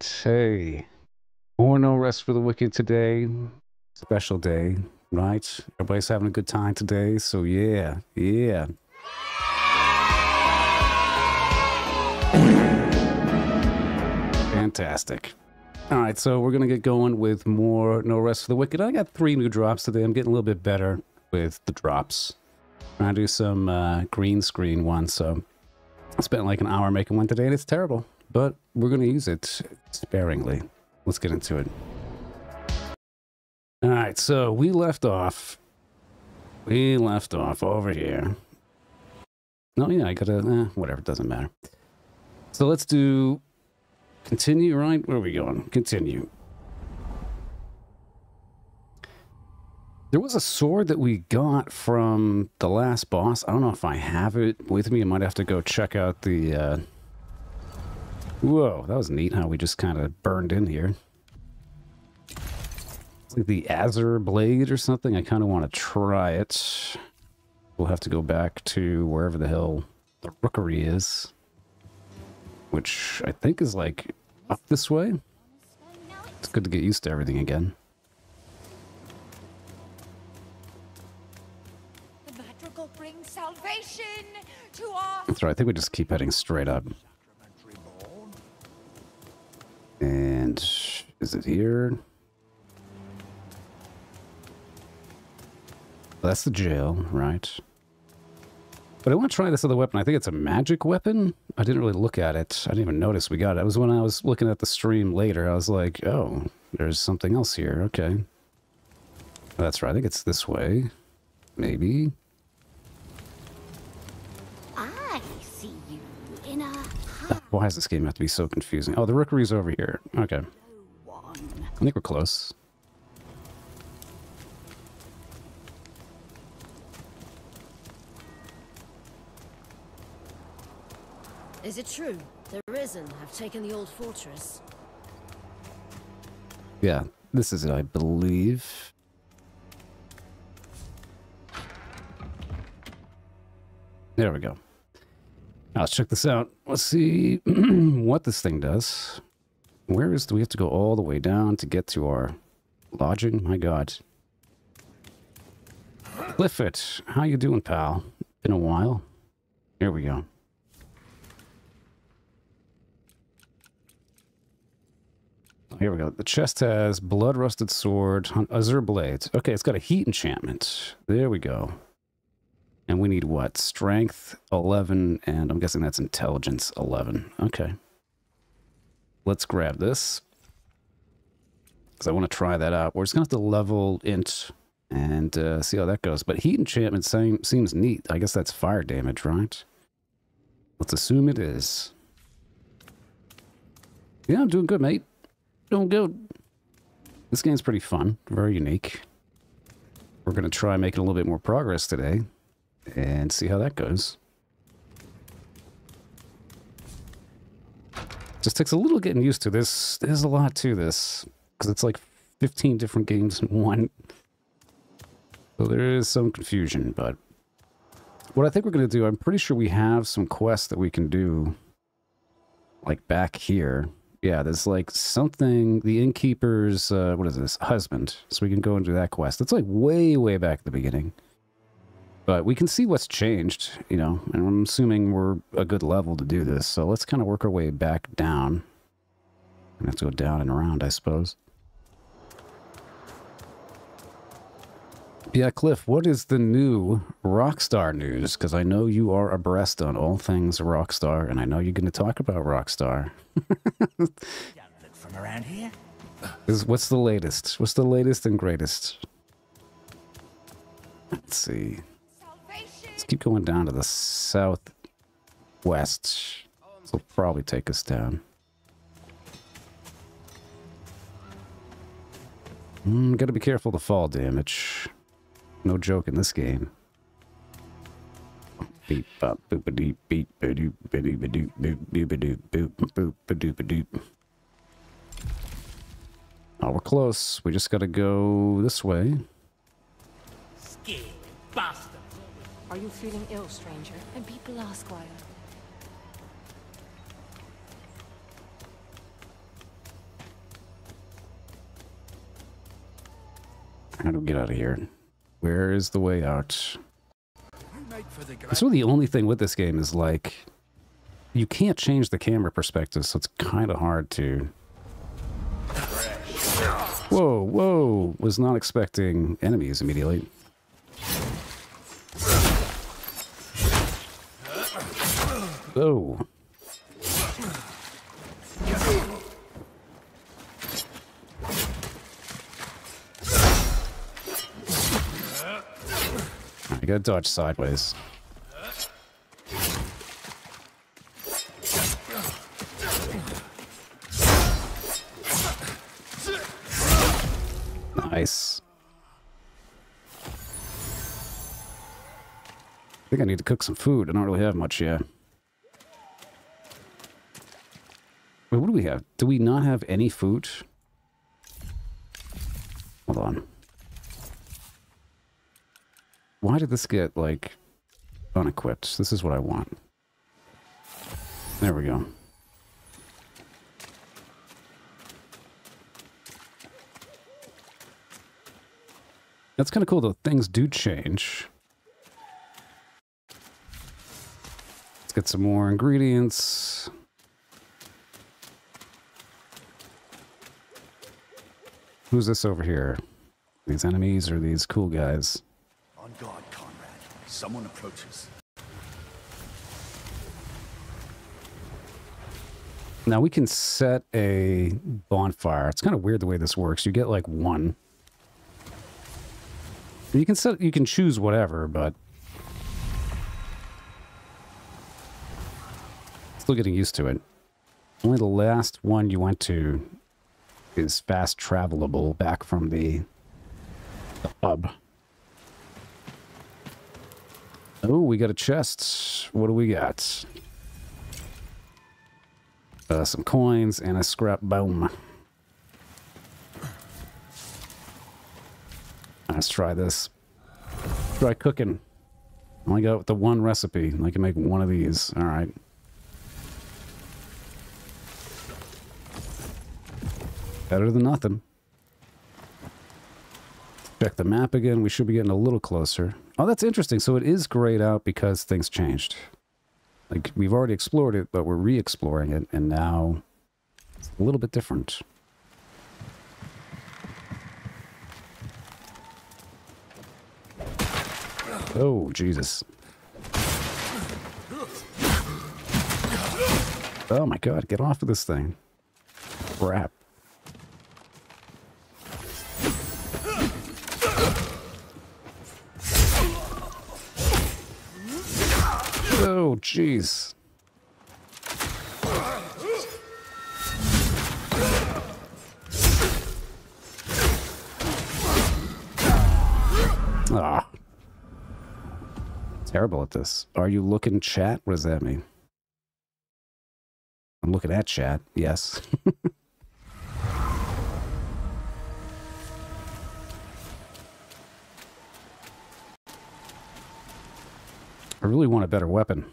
right. Hey. More no rest for the wicked today. Special day, right? Everybody's having a good time today. So yeah, yeah. Fantastic. All right, so we're gonna get going with more No Rest for the Wicked. I got three new drops today. I'm getting a little bit better with the drops. To do some uh, green screen one, so I spent like an hour making one today, and it's terrible. But we're gonna use it sparingly. Let's get into it. All right, so we left off. We left off over here. No, yeah, I gotta. Eh, whatever, doesn't matter. So let's do Continue, right? Where are we going? Continue. There was a sword that we got from the last boss. I don't know if I have it with me. I might have to go check out the... Uh... Whoa, that was neat how we just kind of burned in here. It's like the Azure Blade or something. I kind of want to try it. We'll have to go back to wherever the hell the rookery is which I think is like up this way. It's good to get used to everything again. That's right, I think we just keep heading straight up. And is it here? That's the jail, right? But I want to try this other weapon. I think it's a magic weapon. I didn't really look at it. I didn't even notice we got it. It was when I was looking at the stream later. I was like, oh, there's something else here. Okay. That's right. I think it's this way. Maybe. I see you in a... Why does this game have to be so confusing? Oh, the rookery's over here. Okay. I think we're close. Is it true? The Risen have taken the old fortress. Yeah, this is it, I believe. There we go. Now let's check this out. Let's see what this thing does. Where is, do we have to go all the way down to get to our lodging? My God. Clifford, how you doing, pal? Been a while. Here we go. Here we go. The chest has blood rusted sword, azure blades. Okay, it's got a heat enchantment. There we go. And we need what? Strength 11, and I'm guessing that's intelligence 11. Okay. Let's grab this. Because I want to try that out. We're just going to have to level int and uh, see how that goes. But heat enchantment same, seems neat. I guess that's fire damage, right? Let's assume it is. Yeah, I'm doing good, mate. Doing good. This game's pretty fun. Very unique. We're going to try making a little bit more progress today and see how that goes. Just takes a little getting used to this. There's a lot to this because it's like 15 different games in one. So there is some confusion, but what I think we're going to do, I'm pretty sure we have some quests that we can do like back here. Yeah, there's like something, the innkeeper's, uh, what is this, husband. So we can go and do that quest. It's like way, way back at the beginning. But we can see what's changed, you know, and I'm assuming we're a good level to do this. So let's kind of work our way back down. We have to go down and around, I suppose. Yeah, Cliff, what is the new Rockstar news? Because I know you are abreast on all things Rockstar, and I know you're going to talk about Rockstar. from around here? Is, what's the latest? What's the latest and greatest? Let's see. Keep going down to the southwest. This will probably take us down. Mm, gotta be careful to fall damage. No joke in this game. Beep bop boop a doop beep ba doop ba doop ba doop boop boop a doop boop boop ba doop ba doop. Oh, we're close. We just gotta go this way. Scared bastard. Are you feeling ill, stranger? And people ask why How do we get out of here? Where is the way out? It's the only thing with this game is like, you can't change the camera perspective, so it's kind of hard to... Whoa, whoa, was not expecting enemies immediately. Oh. I gotta dodge sideways. Nice. I think I need to cook some food. I don't really have much yet. Wait, what do we have? Do we not have any food? Hold on. Why did this get, like, unequipped? This is what I want. There we go. That's kind of cool, though. Things do change. Let's get some more ingredients. Who's this over here? These enemies or these cool guys? On guard, Conrad. Someone approaches. Now we can set a bonfire. It's kind of weird the way this works. You get like one. You can set you can choose whatever, but still getting used to it. Only the last one you went to is fast travelable back from the, hub. Oh, we got a chest. What do we got? Uh, some coins and a scrap bone. Let's try this. Try cooking. Only got the one recipe. I can make one of these. All right. Better than nothing. Check the map again. We should be getting a little closer. Oh, that's interesting. So it is grayed out because things changed. Like, we've already explored it, but we're re-exploring it, and now it's a little bit different. Oh, Jesus. Oh my god, get off of this thing. Crap. Oh, jeez. Ah. Terrible at this. Are you looking chat? What does that mean? I'm looking at chat. Yes. I really want a better weapon.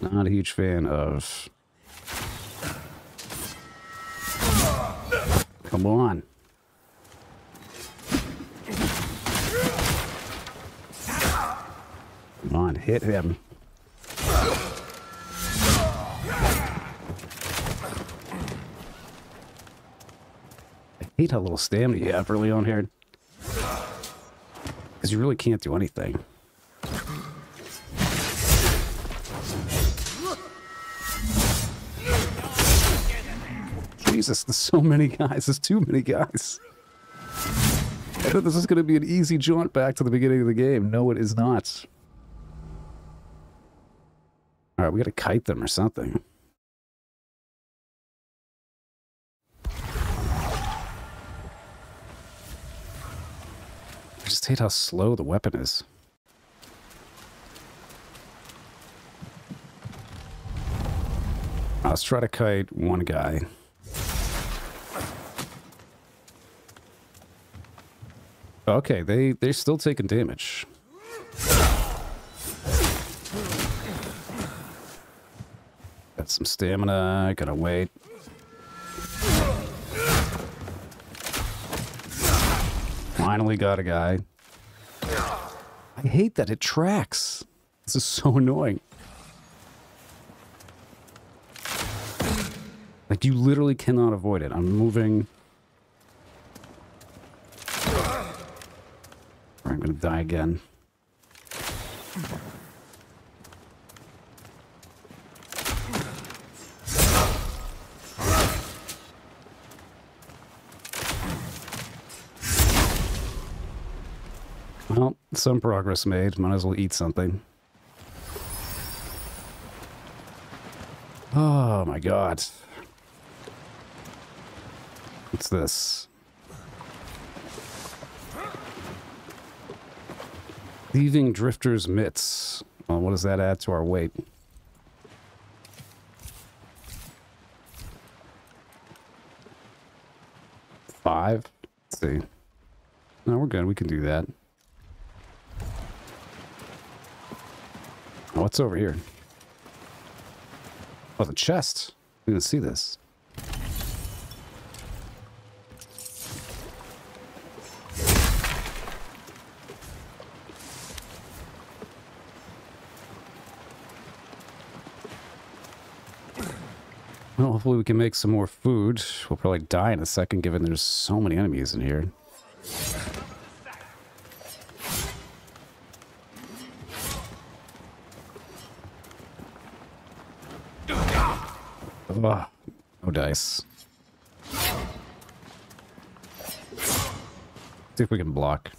Not a huge fan of... Come on. Come on, hit him. I hate how little stamina you have early on here. Because you really can't do anything. Jesus, there's so many guys. There's too many guys. I thought this was going to be an easy jaunt back to the beginning of the game. No, it is not. All right, we got to kite them or something. I just hate how slow the weapon is. Let's try to kite one guy. Okay, they, they're still taking damage. Got some stamina, gotta wait. Finally got a guy. I hate that it tracks. This is so annoying. Like, you literally cannot avoid it. I'm moving. I'm gonna die again. Well, some progress made. Might as well eat something. Oh my god. What's this? Leaving Drifter's mitts. Well, what does that add to our weight? Five? Let's see. No, we're good. We can do that. What's over here? Oh, the chest. We didn't see this. Hopefully we can make some more food. We'll probably die in a second given there's so many enemies in here. Ugh, no dice. See if we can block.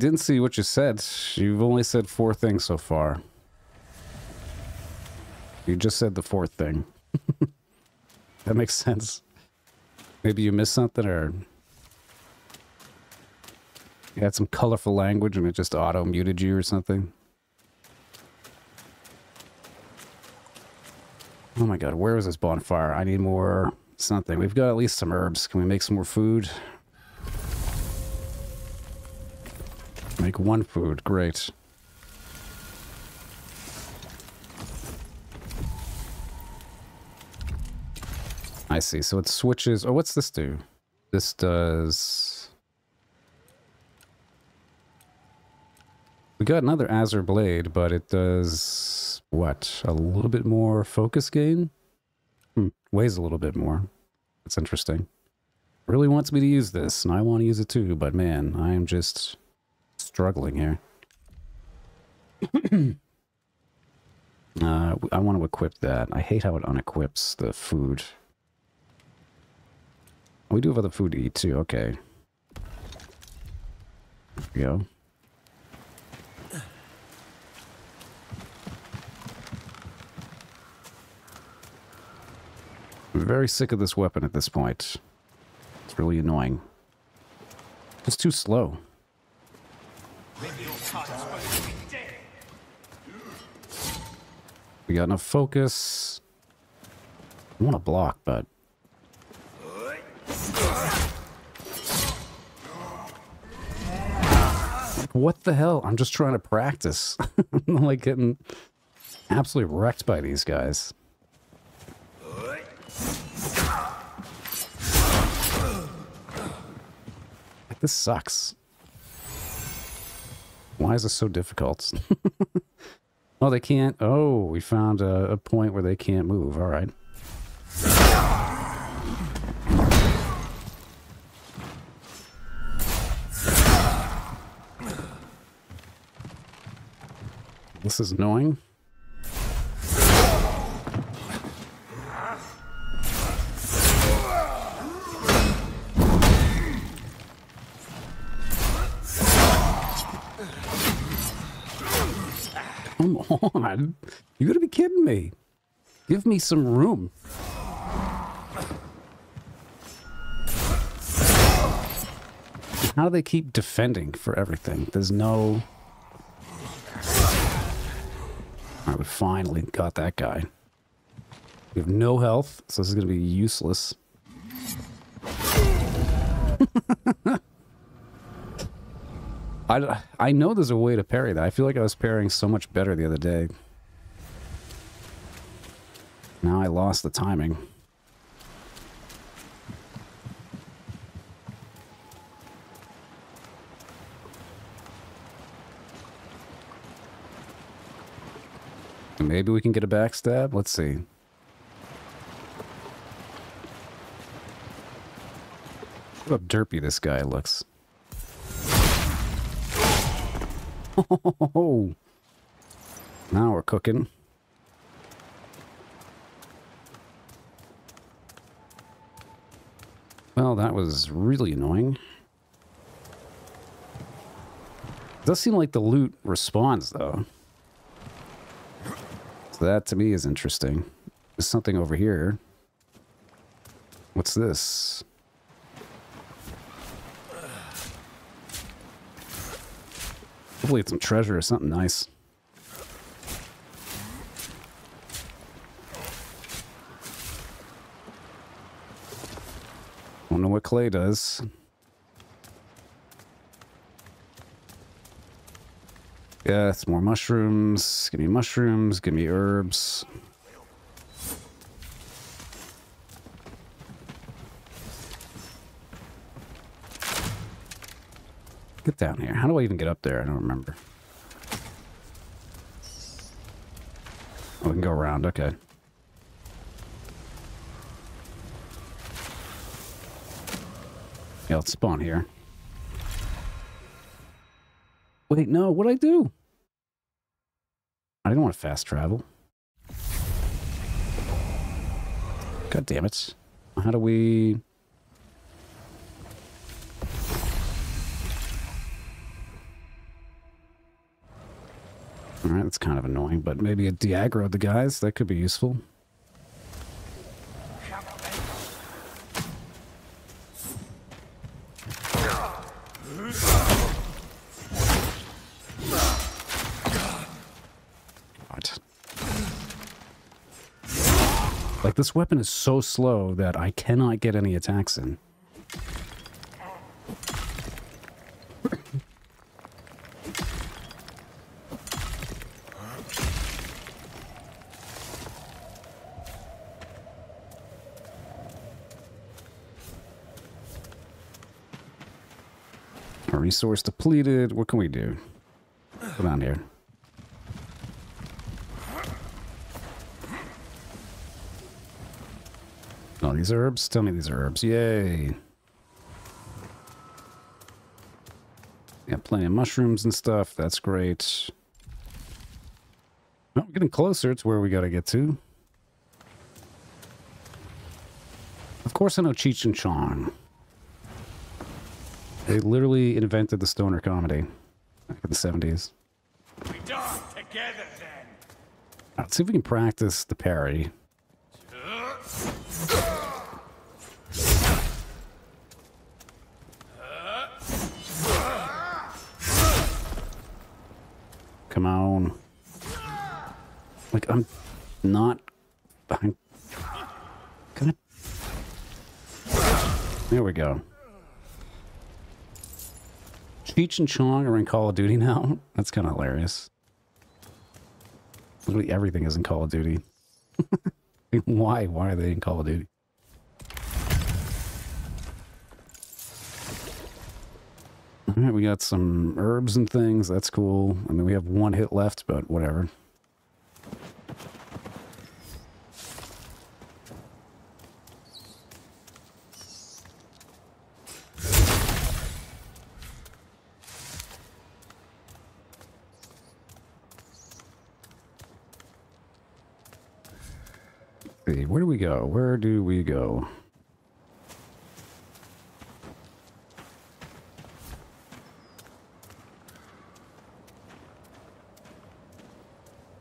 Didn't see what you said. You've only said four things so far. You just said the fourth thing. that makes sense. Maybe you missed something or you had some colorful language and it just auto muted you or something. Oh my god, where is this bonfire? I need more something. We've got at least some herbs. Can we make some more food? Make one food. Great. I see. So it switches. Oh, what's this do? This does... We got another Azure Blade, but it does... What? A little bit more focus gain? Hmm. Weighs a little bit more. That's interesting. Really wants me to use this, and I want to use it too, but man, I am just struggling here. uh, I want to equip that. I hate how it unequips the food. We do have other food to eat too, okay. There we go. I'm very sick of this weapon at this point. It's really annoying. It's too slow. We got enough focus. I want to block, but... What the hell? I'm just trying to practice. I'm like getting absolutely wrecked by these guys. This sucks. Why is this so difficult? oh, they can't. Oh, we found a, a point where they can't move. All right. This is annoying. Come on. You gotta be kidding me. Give me some room. How do they keep defending for everything? There's no... Alright, we finally got that guy. We have no health, so this is going to be useless. I, I know there's a way to parry that. I feel like I was parrying so much better the other day. Now I lost the timing. Maybe we can get a backstab? Let's see. Look how derpy this guy looks. now we're cooking. Well, that was really annoying. It does seem like the loot responds, though. So that, to me, is interesting. There's something over here. What's this? Hopefully it's some treasure or something nice. I Don't know what clay does. Yeah, it's more mushrooms. Give me mushrooms. Give me herbs. Get down here. How do I even get up there? I don't remember. Oh, we can go around. Okay. Yeah, let's spawn here. Wait, no, what'd I do? I didn't want to fast travel. God damn it. How do we... Alright, that's kind of annoying, but maybe a Diagro the guys. That could be useful. Like, this weapon is so slow that I cannot get any attacks in. Our resource depleted. What can we do? Come on here. Oh, these herbs? Tell me these herbs. Yay. Yeah, plenty of mushrooms and stuff. That's great. Oh, we're getting closer. to where we got to get to. Of course I know Cheech and Chong. They literally invented the stoner comedy back in the 70s. We die together then. Let's see if we can practice the parry. Come on. Like, I'm not... I'm... Gonna... There we go. Cheech and Chong are in Call of Duty now. That's kind of hilarious. Literally everything is in Call of Duty. Why? Why are they in Call of Duty? All right, we got some herbs and things. That's cool. I mean, we have one hit left, but whatever. see. Where do we Where do we go?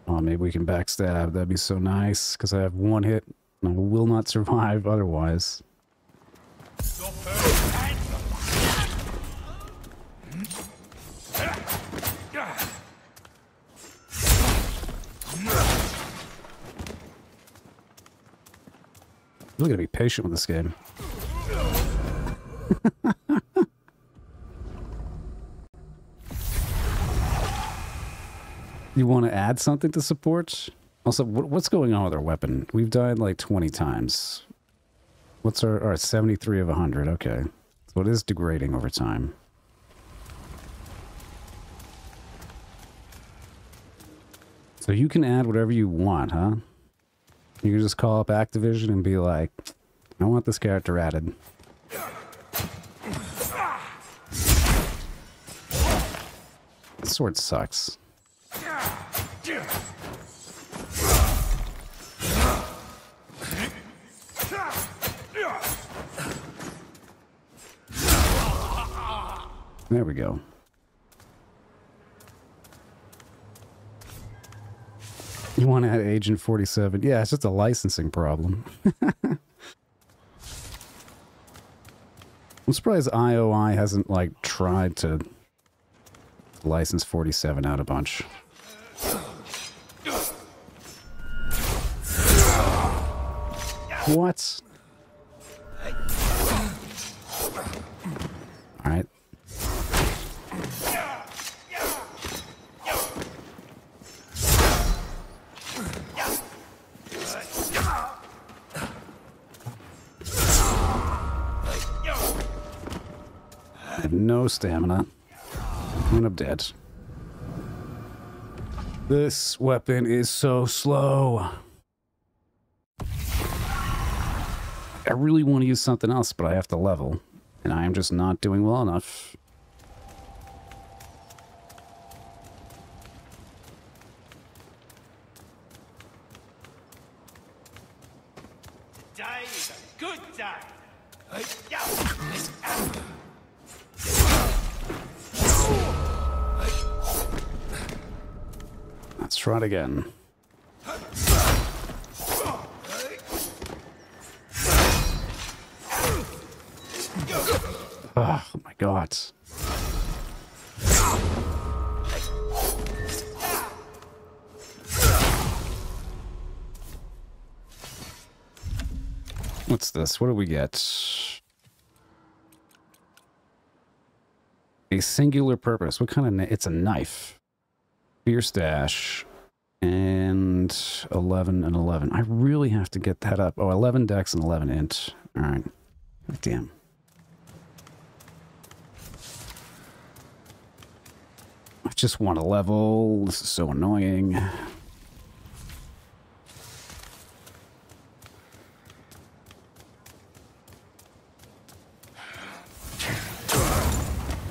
Oh, maybe we can backstab. That'd be so nice, because I have one hit. And I will not survive otherwise. Really gonna be patient with this game. you want to add something to support? Also, what's going on with our weapon? We've died like 20 times. What's our... All right, 73 of 100. Okay. So it is degrading over time. So you can add whatever you want, huh? You can just call up Activision and be like, I want this character added. This sword sucks. There we go. You want to add Agent 47? Yeah, it's just a licensing problem. I'm surprised IOI hasn't, like, tried to license 47 out a bunch. What? Stamina. And I'm dead. This weapon is so slow. I really want to use something else, but I have to level. And I am just not doing well enough. Try it again. Oh my god. What's this? What do we get? A singular purpose. What kind of... It's a knife. Beer stash. And 11 and 11. I really have to get that up. Oh, 11 dex and 11 int. All right. Damn. I just want a level. This is so annoying.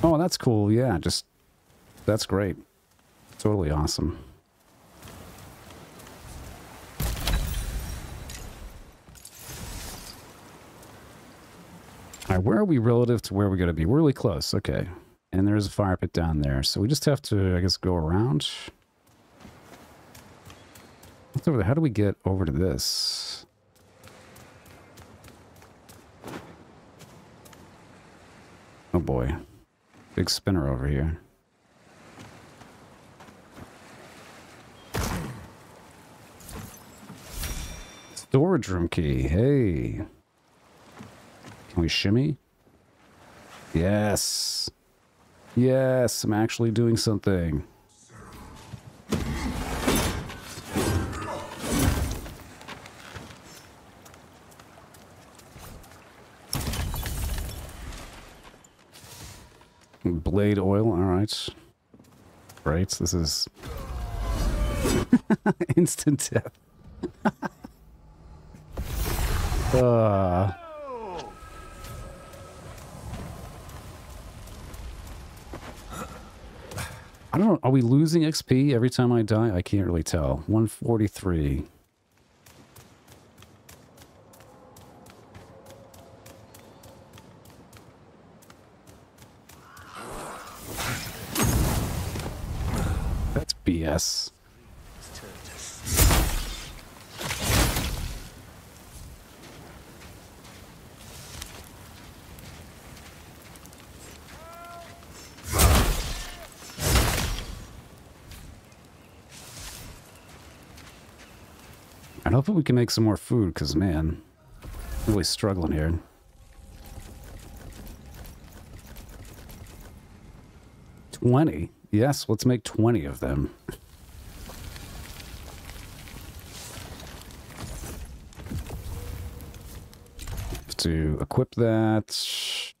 Oh, that's cool. Yeah, just that's great. Totally awesome. All right, where are we relative to where we're going to be? We're really close. Okay. And there's a fire pit down there. So we just have to, I guess, go around. What's over there? How do we get over to this? Oh boy. Big spinner over here. Storage room key. Hey. Can we shimmy? Yes. Yes, I'm actually doing something. Blade oil, alright. Right, this is... Instant death. uh... I don't know. Are we losing XP every time I die? I can't really tell. 143. That's BS. We can make some more food, because, man, I'm Really struggling here. Twenty. Yes, let's make twenty of them. To equip that.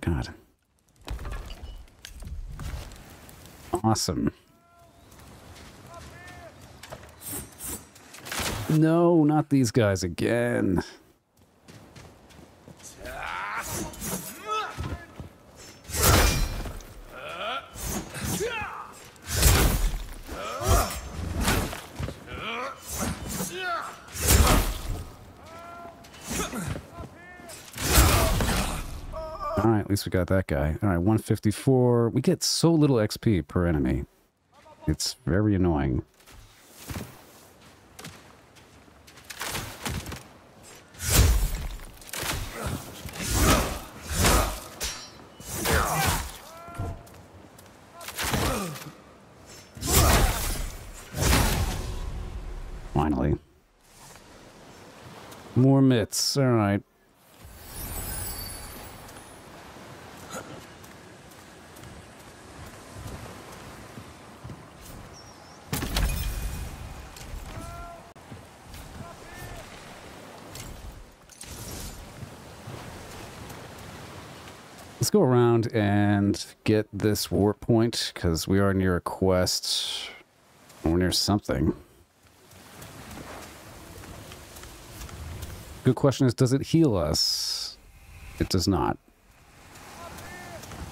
God. Awesome. No, not these guys again. All right, at least we got that guy. All right, 154. We get so little XP per enemy. It's very annoying. Finally. More myths. All right. Let's go around and get this warp point because we are near a quest. We're near something. Good question is, does it heal us? It does not.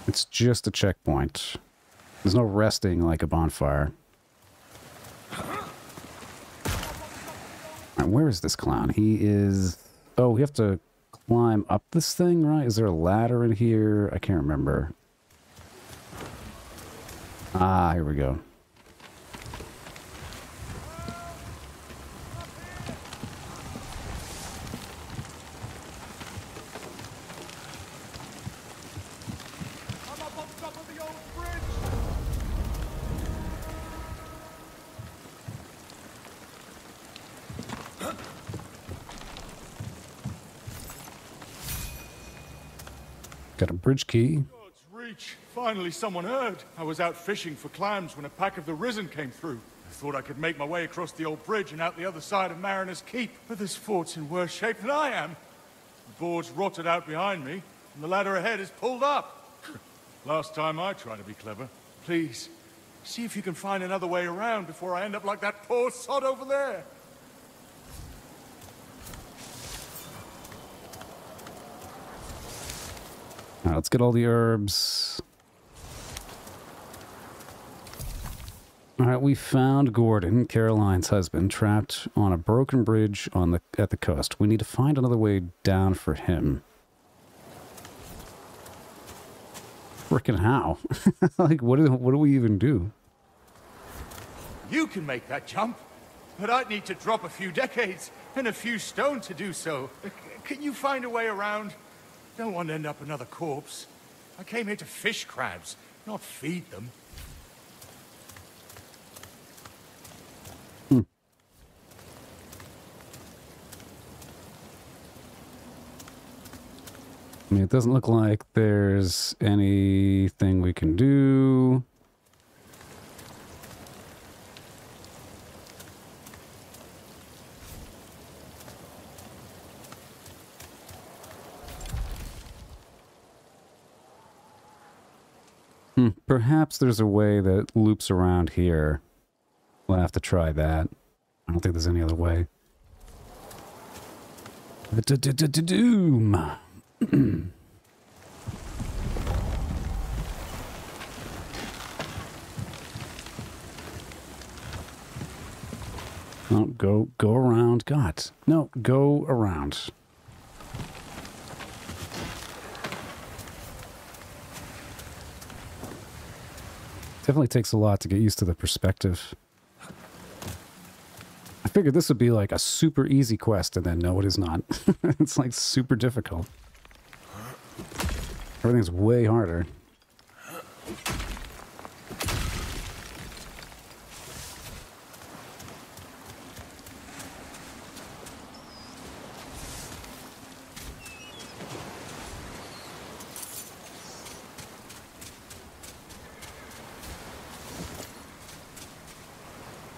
It's just a checkpoint. There's no resting like a bonfire. Alright, where is this clown? He is... Oh, we have to climb up this thing, right? Is there a ladder in here? I can't remember. Ah, here we go. I'm up on top of the old bridge! Got a bridge key. Reach. Finally, someone heard. I was out fishing for clams when a pack of the Risen came through. I thought I could make my way across the old bridge and out the other side of Mariner's Keep, but this fort's in worse shape than I am. The board's rotted out behind me, and the ladder ahead is pulled up. Last time I tried to be clever. Please, see if you can find another way around before I end up like that poor sod over there. Right, let's get all the herbs. All right, we found Gordon, Caroline's husband, trapped on a broken bridge on the at the coast. We need to find another way down for him. Frickin' how? like, what do what do we even do? You can make that jump, but I'd need to drop a few decades and a few stone to do so. C- Can you find a way around? Don't want to end up another corpse. I came here to fish crabs, not feed them. Hmm. I mean, it doesn't look like there's anything we can do. Hmm, perhaps there's a way that loops around here. We'll have to try that. I don't think there's any other way. Doom. No, go go around. God, no, go around. Definitely takes a lot to get used to the perspective. I figured this would be like a super easy quest, and then no, it is not. it's like super difficult. Everything's way harder.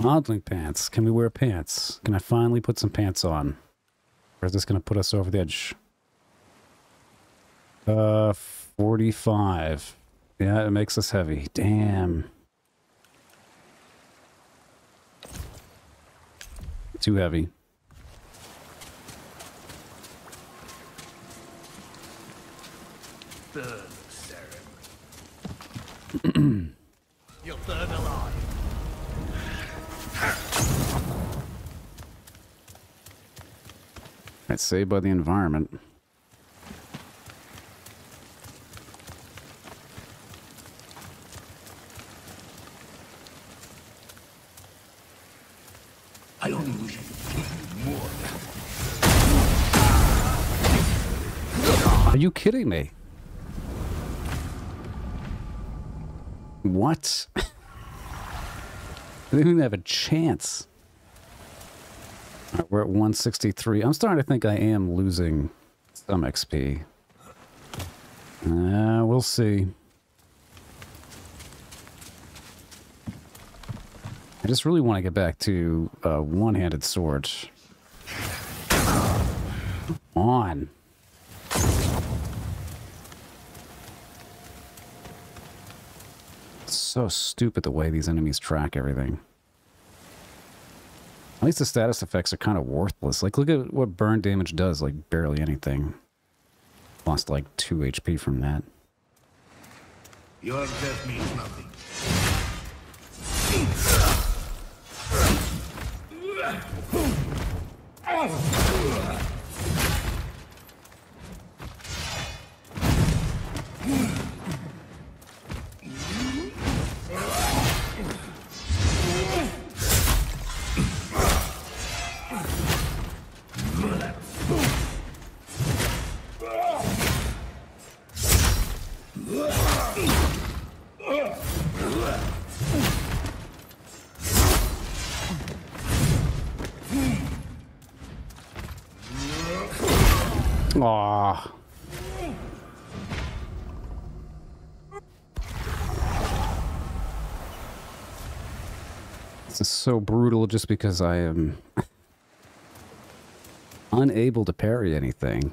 Modeling pants. Can we wear pants? Can I finally put some pants on? Or is this going to put us over the edge? Uh, 45. Yeah, it makes us heavy. Damn. Too heavy. Burn, Right, saved by the environment. I only wish I could more. Are you kidding me? What? I didn't even have a chance. We're at 163. I'm starting to think I am losing some XP. Uh, we'll see. I just really want to get back to uh, one-handed sword. On. It's so stupid the way these enemies track everything. At least the status effects are kind of worthless. Like, look at what burn damage does. Like, barely anything. Lost like 2 HP from that. Your death means nothing. This is so brutal just because I am unable to parry anything.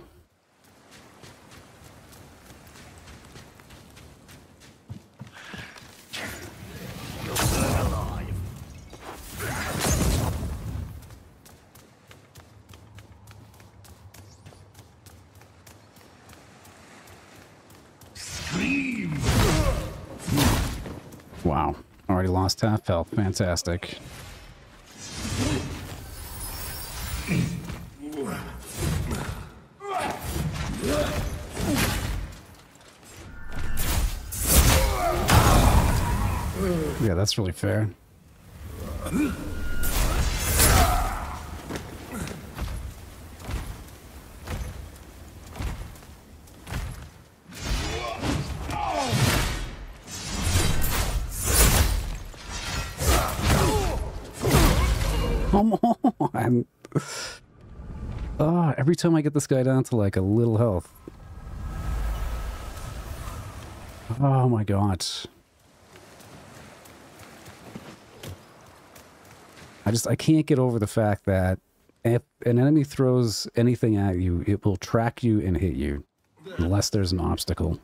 Fantastic. Yeah, that's really fair. Every time I get this guy down to like a little health. Oh my god. I just I can't get over the fact that if an enemy throws anything at you, it will track you and hit you unless there's an obstacle.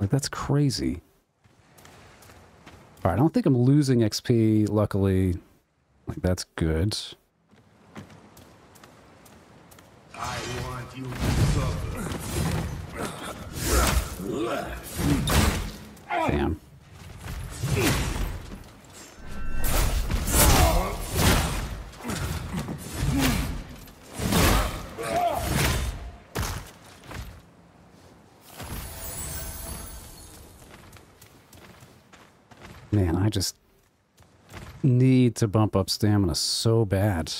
Like that's crazy. All right, I don't think I'm losing XP, luckily. Like, that's good. Damn. Man, I just need to bump up stamina so bad.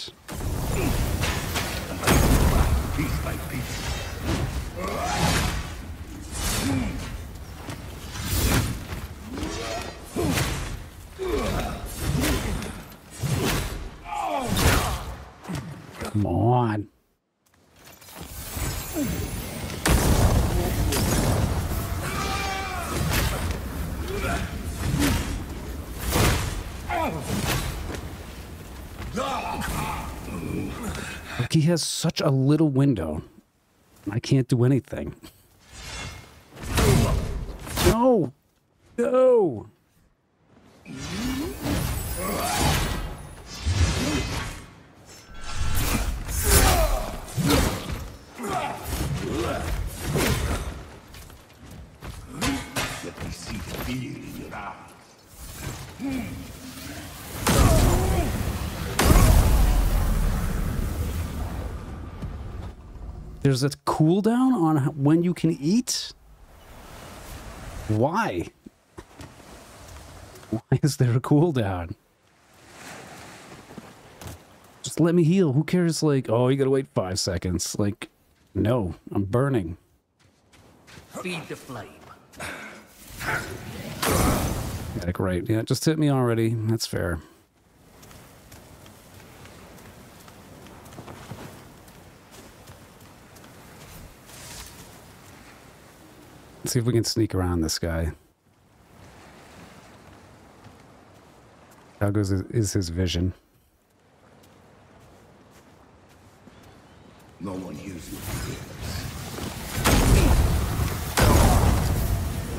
Come on. He has such a little window. I can't do anything. No! No! There's a cooldown on when you can eat? Why? Why is there a cooldown? Just let me heal. Who cares? Like, oh, you gotta wait five seconds. Like, no, I'm burning. Feed the flame. Yeah, great. Yeah, just hit me already. That's fair. Let's see if we can sneak around this guy. How goes is, is his vision? No one hears you.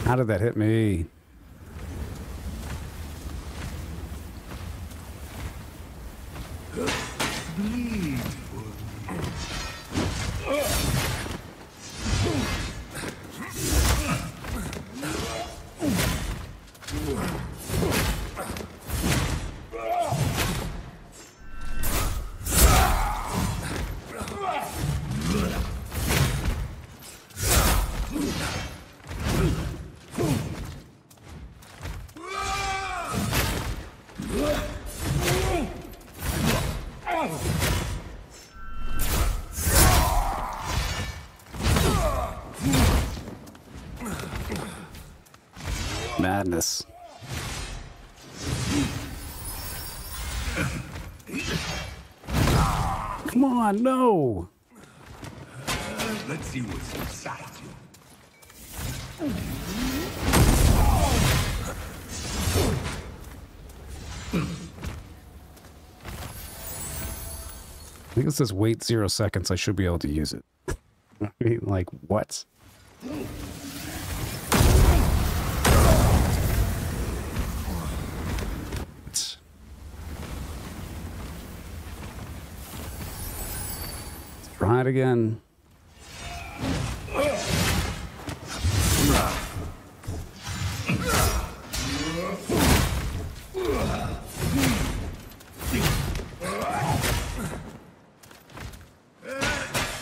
How did that hit me? Madness. Come on, no! Let's see what's inside you. I think it says wait zero seconds. I should be able to use it. I mean, like? What? Let's try it again.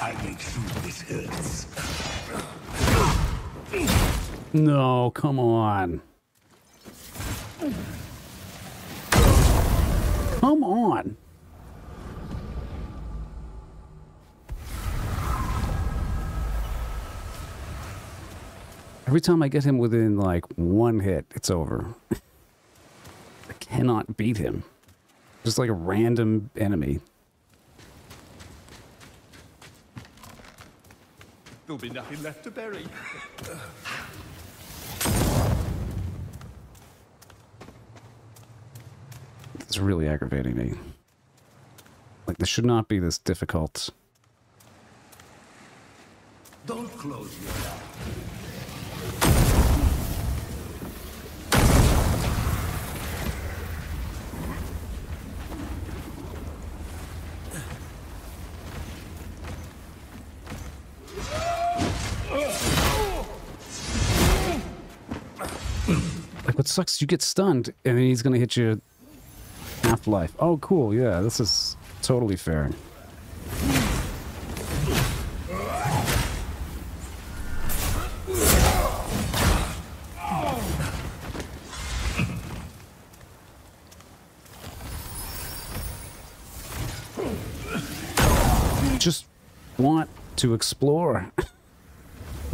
I make sure this hurts. No, come on. Come on. Every time I get him within like one hit, it's over. I cannot beat him. Just like a random enemy. There'll be nothing left to bury. It's really aggravating me. Like, this should not be this difficult. Don't close your eyes. Sucks, you get stunned, and then he's gonna hit you half life. Oh, cool, yeah, this is totally fair. Just want to explore. I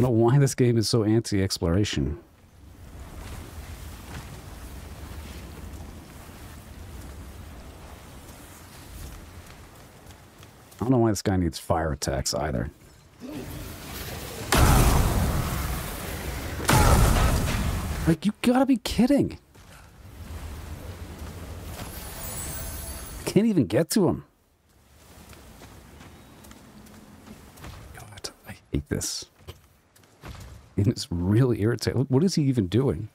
don't know why this game is so anti-exploration. don't know why this guy needs fire attacks either. Like, you gotta be kidding. Can't even get to him. God, I hate this. And it's really irritating. What is he even doing?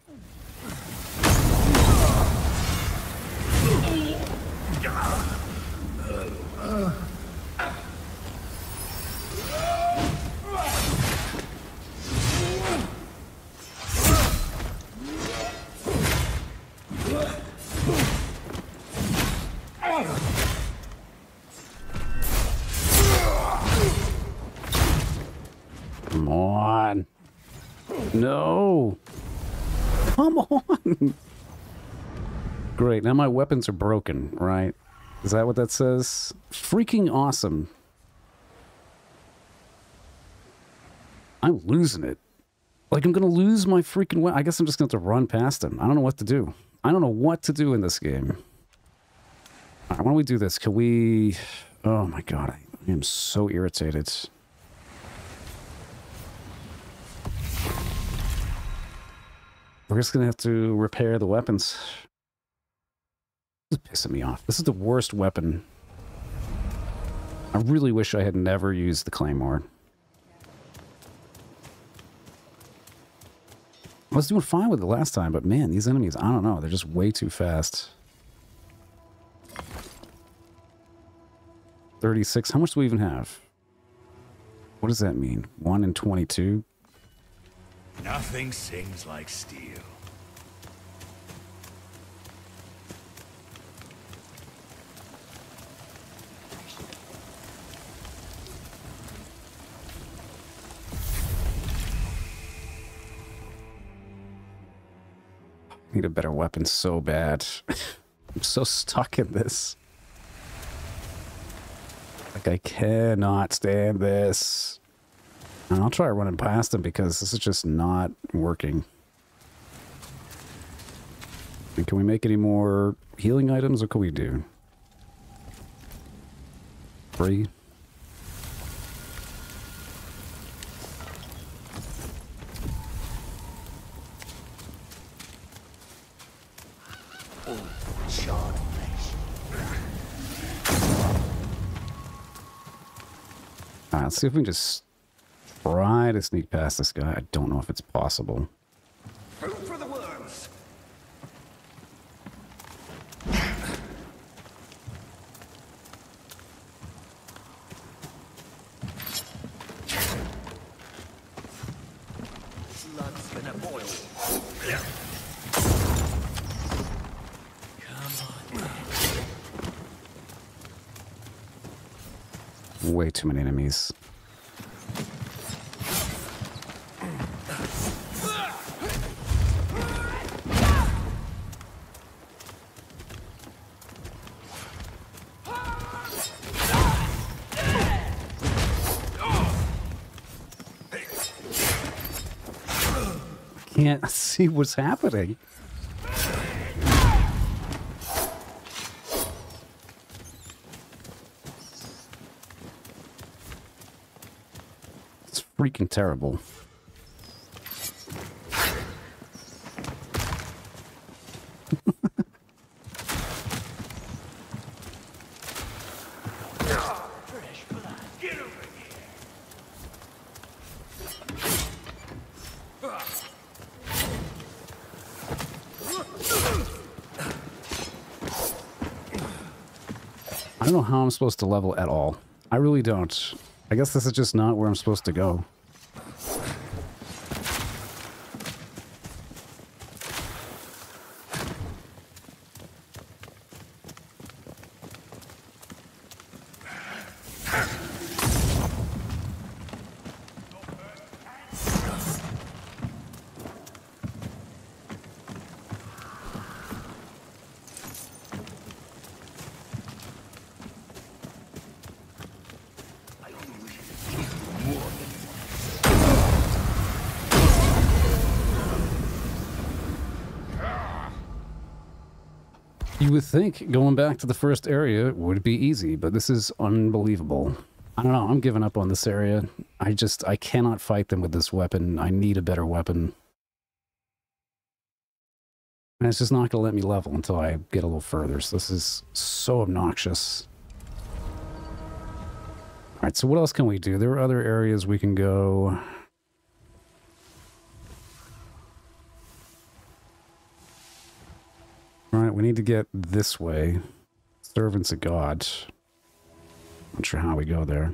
Great. Now my weapons are broken, right? Is that what that says? Freaking awesome. I'm losing it. Like, I'm going to lose my freaking weapon. I guess I'm just going to have to run past him. I don't know what to do. I don't know what to do in this game. All right, why don't we do this? Can we... Oh, my God. I, I am so irritated. We're just gonna have to repair the weapons. This is pissing me off. This is the worst weapon. I really wish I had never used the claymore. I was doing fine with it last time, but man, these enemies, I don't know, they're just way too fast. 36, how much do we even have? What does that mean? 1 in 22? Nothing sings like steel. Need a better weapon so bad. I'm so stuck in this. Like, I cannot stand this. And I'll try running past him because this is just not working. And can we make any more healing items? What can we do? Three? Let's see if we can just try to sneak past this guy. I don't know if it's possible. Food for the worms. Slug's gonna boil. Way too many enemies. Can't see what's happening. It's freaking terrible. Get over here. I don't know how I'm supposed to level at all. I really don't. I guess this is just not where I'm supposed to go. You would think going back to the first area would be easy, but this is unbelievable. I don't know. I'm giving up on this area. I just, I cannot fight them with this weapon. I need a better weapon. And it's just not going to let me level until I get a little further. So this is so obnoxious. Alright, so what else can we do? There are other areas we can go. Right, we need to get this way. Servants of God. Not sure how we go there.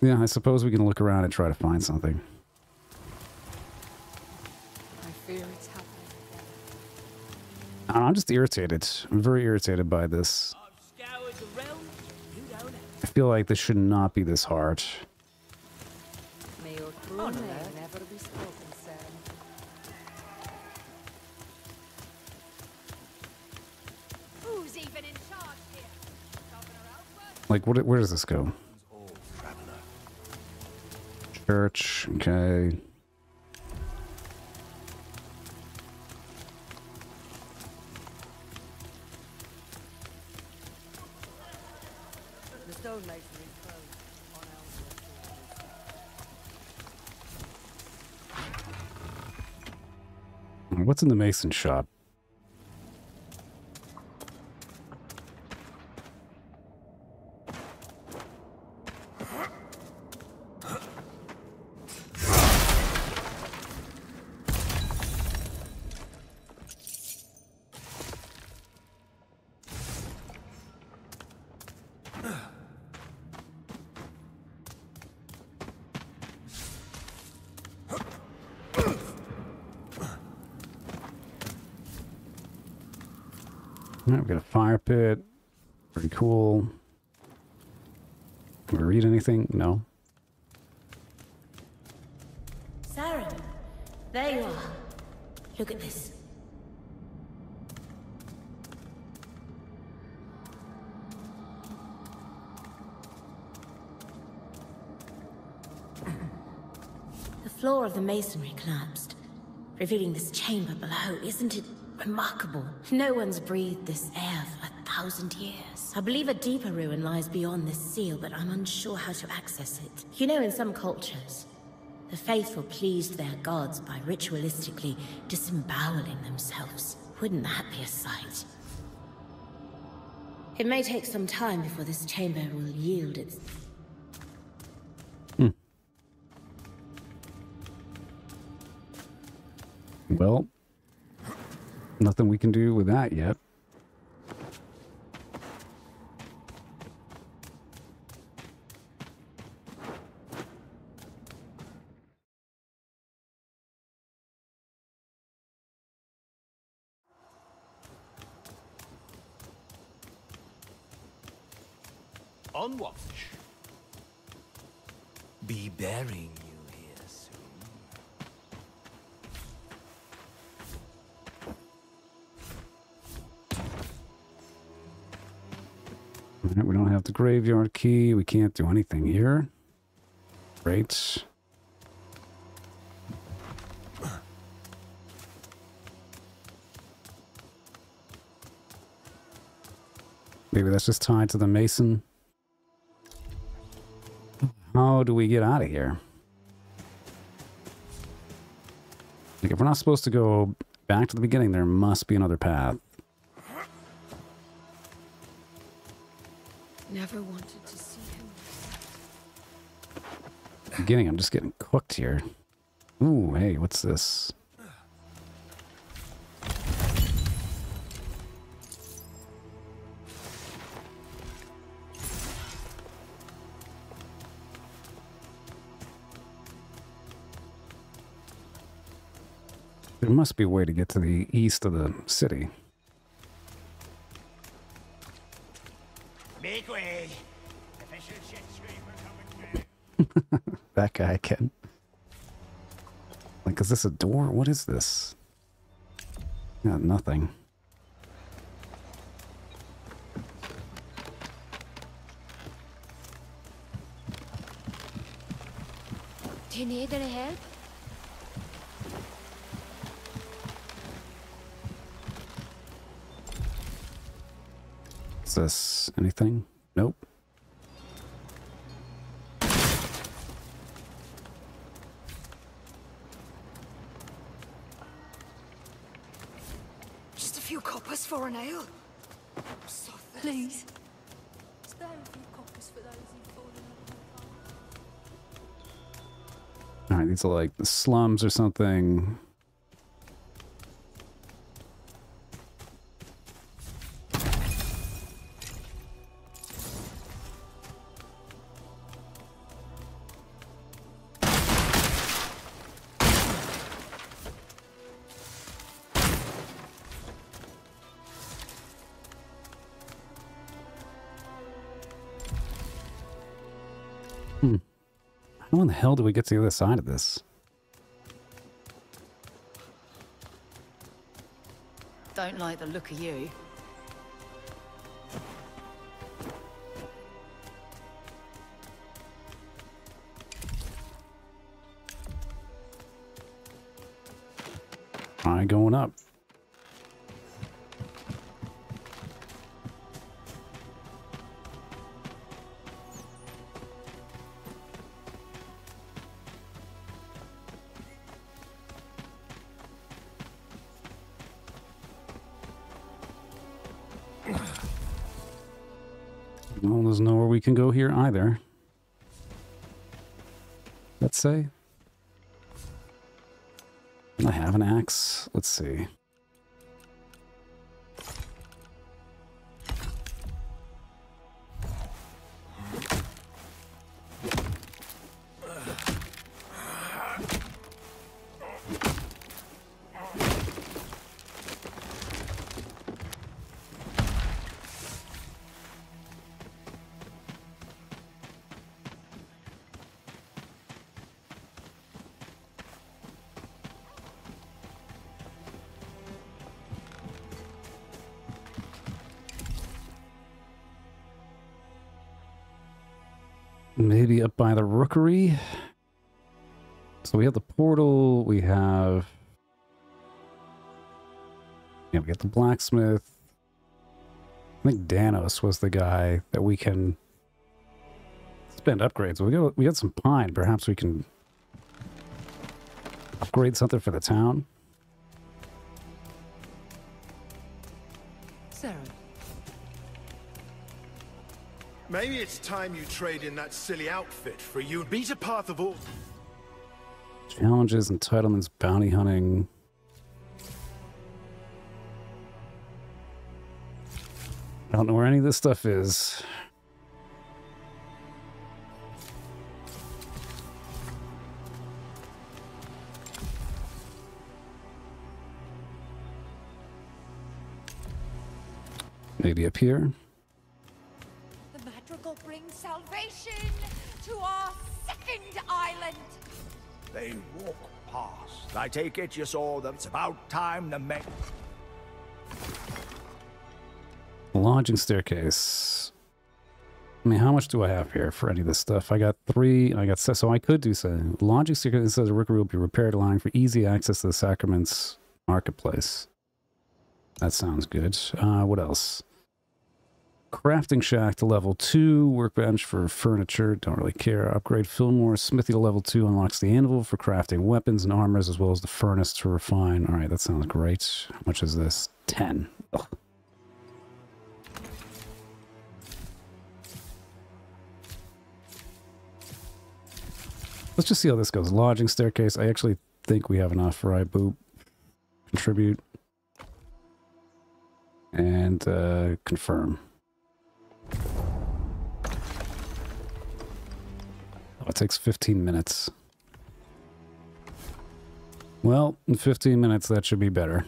Yeah, I suppose we can look around and try to find something. I fear it's happening. I'm just irritated. I'm very irritated by this. I feel like this should not be this hard. May your true oh, name never be spoken, Sam. Who's even in charge here? Like, what? where does this go? Church, okay. What's in the mason shop? All right, we got a fire pit. Pretty cool. Can we read anything? No. Saren, there you are. Look at this. The floor of the masonry collapsed, revealing this chamber below. Isn't it remarkable? No one's breathed this air thousand years. I believe a deeper ruin lies beyond this seal, but I'm unsure how to access it. You know, in some cultures, the faithful pleased their gods by ritualistically disemboweling themselves. Wouldn't that be a sight? It may take some time before this chamber will yield its Hmm. Well, nothing we can do with that yet. Maybe that's just tied to the mason. How do we get out of here? Like, if we're not supposed to go back to the beginning, there must be another path. Beginning. I'm just getting cooked here. Ooh, hey, what's this? There must be a way to get to the east of the city. Can. Like, is this a door? What is this? Yeah, nothing. Do you need any help? Is this anything? Are like the slums or something. How in the hell do we get to the other side of this? Don't like the look of you. We can go here either. Let's say. I have an axe. Let's see. Yeah, the blacksmith. I think Danos was the guy that we can spend upgrades. We got we got some pine. Perhaps we can upgrade something for the town. Sarah, Maybe it's time you trade in that silly outfit for you beat a path of all. Challenges, entitlements, bounty hunting. Don't know where any of this stuff is. Maybe up here. The madrigal brings salvation to our second island. They walk past. I take it you saw them. It's about time the men. Lodging staircase. I mean, how much do I have here for any of this stuff? I got three. I got so I could do so. Lodging staircase says a rookery will be repaired, allowing for easy access to the Sacraments marketplace. That sounds good. Uh, what else? Crafting shack to level two. Workbench for furniture. Don't really care. Upgrade Fillmore smithy to level two unlocks the anvil for crafting weapons and armors, as well as the furnace to refine. All right, that sounds great. How much is this? Ten. Ugh. Let's just see how this goes. Lodging staircase. I actually think we have enough, right? Boop. Contribute. And uh, confirm. Oh, it takes 15 minutes. Well, in 15 minutes, that should be better.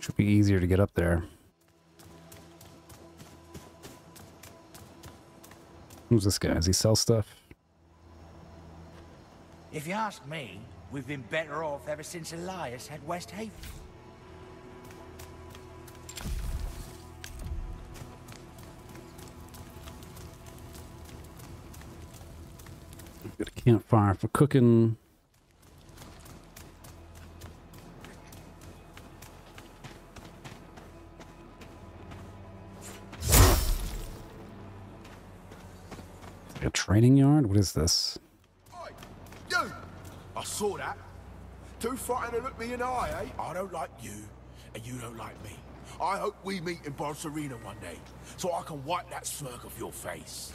Should be easier to get up there. Who's this guy? Does he sell stuff? If you ask me, we've been better off ever since Elias had West Haven. Got a campfire for cooking. Training yard? What is this? You! I saw that. Too frightened to look me in the eye, eh? I don't like you, and you don't like me. I hope we meet in Barcelona one day, so I can wipe that smirk off your face.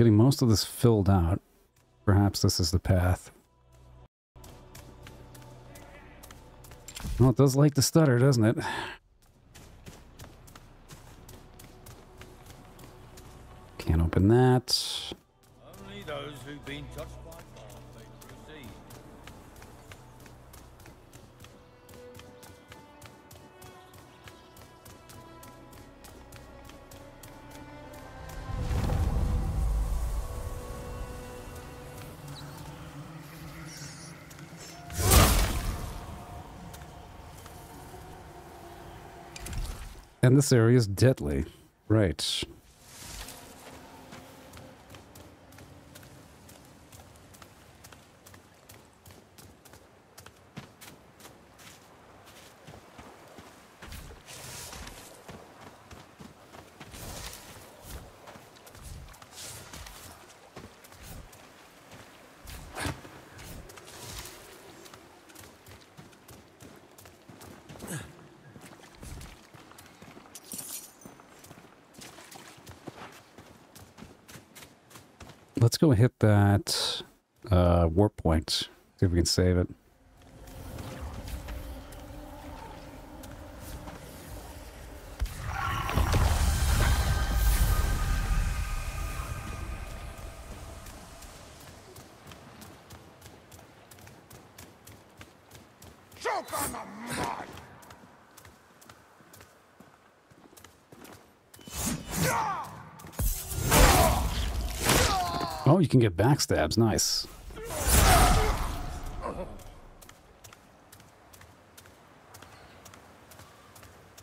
Getting most of this filled out. Perhaps this is the path. Well, it does like to stutter, doesn't it? Can't open that. And this area is deadly. Right. Let's go hit that uh, See if we can save it. Choke on the mud! Oh, you can get backstabs. Nice.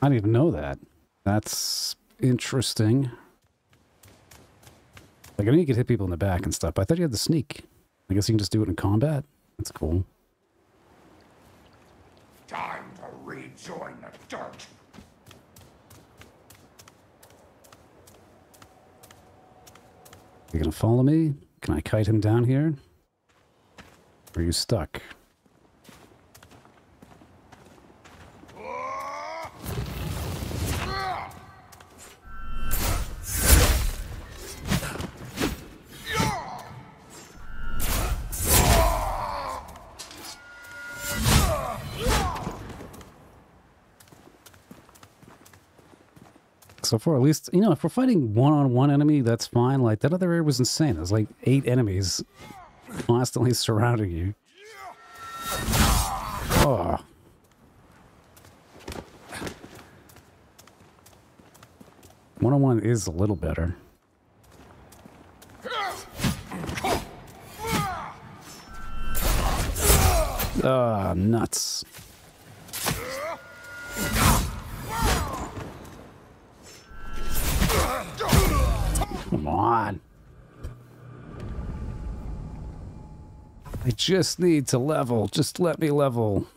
I didn't even know that. That's interesting. Like, I know you could hit people in the back and stuff, but I thought you had the sneak. I guess you can just do it in combat? That's cool. Time to rejoin the dirt. You gonna follow me? Can I kite him down here? Or are you stuck? So at least, you know, if we're fighting one-on-one enemy, that's fine. Like, that other area was insane. There's like eight enemies constantly surrounding you. Oh. One-on-one is a little better. Ah, nuts. Just need to level. Just let me level.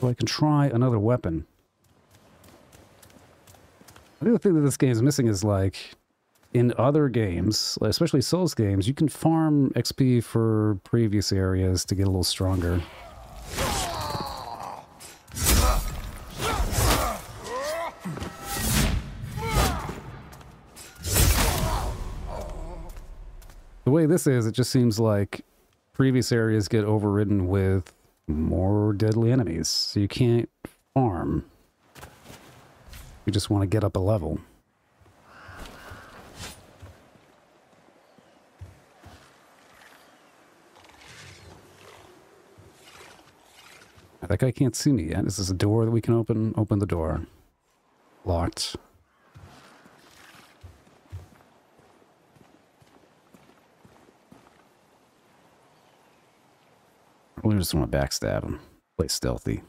So I can try another weapon. The other thing that this game is missing is like in other games, especially Souls games, you can farm XP for previous areas to get a little stronger. The way this is, it just seems like previous areas get overridden with more deadly enemies. So you can't farm. You just want to get up a level. That guy can't see me yet. Is this a door that we can open? Open the door. Locked. We just want to backstab him. Play stealthy.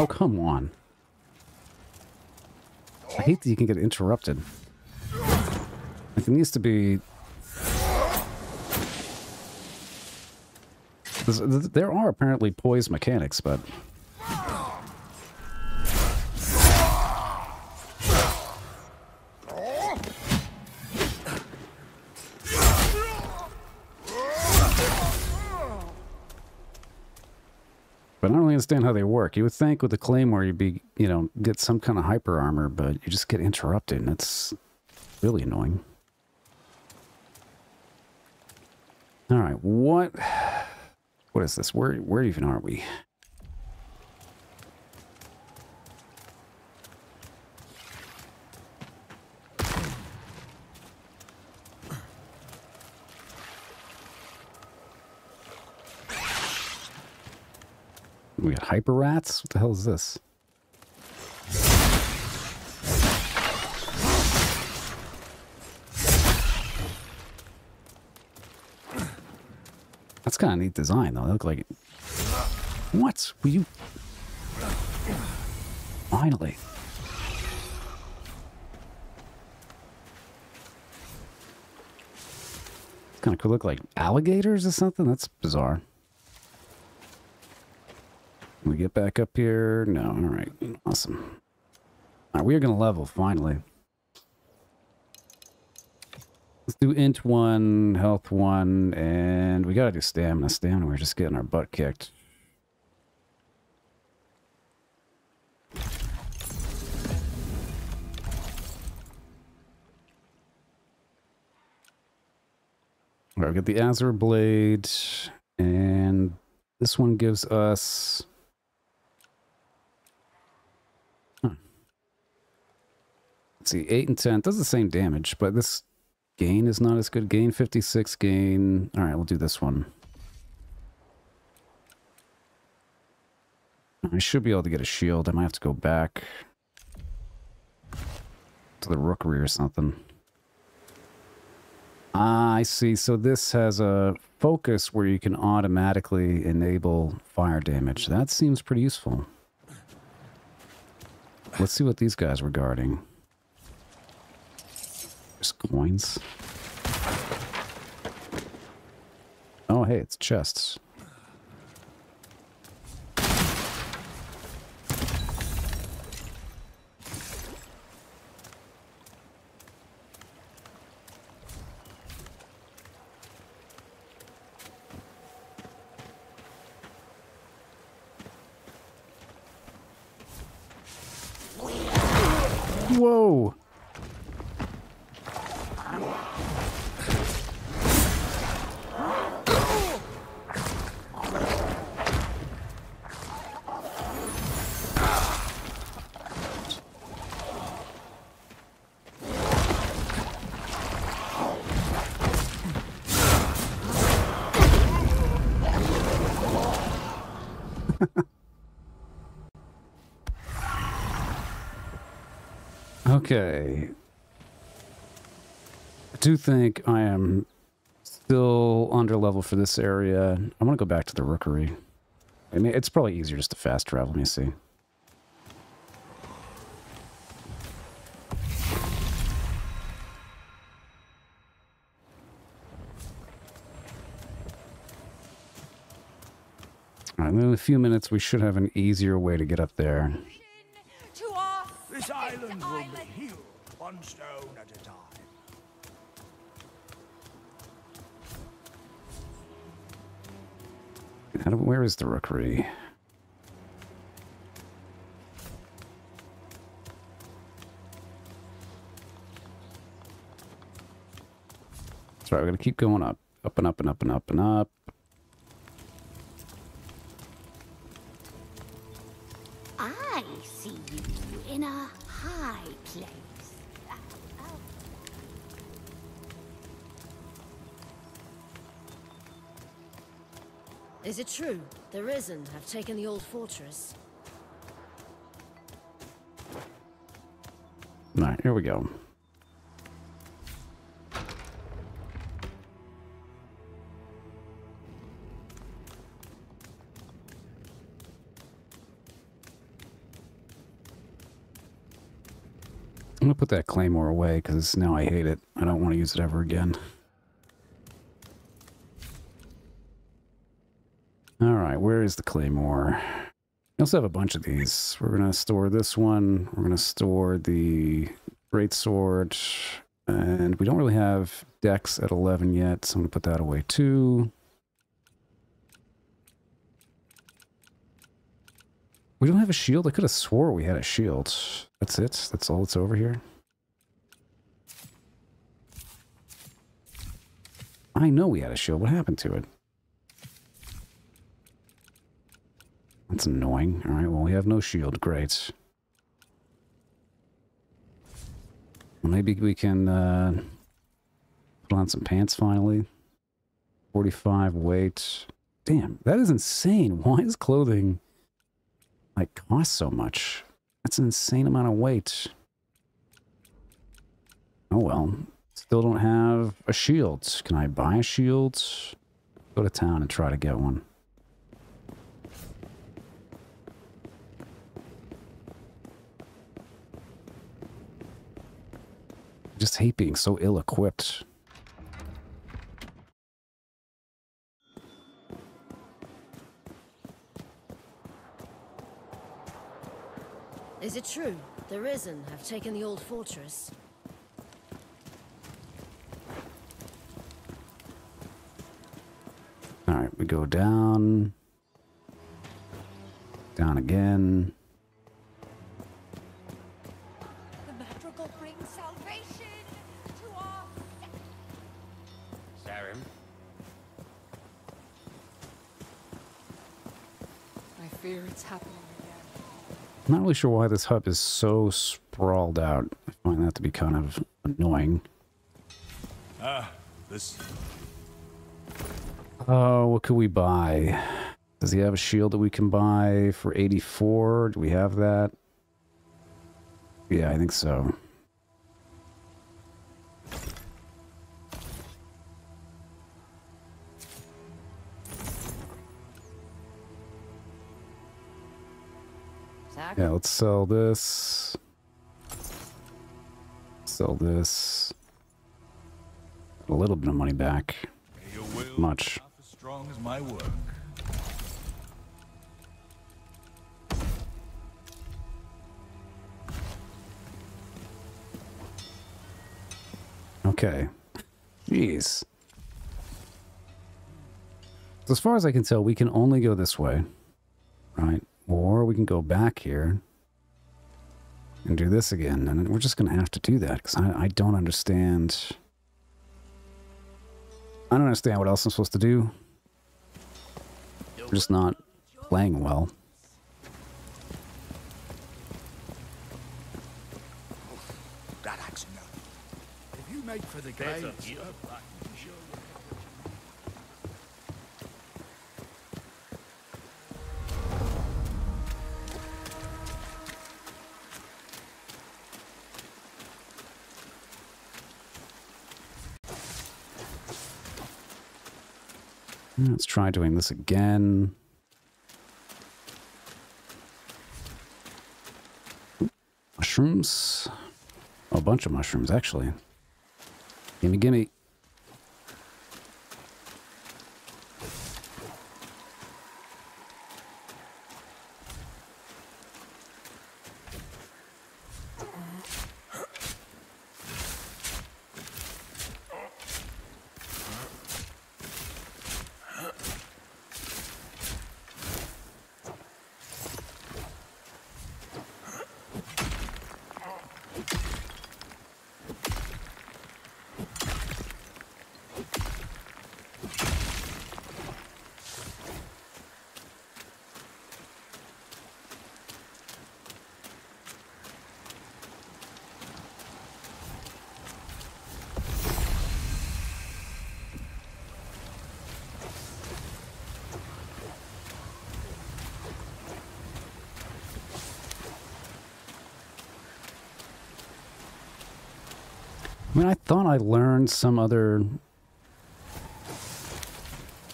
Oh, come on. I hate that you can get interrupted. Like, it needs to be There are apparently poise mechanics, but... But I don't really understand how they work. You would think with the claymore you'd be, you know, get some kind of hyper armor, but you just get interrupted, and it's really annoying. All right, what? What is this? Where, where even are we? We got hyper rats. What the hell is this? That's kind of neat design, though. They look like. What? Will you? Finally. Kind of could look like alligators or something. That's bizarre. Can we get back up here? No. All right. Awesome. All right, we are going to level finally. Let's do int one, health one, and we got to do stamina. Stamina, we're just getting our butt kicked. All right, we got the Azure Blade, and this one gives us. Huh. Let's see, 8 and 10 does the same damage, but this gain is not as good. Gain 56, gain. All right, we'll do this one. I should be able to get a shield. I might have to go back to the rookery or something. Ah, I see. So this has a focus where you can automatically enable fire damage. That seems pretty useful. Let's see what these guys were guarding. There's coins. Oh, hey, it's chests. Whoa! Okay. I do think I am still under level for this area. I'm going to go back to the rookery. I mean, it's probably easier just to fast travel. Let me see. All right, in a few minutes, we should have an easier way to get up there. One stone at a time. Where is the rookery? That's right, we're gonna keep going up. Up and up and up and up and up. have taken the old fortress. All right, here we go. I'm going to put that claymore away because now I hate it. I don't want to use it ever again. The claymore? We also have a bunch of these. We're gonna store this one. We're gonna store the great sword, and we don't really have dex at 11 yet, so I'm gonna put that away too. We don't have a shield. I could have swore we had a shield. That's it. That's all that's over here. I know we had a shield. What happened to it? That's annoying. All right, well, we have no shield. Great. Maybe we can uh, put on some pants finally. 45 weight. Damn, that is insane. Why is clothing like cost so much? That's an insane amount of weight. Oh well. Still don't have a shield. Can I buy a shield? Go to town and try to get one. Just hate being so ill-equipped. Is it true? The Risen have taken the old fortress. All right, we go down. Down again. I fear it's happening again. I'm not really sure why this hub is so sprawled out. I find that to be kind of annoying. Ah, this. Oh, what could we buy? Does he have a shield that we can buy for 84? Do we have that? Yeah, I think so. Zach? Yeah, let's sell this. Sell this. A little bit of money back. May Much. as strong as my work. Okay. Jeez. So as far as I can tell, we can only go this way. Right? Or we can go back here and do this again. And we're just going to have to do that because I, I don't understand. I don't understand what else I'm supposed to do. We're just not playing well. That axe. If you make for the gates, Let's try doing this again. Mushrooms. A bunch of mushrooms, actually. Gimme, gimme. I some other...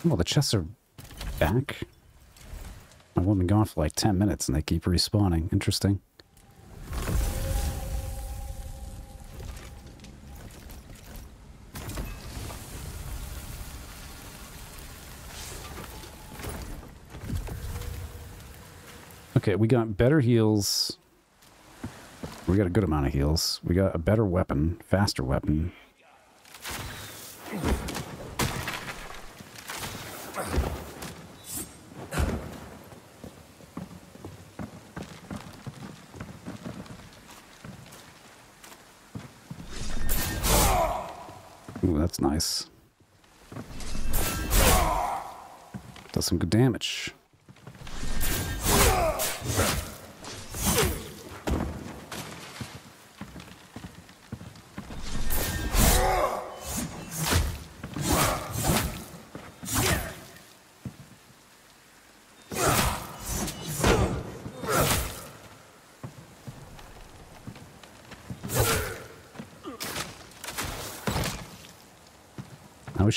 Well, the chests are back. I've only been gone for like 10 minutes and they keep respawning. Interesting. Okay, we got better heals. We got a good amount of heals. We got a better weapon, faster weapon,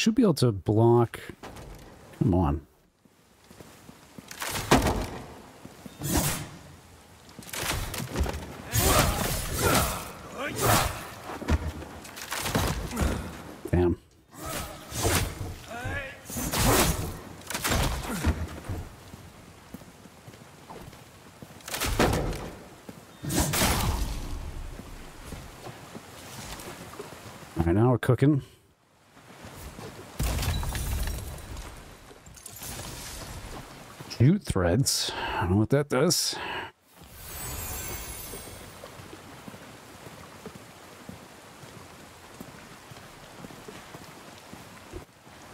should be able to block. Come on. Damn. All right, now we're cooking. Jute threads. I don't know what that does.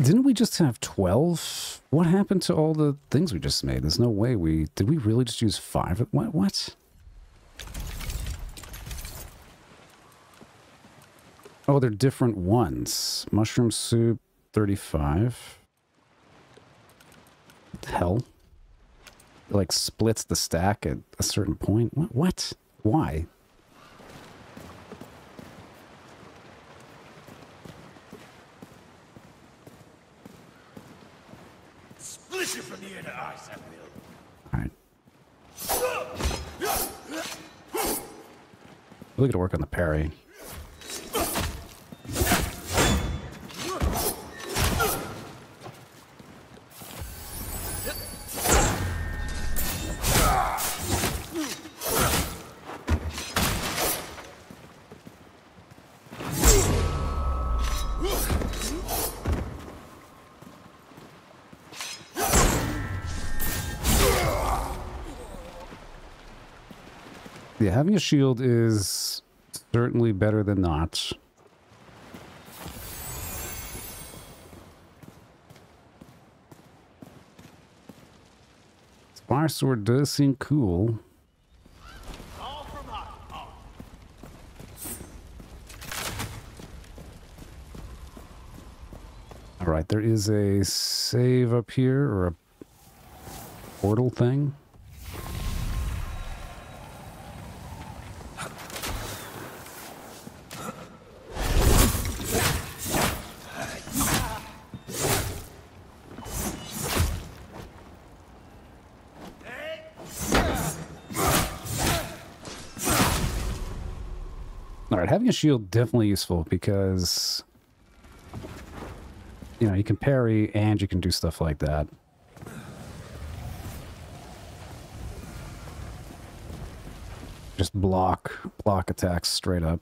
Didn't we just have 12? What happened to all the things we just made? There's no way we... Did we really just use five? What? What? Oh, they're different ones. Mushroom soup, 35. What the hell? It, like splits the stack at a certain point. What? what? Why? Split you from the inner ice, I will. Alright. Really gotta work on the parry. Having a shield is certainly better than not. Fire sword does seem cool. All right, there is a save up here or a portal thing. Shield definitely useful because you know you can parry and you can do stuff like that. Just block block attacks straight up.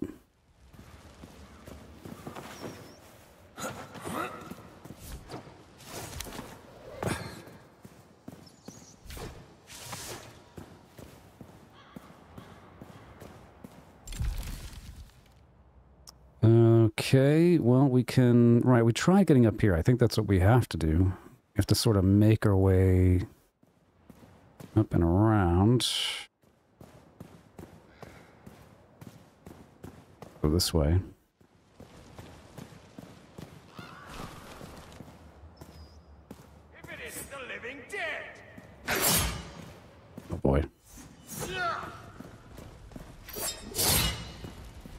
Okay, well, we can... Right, we try getting up here. I think that's what we have to do. We have to sort of make our way up and around. Go this way. If it isn't the living dead! Oh boy.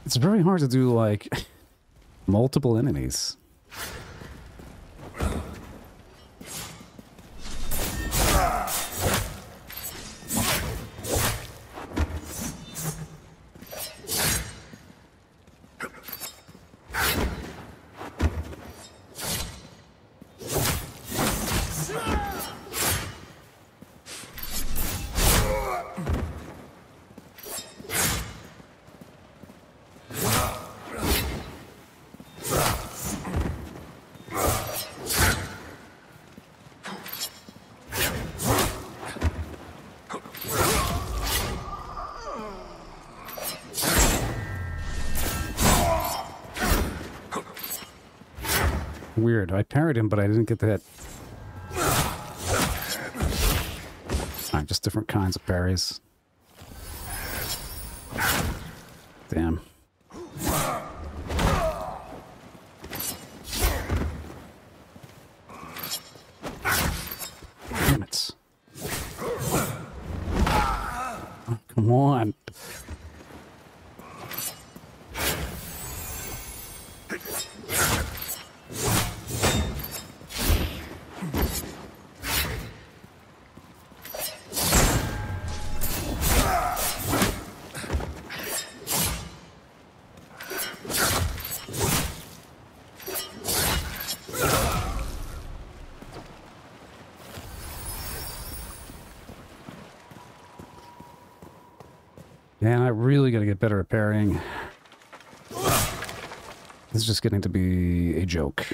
It's very hard to do, like, multiple enemies. Didn't get the hit. Alright, just different kinds of parries. Just getting to be a joke.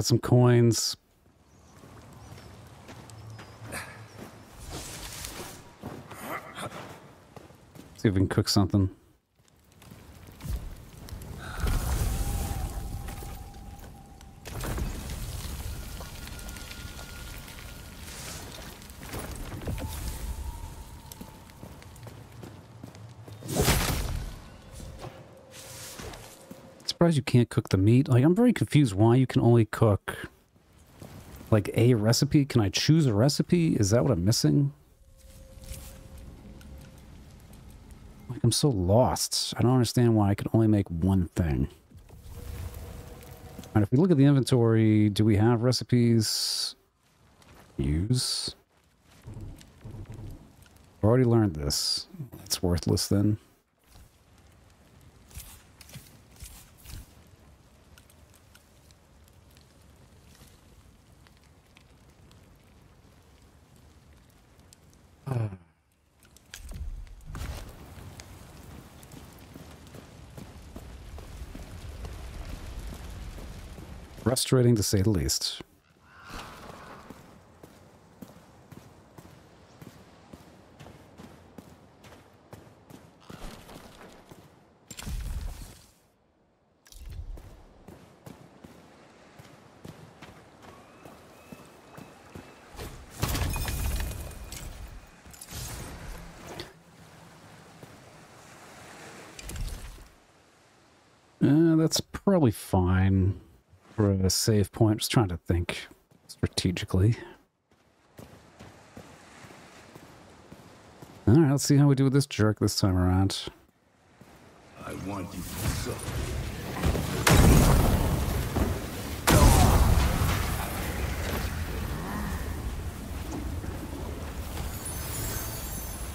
Got some coins. See if we can cook something. Surprised you can't cook the meat. Like, I'm very confused why you can only cook like a recipe. Can I choose a recipe? Is that what I'm missing? Like, I'm so lost. I don't understand why I can only make one thing. Alright, if we look at the inventory, do we have recipes? Use. I've already learned this. It's worthless then. Frustrating to say the least. Uh, that's probably fine for a save point. Just trying to think strategically. All right, let's see how we do with this jerk this time around. I want you to suffer.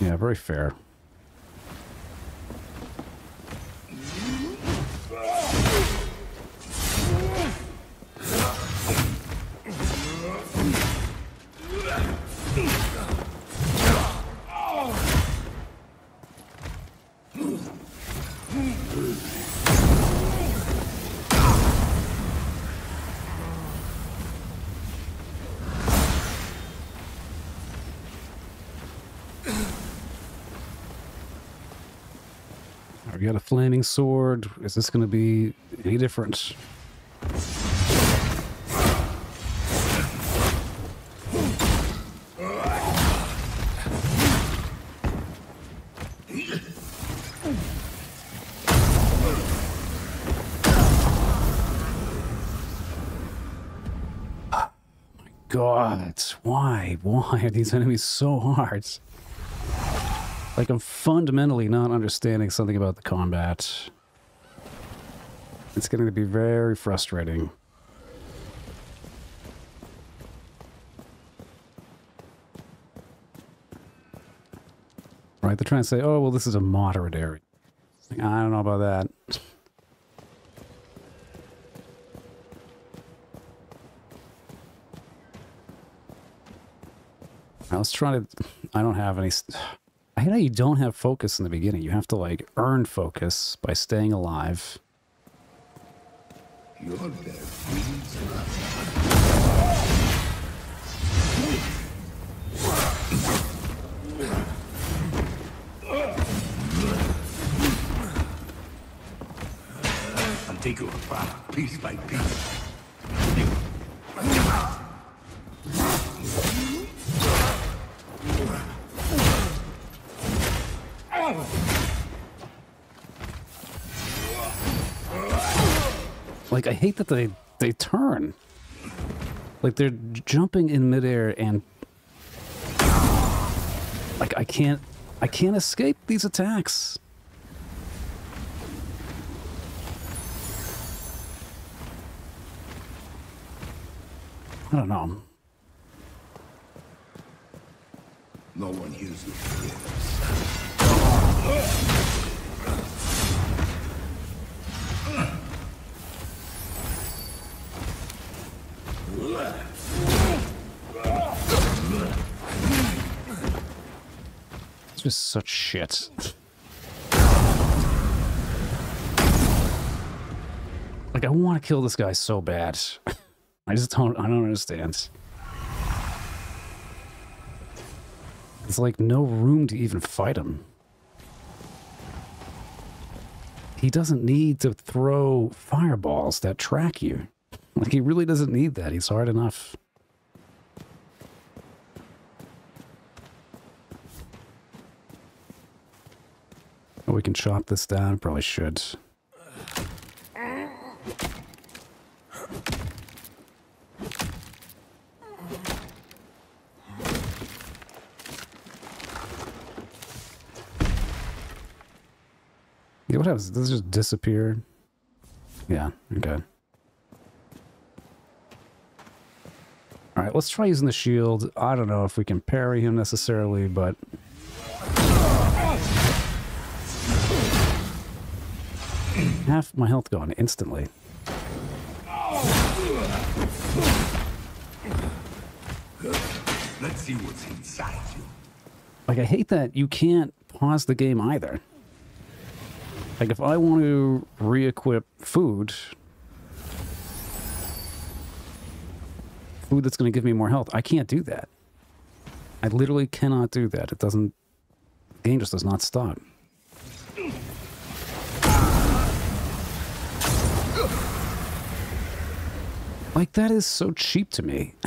Yeah, very fair. Sword. Is this going to be any different? Ah, God, why? Why are these enemies so hard? Like, I'm fundamentally not understanding something about the combat. It's going to be very frustrating. Right? They're trying to say, oh, well, this is a moderate area. I don't know about that. I was trying to. I don't have any. Hate how you don't have focus in the beginning. You have to like earn focus by staying alive. You're dead. I'll take you apart, piece by piece. Like I hate that they they turn. Like they're jumping in midair and like I can't I can't escape these attacks. I don't know. No one hears you. It's just such shit. Like I want to kill this guy so bad. I just don't I don't understand. It's like no room to even fight him. He doesn't need to throw fireballs that track you. Like he really doesn't need that. He's hard enough. Oh, we can chop this down. Probably should. Yeah, what happens? Does it just disappear? Yeah, okay. Let's try using the shield. I don't know if we can parry him necessarily, but... Half my health gone instantly. Let's see what's inside you. Like, I hate that you can't pause the game either. Like, if I want to re-equip food... Food that's going to give me more health, I can't do that. I literally cannot do that. It doesn't... The game just does not stop. Like, that is so cheap to me.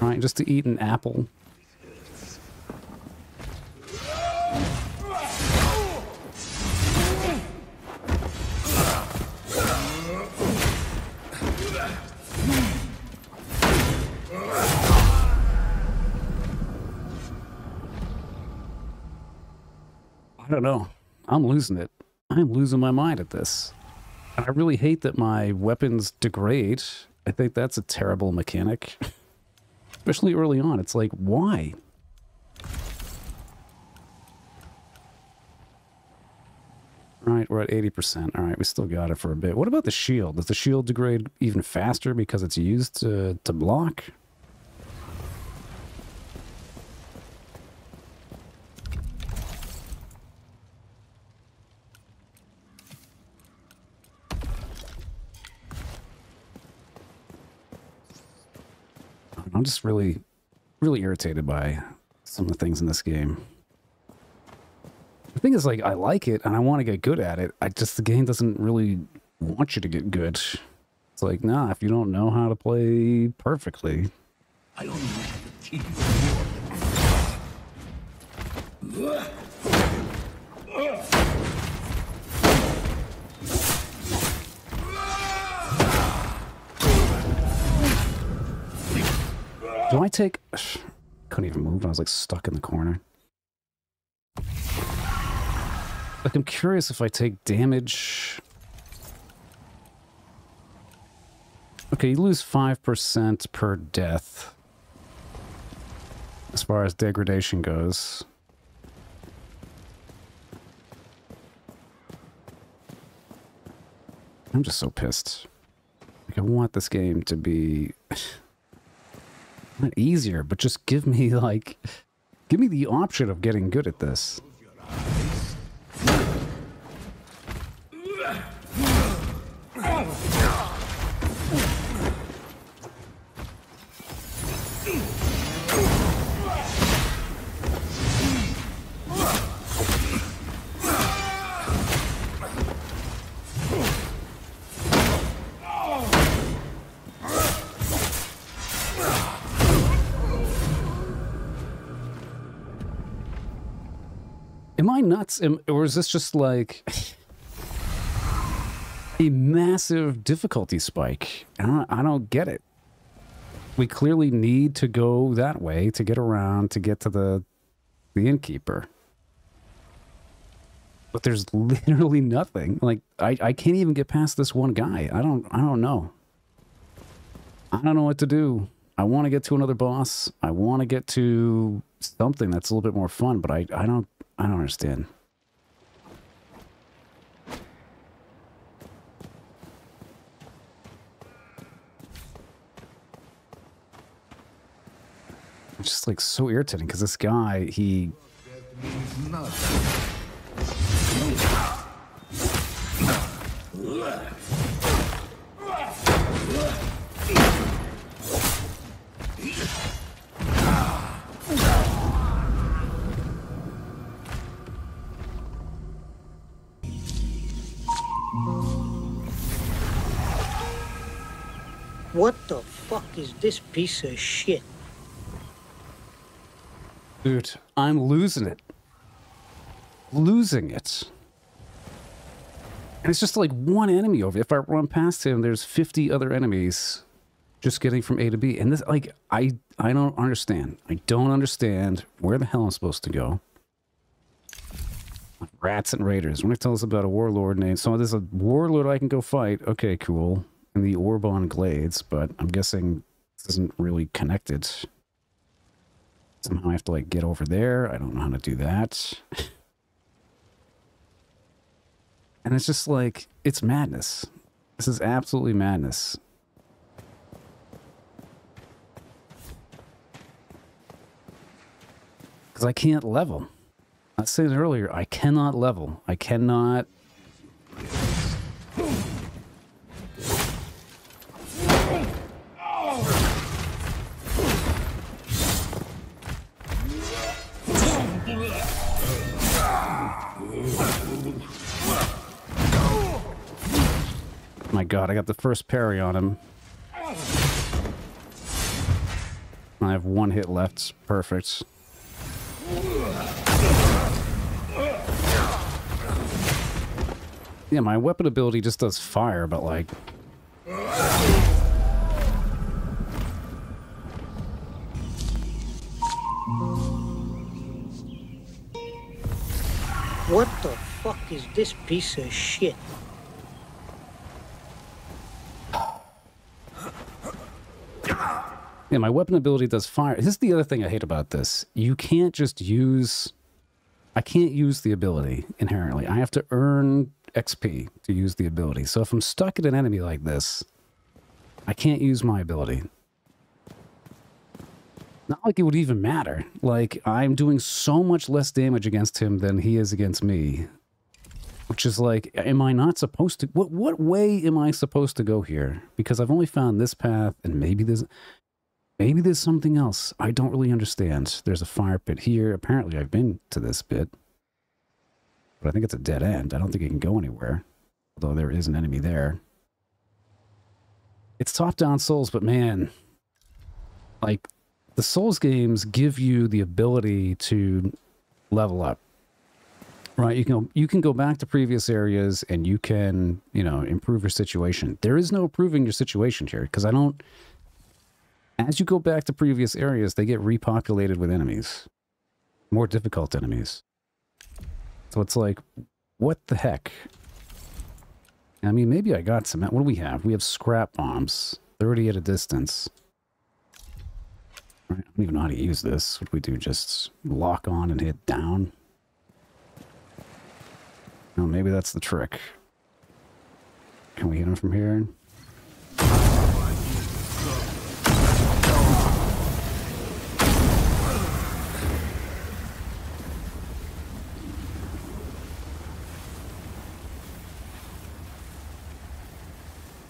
Right, just to eat an apple. I don't know. I'm losing it. I'm losing my mind at this. I really hate that my weapons degrade. I think that's a terrible mechanic. Especially early on. It's like, why? Right, we're at 80%. All right, we still got it for a bit. What about the shield? Does the shield degrade even faster because it's used to, to block? I'm just really, really irritated by some of the things in this game. The thing is, like, I like it and I want to get good at it. I just, the game doesn't really want you to get good. It's like, nah, if you don't know how to play perfectly. I don't know how to teach Do I take... Couldn't even move. I was like stuck in the corner. Like, I'm curious if I take damage... Okay, you lose 5% per death. as far as degradation goes. I'm just so pissed. Like, I want this game to be not easier, but just give me like, give me the option of getting good at this. Am I nuts? Am, or is this just like a massive difficulty spike? I don't, I don't get it. We clearly need to go that way to get around to get to the the innkeeper. But there's literally nothing. Like I, I can't even get past this one guy. I don't I don't know. I don't know what to do. I want to get to another boss. I want to get to something that's a little bit more fun, but I, I don't I don't understand. It's just like so irritating because this guy, he. What the fuck is this piece of shit? Dude, I'm losing it. Losing it. And it's just like one enemy over. If I run past him, there's 50 other enemies just getting from A to B. And this, like, I, I don't understand. I don't understand where the hell I'm supposed to go. Rats and raiders. When it tells us about a warlord named, so there's a warlord I can go fight. Okay, cool. In the Orban Glades, but I'm guessing this isn't really connected. Somehow I have to like get over there. I don't know how to do that. and it's just like, it's madness. This is absolutely madness. Because I can't level. I said earlier, I cannot level. I cannot. My god, I got the first parry on him. I have one hit left. Perfect. Yeah, my weapon ability just does fire, but like... What the fuck is this piece of shit? Yeah, my weapon ability does fire. This is the other thing I hate about this. You can't just use... I can't use the ability inherently. I have to earn XP to use the ability. So if I'm stuck at an enemy like this, I can't use my ability. Not like it would even matter. Like, I'm doing so much less damage against him than he is against me. Which is like, am I not supposed to... What, what way am I supposed to go here? Because I've only found this path, and maybe there's... Maybe there's something else. I don't really understand. There's a fire pit here. Apparently, I've been to this bit. But I think it's a dead end. I don't think it can go anywhere. Although there is an enemy there. It's top-down Souls, but man... Like, the Souls games give you the ability to level up. Right, you can you can go back to previous areas and you can, you know, improve your situation. There is no improving your situation here because I don't as you go back to previous areas, they get repopulated with enemies. More difficult enemies. So it's like, what the heck? I mean, maybe I got some. What do we have? We have scrap bombs. 30 at a distance. Right, I don't even know how to use this. What do we do? Just lock on and hit down? Oh, maybe that's the trick. Can we hit him from here?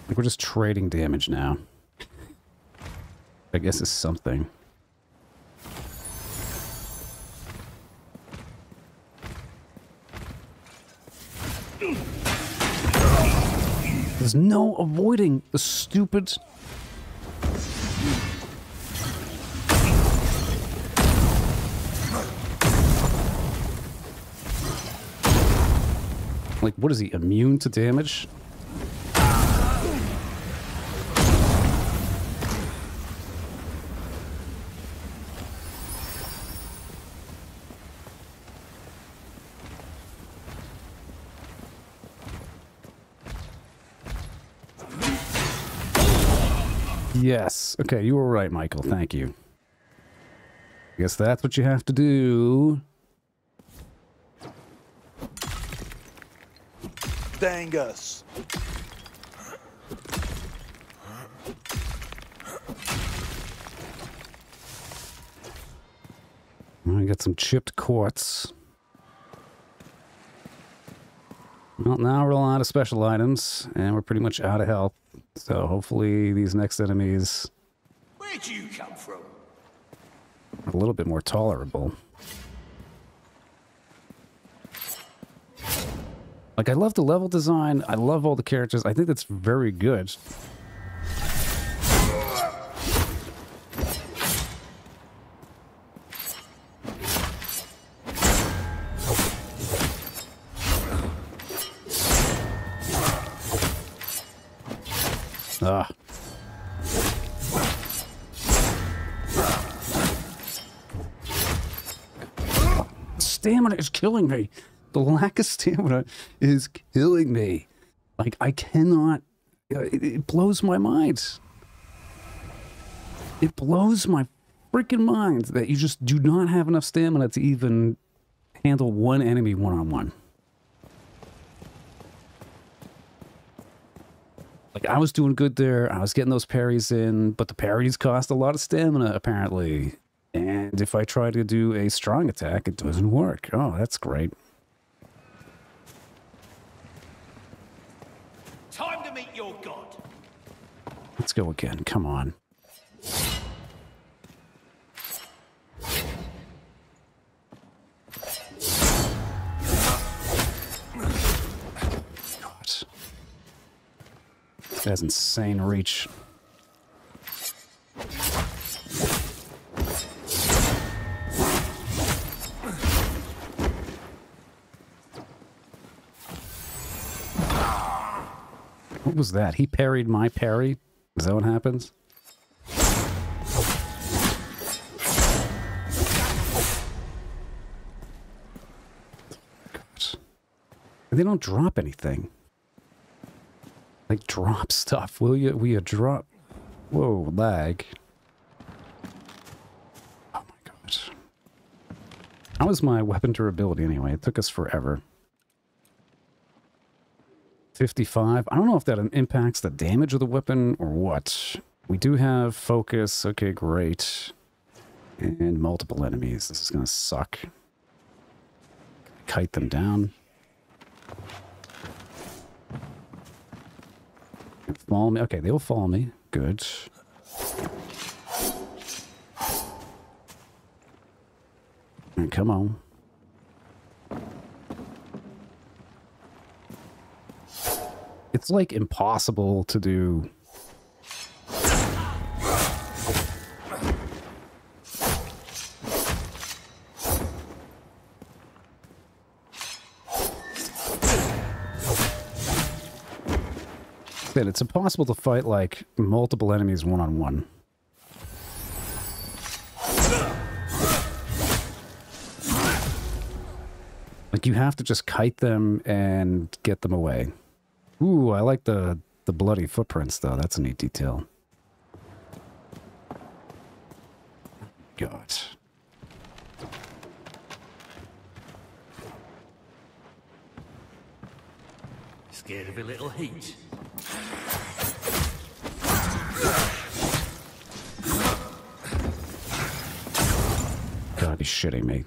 Like we're just trading damage now. I guess it's something. There's no avoiding the stupid... Like, what is he, immune to damage? Yes. Okay, you were right, Michael. Thank you. I guess that's what you have to do. Dangus. I got some chipped quartz. Well, now we're all out of special items, and we're pretty much out of health. So hopefully these next enemies Where'd you come from? are a little bit more tolerable. Like, I love the level design. I love all the characters. I think that's very good. Killing me. The lack of stamina is killing me. Like, I cannot. It, it blows my mind. It blows my freaking mind that you just do not have enough stamina to even handle one enemy one on one. Like I was doing good there. I was getting those parries in, but the parries cost a lot of stamina apparently. And if I try to do a strong attack, it doesn't work. Oh, that's great. Time to meet your god. Let's go again. Come on. God. Has insane reach. What was that? He parried my parry? Is that what happens? They don't drop anything. Like, drop stuff. Will you? Will you drop? Whoa, lag. Oh my god. How was my weapon durability anyway? It took us forever. 55. I don't know if that impacts the damage of the weapon or what. We do have focus. Okay, great. And multiple enemies. This is going to suck. Kite them down. Follow me. Okay, they'll follow me. Good. And come on. It's like impossible to do. That it's impossible to fight like multiple enemies one on one. Like you have to just kite them and get them away. Ooh, I like the the bloody footprints though. That's a neat detail. God. Scared of a little heat? God, he's shitting me.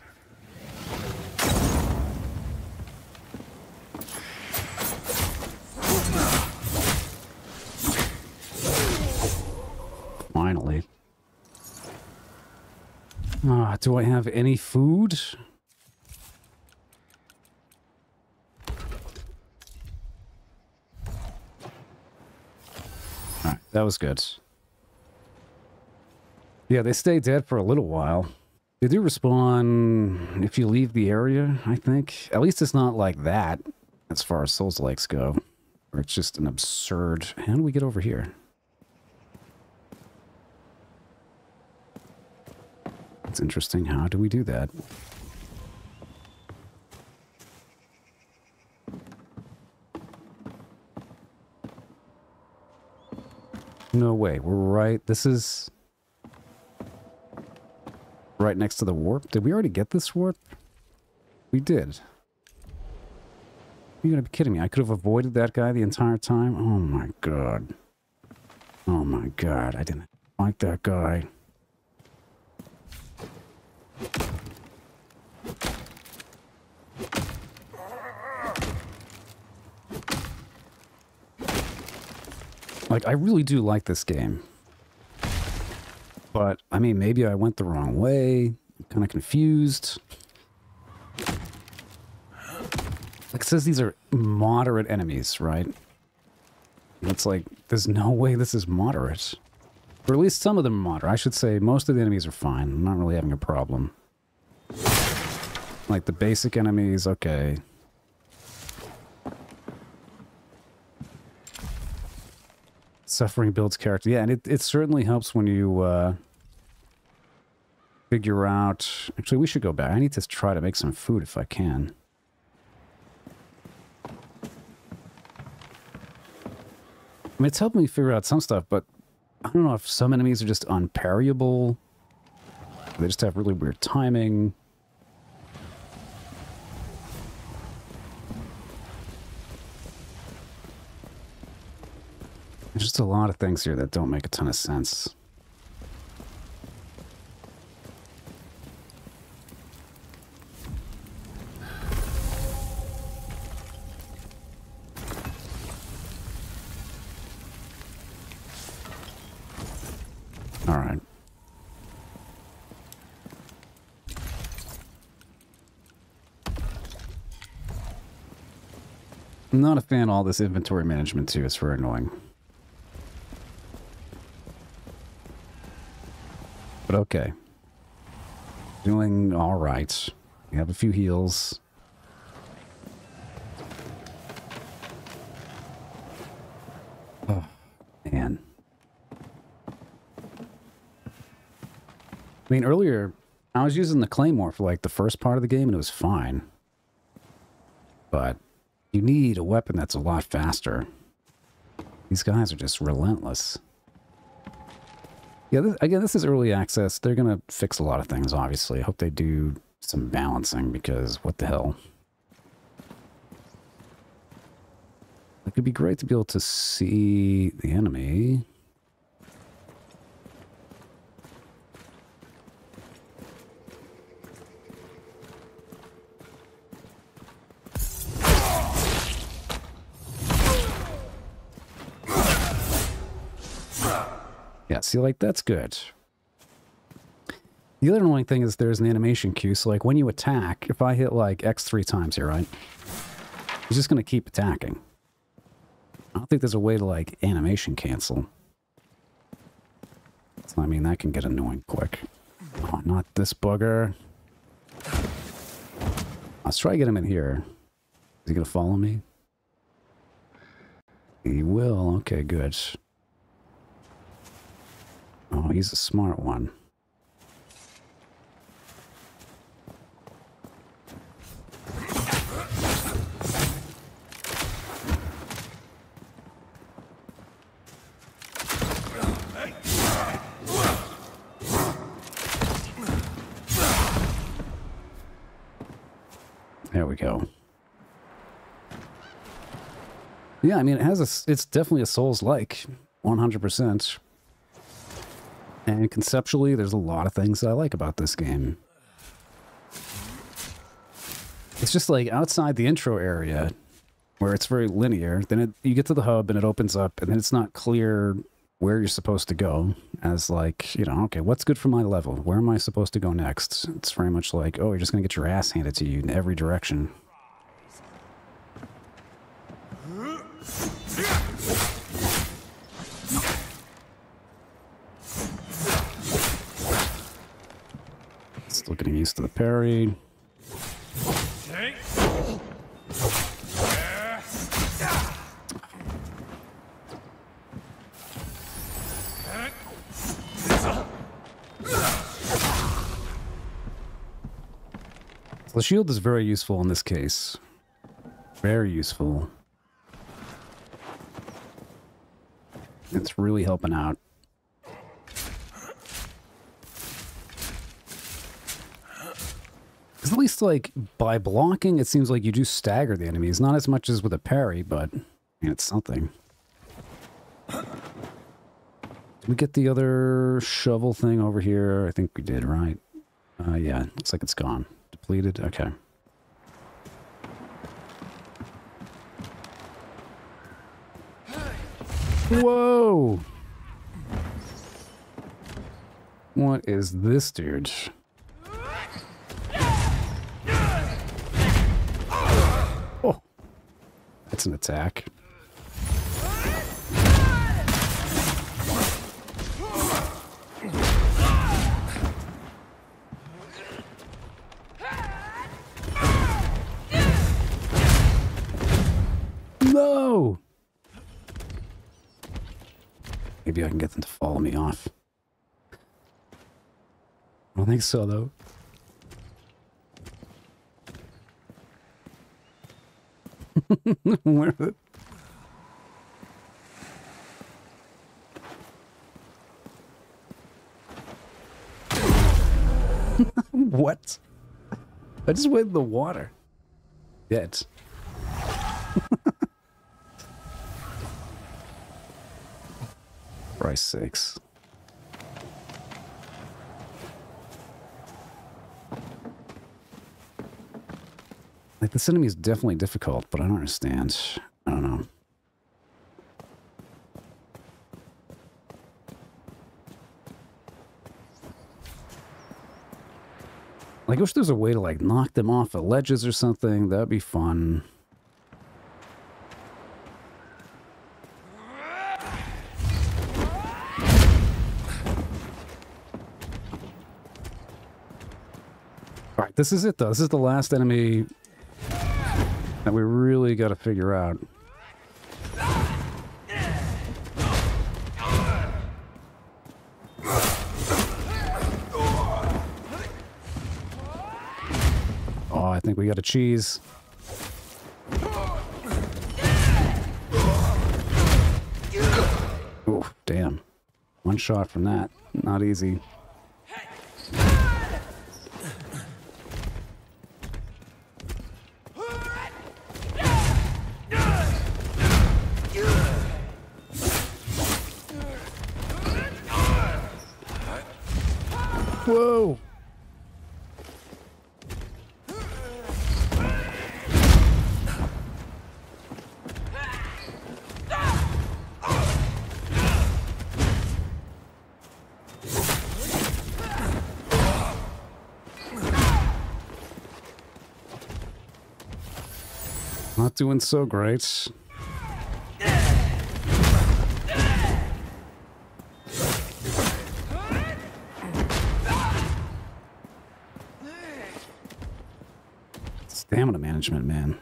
Do I have any food? Alright, that was good. Yeah, they stay dead for a little while. They do respawn if you leave the area, I think. At least it's not like that as far as Souls Likes go. Or it's just an absurd... How do we get over here? It's interesting. How do we do that? No way. We're right. This is right next to the warp. Did we already get this warp? We did. You're gonna be kidding me. I could have avoided that guy the entire time. Oh my god. Oh my god. I didn't like that guy. Like, I really do like this game. But, I mean, maybe I went the wrong way. kind of confused. Like, it says these are moderate enemies, right? It's like, there's no way this is moderate. Or at least some of them are moderate. I should say most of the enemies are fine. I'm not really having a problem. Like, the basic enemies, okay. Suffering builds character. Yeah, and it, it certainly helps when you uh, figure out... Actually, we should go back. I need to try to make some food if I can. I mean, it's helped me figure out some stuff, but I don't know if some enemies are just unparryable. They just have really weird timing. There's just a lot of things here that don't make a ton of sense. All right. I'm not a fan all this inventory management too. It's very annoying. But okay. Doing all right. We have a few heals. Oh, man. I mean, earlier, I was using the Claymore for like the first part of the game and it was fine. But you need a weapon that's a lot faster. These guys are just relentless. Yeah, this, again, this is early access. They're going to fix a lot of things, obviously. I hope they do some balancing because what the hell? It could be great to be able to see the enemy. See, like, that's good. The other annoying thing is there's an animation queue, so, like, when you attack, if I hit, like, X three times here, right? He's just gonna keep attacking. I don't think there's a way to, like, animation cancel. So, I mean, that can get annoying quick. Oh, not this bugger. Let's try to get him in here. Is he gonna follow me? He will. Okay, good. Oh, he's a smart one. There we go. Yeah, I mean, it has a, it's definitely a Souls-like, 100%. And conceptually, there's a lot of things I like about this game. It's just like outside the intro area, where it's very linear. Then it, you get to the hub and it opens up, and then it's not clear where you're supposed to go. As like, you know, okay, what's good for my level? Where am I supposed to go next? It's very much like, oh, you're just gonna get your ass handed to you in every direction. Still getting used to the parry. The shield is very useful in this case. Very useful. It's really helping out. Because at least, like, by blocking, it seems like you do stagger the enemies. Not as much as with a parry, but it's something. Did we get the other shovel thing over here? I think we did, right? Uh, yeah, looks like it's gone. Depleted? Okay. Whoa! What is this dude? An attack. No! Maybe I can get them to follow me off. I don't think so, though. Where the... what? I just went in the water. Dead. Christ's sakes. Like, this enemy is definitely difficult, but I don't understand. I don't know. Like, I wish there was a way to, like, knock them off of ledges or something. That'd be fun. All right, this is it, though. This is the last enemy that we really got to figure out. Oh, I think we got a cheese. Oh, damn. One shot from that. Not easy. Doing so great. Stamina management, man.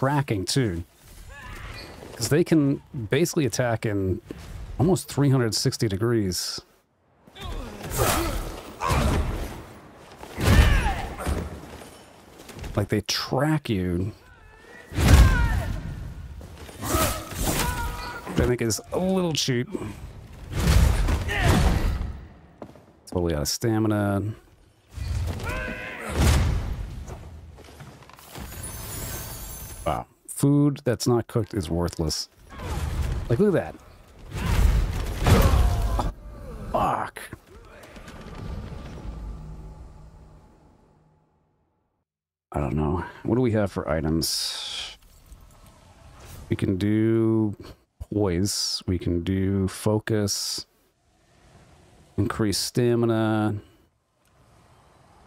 Tracking, too. Because they can basically attack in almost 360 degrees. Like, they track you. Which I think is a little cheap. Totally out of stamina. Food that's not cooked is worthless. Like, look at that. Fuck. I don't know. What do we have for items? We can do poise. We can do focus. Increase stamina.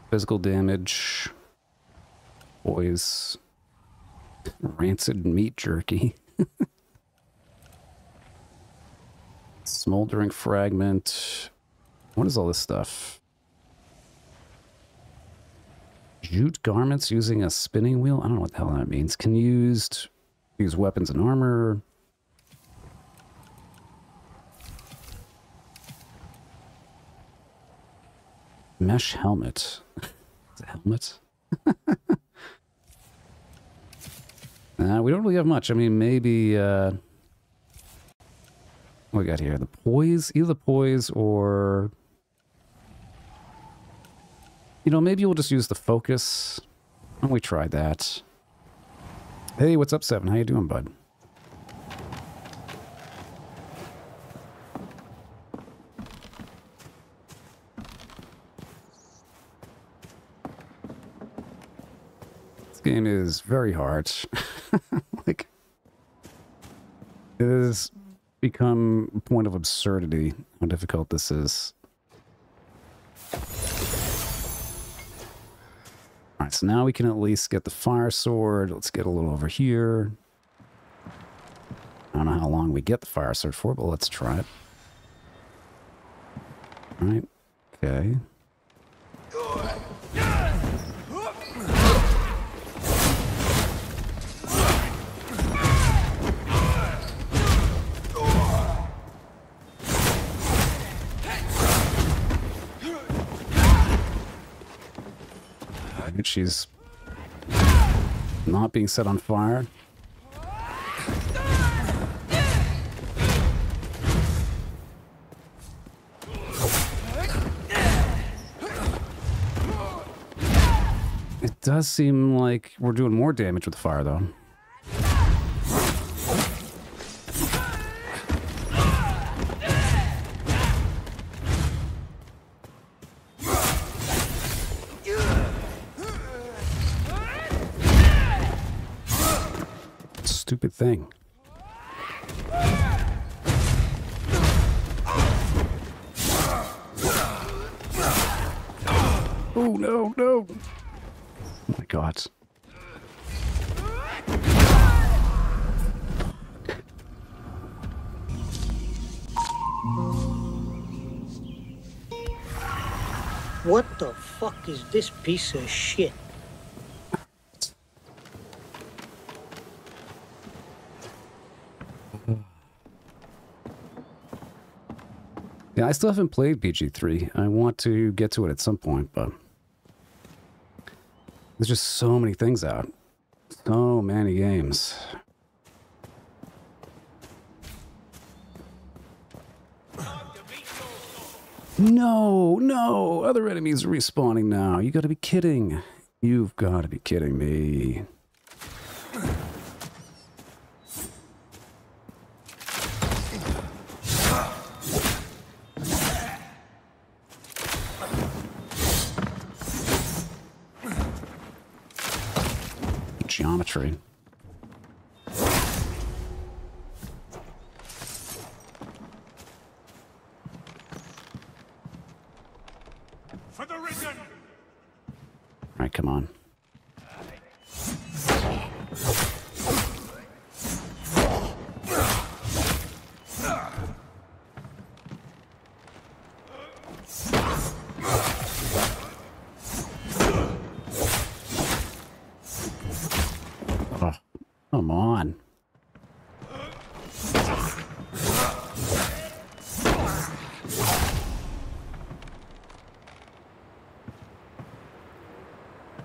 Physical damage. Poise. Rancid meat jerky. Smoldering fragment. What is all this stuff? Jute garments using a spinning wheel? I don't know what the hell that means. Can used use weapons and armor. Mesh helmet. Helmet? Uh, we don't really have much. I mean, maybe, uh, what we got here? The poise, either the poise or, you know, maybe we'll just use the focus. Why don't we try that? Hey, what's up, Seven? How you doing, bud? This game is very hard. like, it has become a point of absurdity how difficult this is. Alright, so now we can at least get the fire sword. Let's get a little over here. I don't know how long we get the fire sword for, but let's try it. Alright, okay. She's not being set on fire. It does seem like we're doing more damage with the fire, though. Thing. Oh, no, no. Oh my god. What the fuck is this piece of shit? Yeah, I still haven't played BG3. I want to get to it at some point, but there's just so many things out. So many games. No, no, other enemies are respawning now. You gotta be kidding. You've gotta be kidding me. Geometry.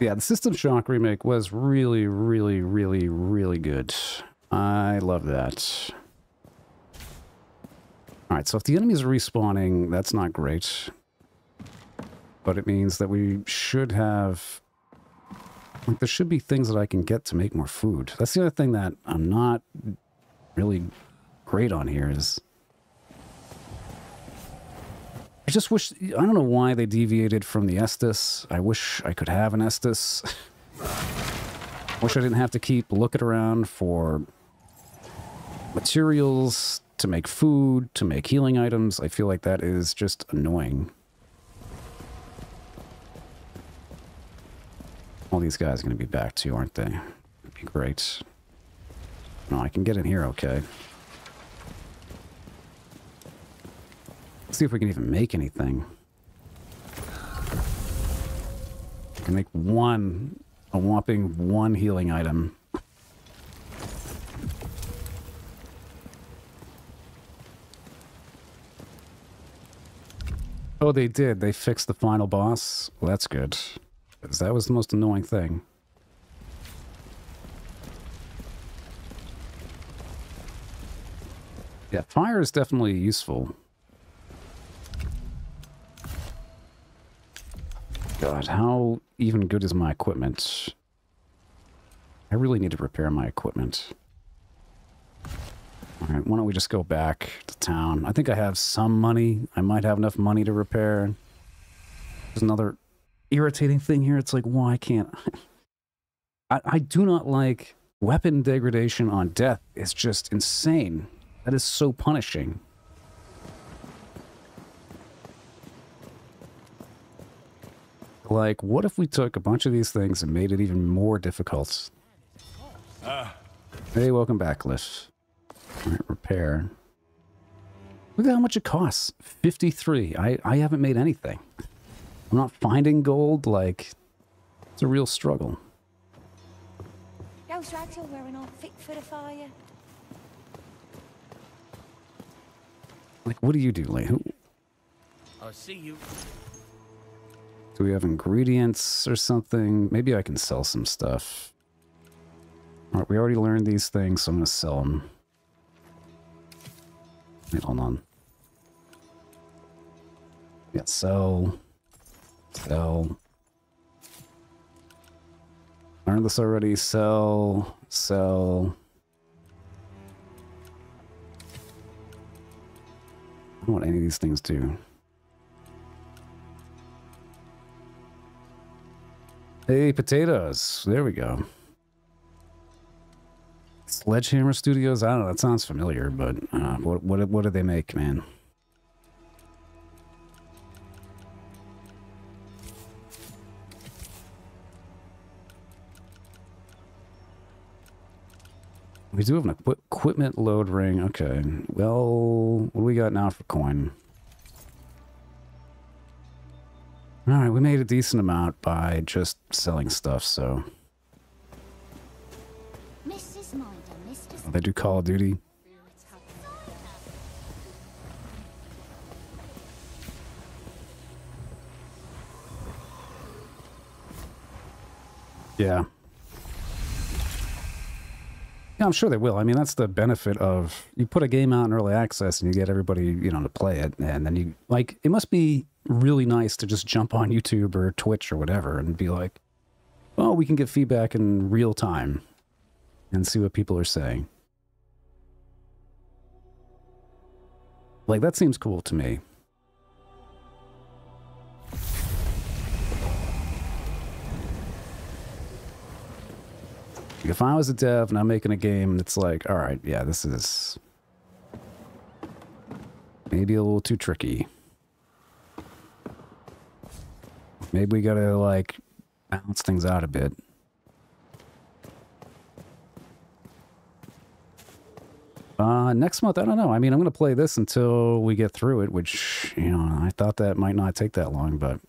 Yeah, the System Shock remake was really, really, really, really good. I love that. Alright, so if the enemies are respawning, that's not great. But it means that we should have... Like, there should be things that I can get to make more food. That's the other thing that I'm not really great on here is... I just wish... I don't know why they deviated from the Estus. I wish I could have an Estus. wish I didn't have to keep looking around for materials to make food, to make healing items. I feel like that is just annoying. All these guys are going to be back too, aren't they? Be great. No, I can get in here okay. See if we can even make anything. I can make one, a whopping one healing item. Oh, they did. They fixed the final boss. Well, that's good. Because that was the most annoying thing. Yeah, fire is definitely useful. God, how even good is my equipment? I really need to repair my equipment. Alright, why don't we just go back to town? I think I have some money. I might have enough money to repair. There's another irritating thing here. It's like, why can't... I, I do not like weapon degradation on death. It's just insane. That is so punishing. Like, what if we took a bunch of these things and made it even more difficult? Ah. Hey, welcome back, Cliff. All right, repair. Look at how much it costs. 53. I, I haven't made anything. I'm not finding gold. Like, it's a real struggle. Those rags all wearing all fit for the fire. Like, what do you do, like, I'll see you. Do we have ingredients or something? Maybe I can sell some stuff. All right, we already learned these things, so I'm going to sell them. Wait, hold on. Yeah, sell. Sell. Learned this already. Sell. Sell. I don't what any of these things do. Hey, potatoes. There we go. Sledgehammer Studios. I don't know. That sounds familiar, but uh, what what what do they make, man? We do have an equipment load ring. Okay. Well, what do we got now for coin? All right, we made a decent amount by just selling stuff, so Mrs. Minder, Mr. Oh, they do Call of Duty. Yeah. I'm sure they will. I mean, that's the benefit of you put a game out in early access and you get everybody, you know, to play it, and then you like it must be really nice to just jump on YouTube or Twitch or whatever and be like, "Oh, we can get feedback in real time and see what people are saying." Like that seems cool to me. If I was a dev and I'm making a game and it's like, all right, yeah, this is maybe a little too tricky. Maybe we gotta like balance things out a bit. Uh, next month, I don't know. I mean, I'm going to play this until we get through it, which, you know, I thought that might not take that long, but...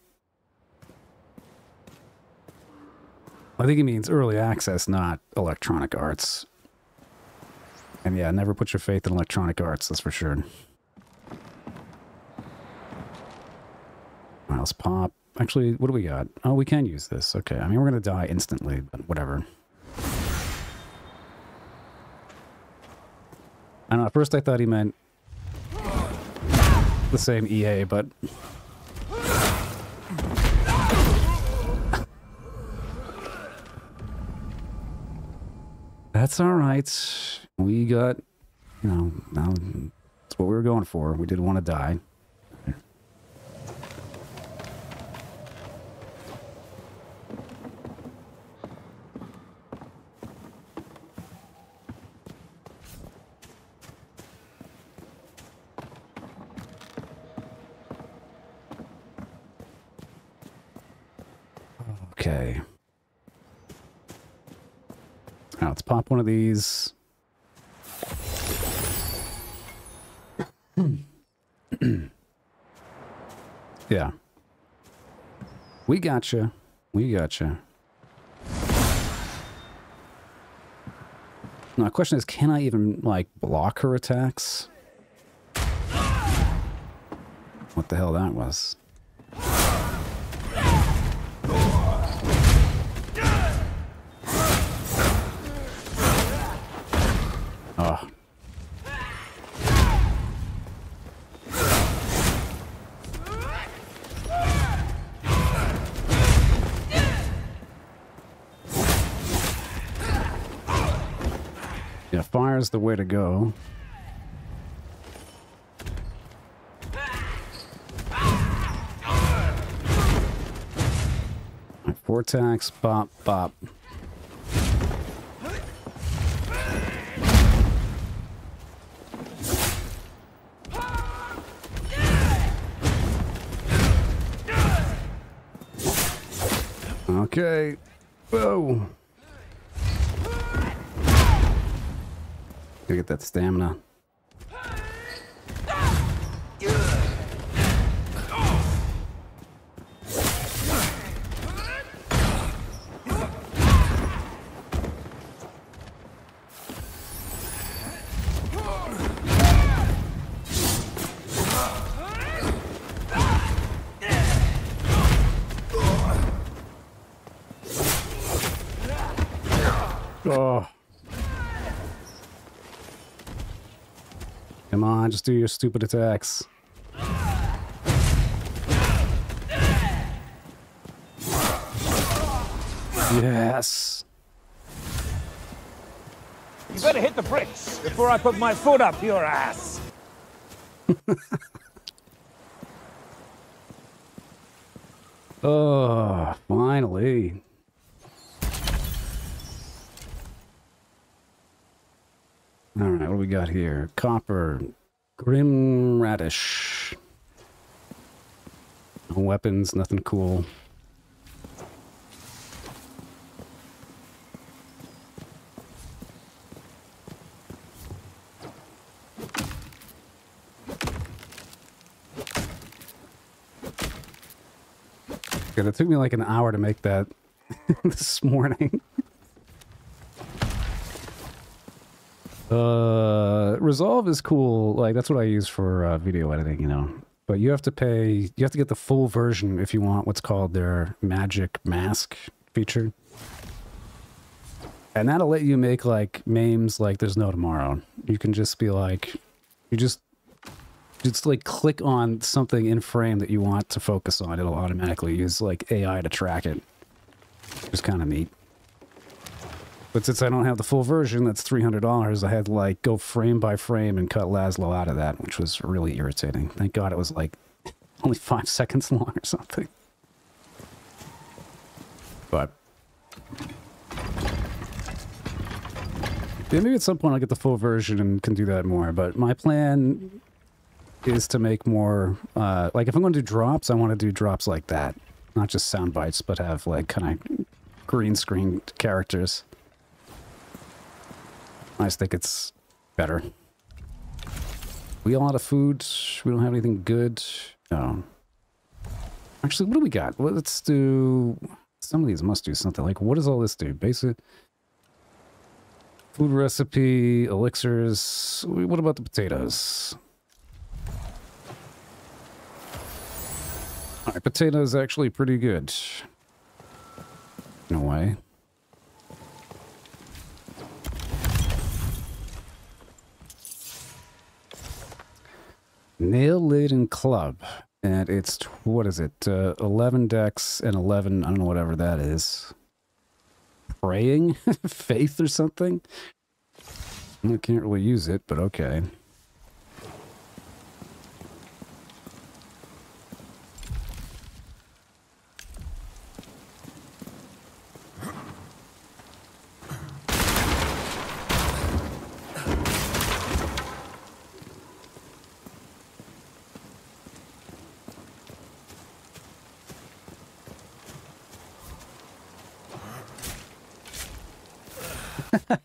I think he means early access, not Electronic Arts. And yeah, never put your faith in Electronic Arts, that's for sure. Mouse pop. Actually, what do we got? Oh, we can use this. Okay. I mean, we're going to die instantly, but whatever. I don't know. At first, I thought he meant the same EA, but that's all right. We got, you know, now that's what we were going for. We didn't want to die. Okay. One of these. yeah. We gotcha. We gotcha. Now, the question is, can I even, like, block her attacks? What the hell that was? Fire's the way to go. Vortex, bop, bop. Stamina. On, just do your stupid attacks. Yes. You better hit the bricks before I put my foot up your ass. Oh, finally. All right, what do we got here? Copper, Grim Radish. No weapons, nothing cool. Good, it took me like an hour to make that this morning. Uh, Resolve is cool. Like that's what I use for uh, video editing, you know. But you have to pay. You have to get the full version if you want what's called their Magic Mask feature, and that'll let you make like memes like there's no tomorrow. You can just be like, you just just like click on something in frame that you want to focus on. It'll automatically use like AI to track it. It's kind of neat. But since I don't have the full version, that's $300, I had to like go frame by frame and cut Laszlo out of that, which was really irritating. Thank God it was like only five seconds long or something. But yeah, maybe at some point I'll get the full version and can do that more. But my plan is to make more, uh, like if I'm going to do drops, I want to do drops like that. Not just sound bites, but have like kind of green screen characters. I just think it's better. We all out of food. We don't have anything good. No. Actually, what do we got? Let's do... Some of these must do something. Like, what does all this do? Basic... Food recipe, elixirs. What about the potatoes? Alright, potatoes actually pretty good. A way. Nail Laden Club. And it's, what is it? Uh, 11 dex and 11, I don't know, whatever that is. Praying? Faith or something? I can't really use it, but okay.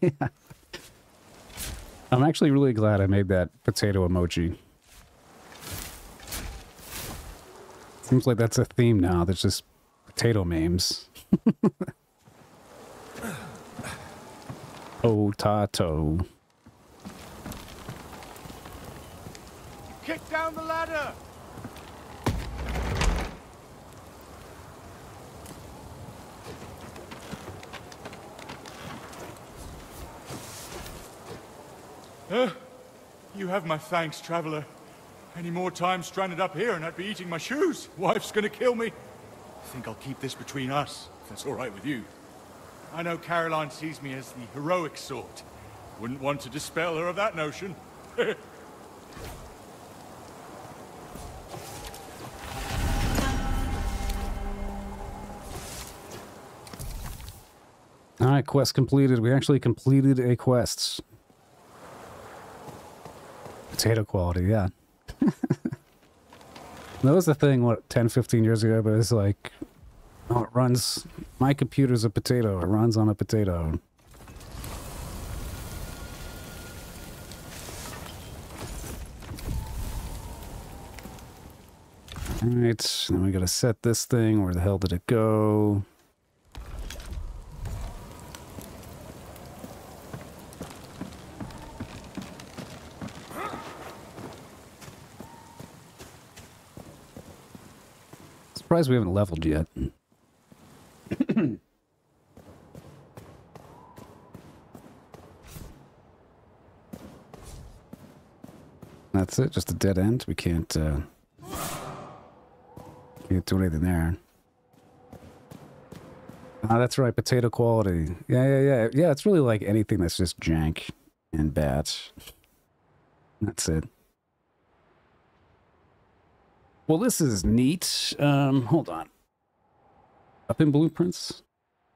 Yeah. I'm actually really glad I made that potato emoji. Seems like that's a theme now. That's just potato memes. Potato. Kick down the ladder! Uh, you have my thanks, traveler. Any more time stranded up here and I'd be eating my shoes. Wife's gonna kill me. I think I'll keep this between us, if that's all right with you. I know Caroline sees me as the heroic sort. Wouldn't want to dispel her of that notion. All right, quest completed. We actually completed a quest. Potato quality, yeah. that was the thing, what, 10, 15 years ago, but it's like, oh, it runs, my computer's a potato. It runs on a potato. Alright, then we gotta set this thing. Where the hell did it go? Surprised we haven't leveled yet. That's it, just a dead end. We can't, uh, can't do anything there. Ah, that's right, potato quality. Yeah, yeah, yeah. Yeah, it's really like anything that's just jank and bad. That's it. Well, this is neat. Um, hold on. Up in blueprints?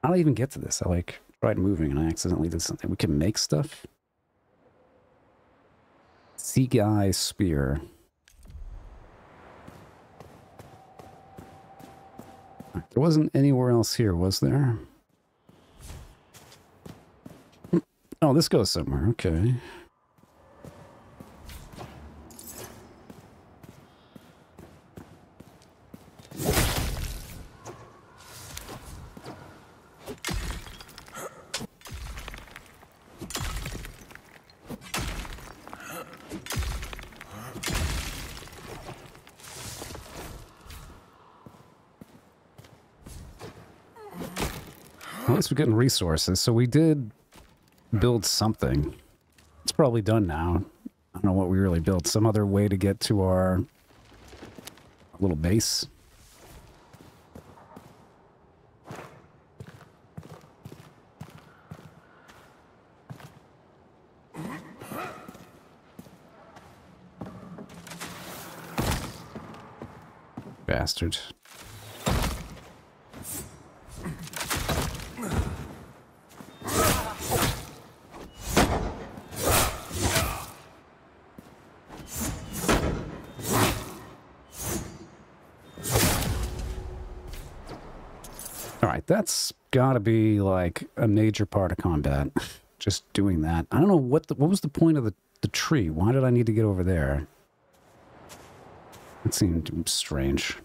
I don't even get to this. I like tried moving and I accidentally did something. We can make stuff. Sea guy spear. There wasn't anywhere else here, was there? Oh, this goes somewhere. Okay. Resources. So we did build something. It's probably done now. I don't know what we really built. Some other way to get to our little base. Got to be like a major part of combat. Just doing that. I don't know what the, what was the point of the, the tree. Why did I need to get over there? That seemed strange.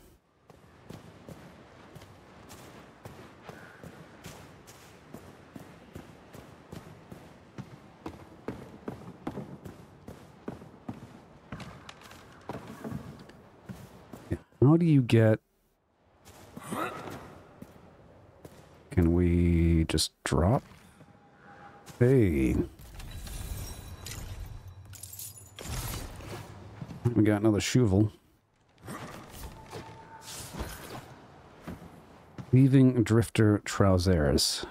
How do you get Can we just drop? Hey. We got another Shovel. Leaving Drifter Trousers.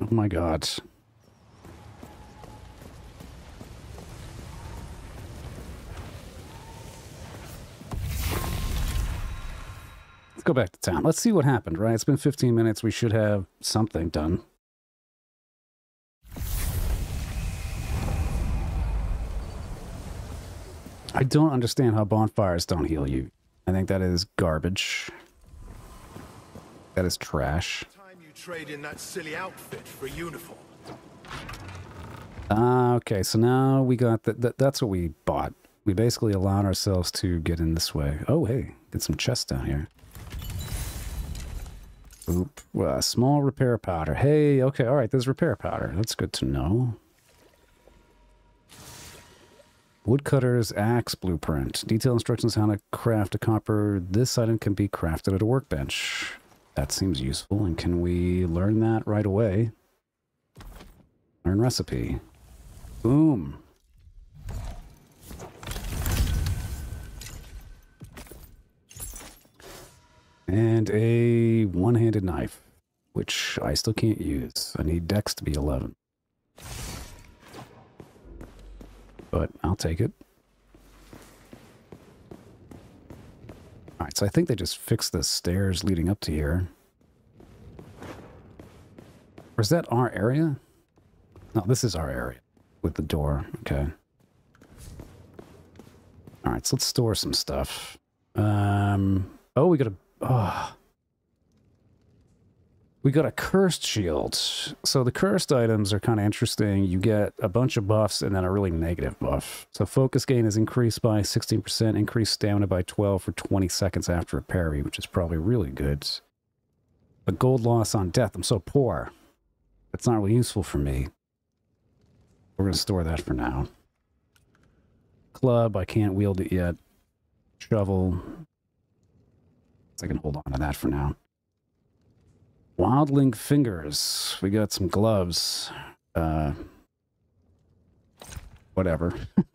Oh my god. Town. Let's see what happened, right? It's been 15 minutes. We should have something done. I don't understand how bonfires don't heal you. I think that is garbage. That is trash. Time you trade in that silly outfit for uniform. Ah, okay. So now we got that. Th that's what we bought. We basically allowed ourselves to get in this way. Oh, hey, get some chests down here. Oop. Well, small repair powder. Hey, okay, all right. There's repair powder. That's good to know. Woodcutter's axe blueprint. Detailed instructions how to craft a copper. This item can be crafted at a workbench. That seems useful. And can we learn that right away? Learn recipe. Boom. And a one-handed knife, which I still can't use. I need dex to be 11. But I'll take it. Alright, so I think they just fixed the stairs leading up to here. Or is that our area? No, this is our area with the door. Okay. All right, so let's store some stuff. Um. Oh, we got a. Oh. We got a cursed shield. So the cursed items are kind of interesting. You get a bunch of buffs and then a really negative buff. So focus gain is increased by 16%, increased stamina by 12 for 20 seconds after a parry, which is probably really good. But gold loss on death. I'm so poor. That's not really useful for me. We're going to store that for now. Club, I can't wield it yet. Shovel. I can hold on to that for now. Wildling fingers. We got some gloves. Uh, whatever.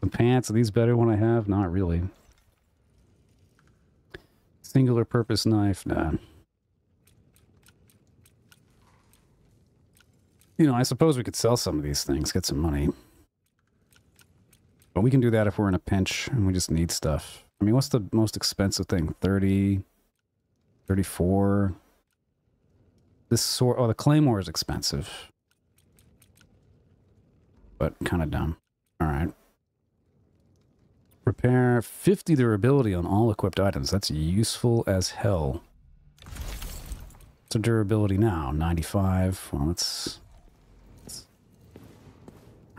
the pants, are these better when I have? Not really. Singular purpose knife? Nah. You know, I suppose we could sell some of these things, get some money. But we can do that if we're in a pinch and we just need stuff. I mean, what's the most expensive thing? 30, 34. This sword, oh, the claymore is expensive. But kind of dumb. All right. Repair 50 durability on all equipped items. That's useful as hell. What's durability now? 95. Well, that's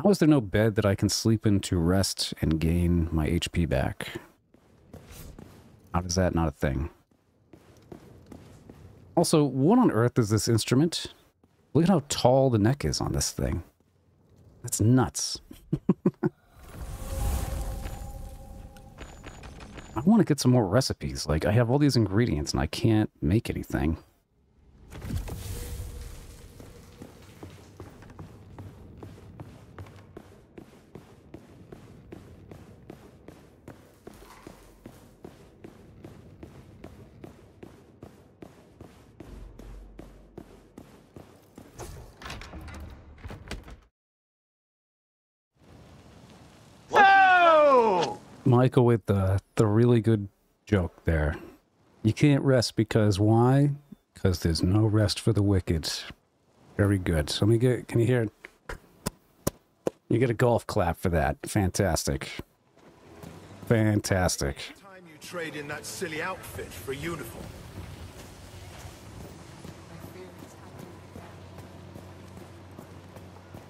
how is there no bed that I can sleep in to rest and gain my HP back? How is that not a thing? Also, what on earth is this instrument? Look at how tall the neck is on this thing. That's nuts. I want to get some more recipes. Like, I have all these ingredients and I can't make anything. Michael with the the really good joke there. You can't rest because why? Because there's no rest for the wicked. Very good. So let me get. Can you hear? it? You get a golf clap for that. Fantastic. Fantastic. Time you trade in that silly outfit for a uniform.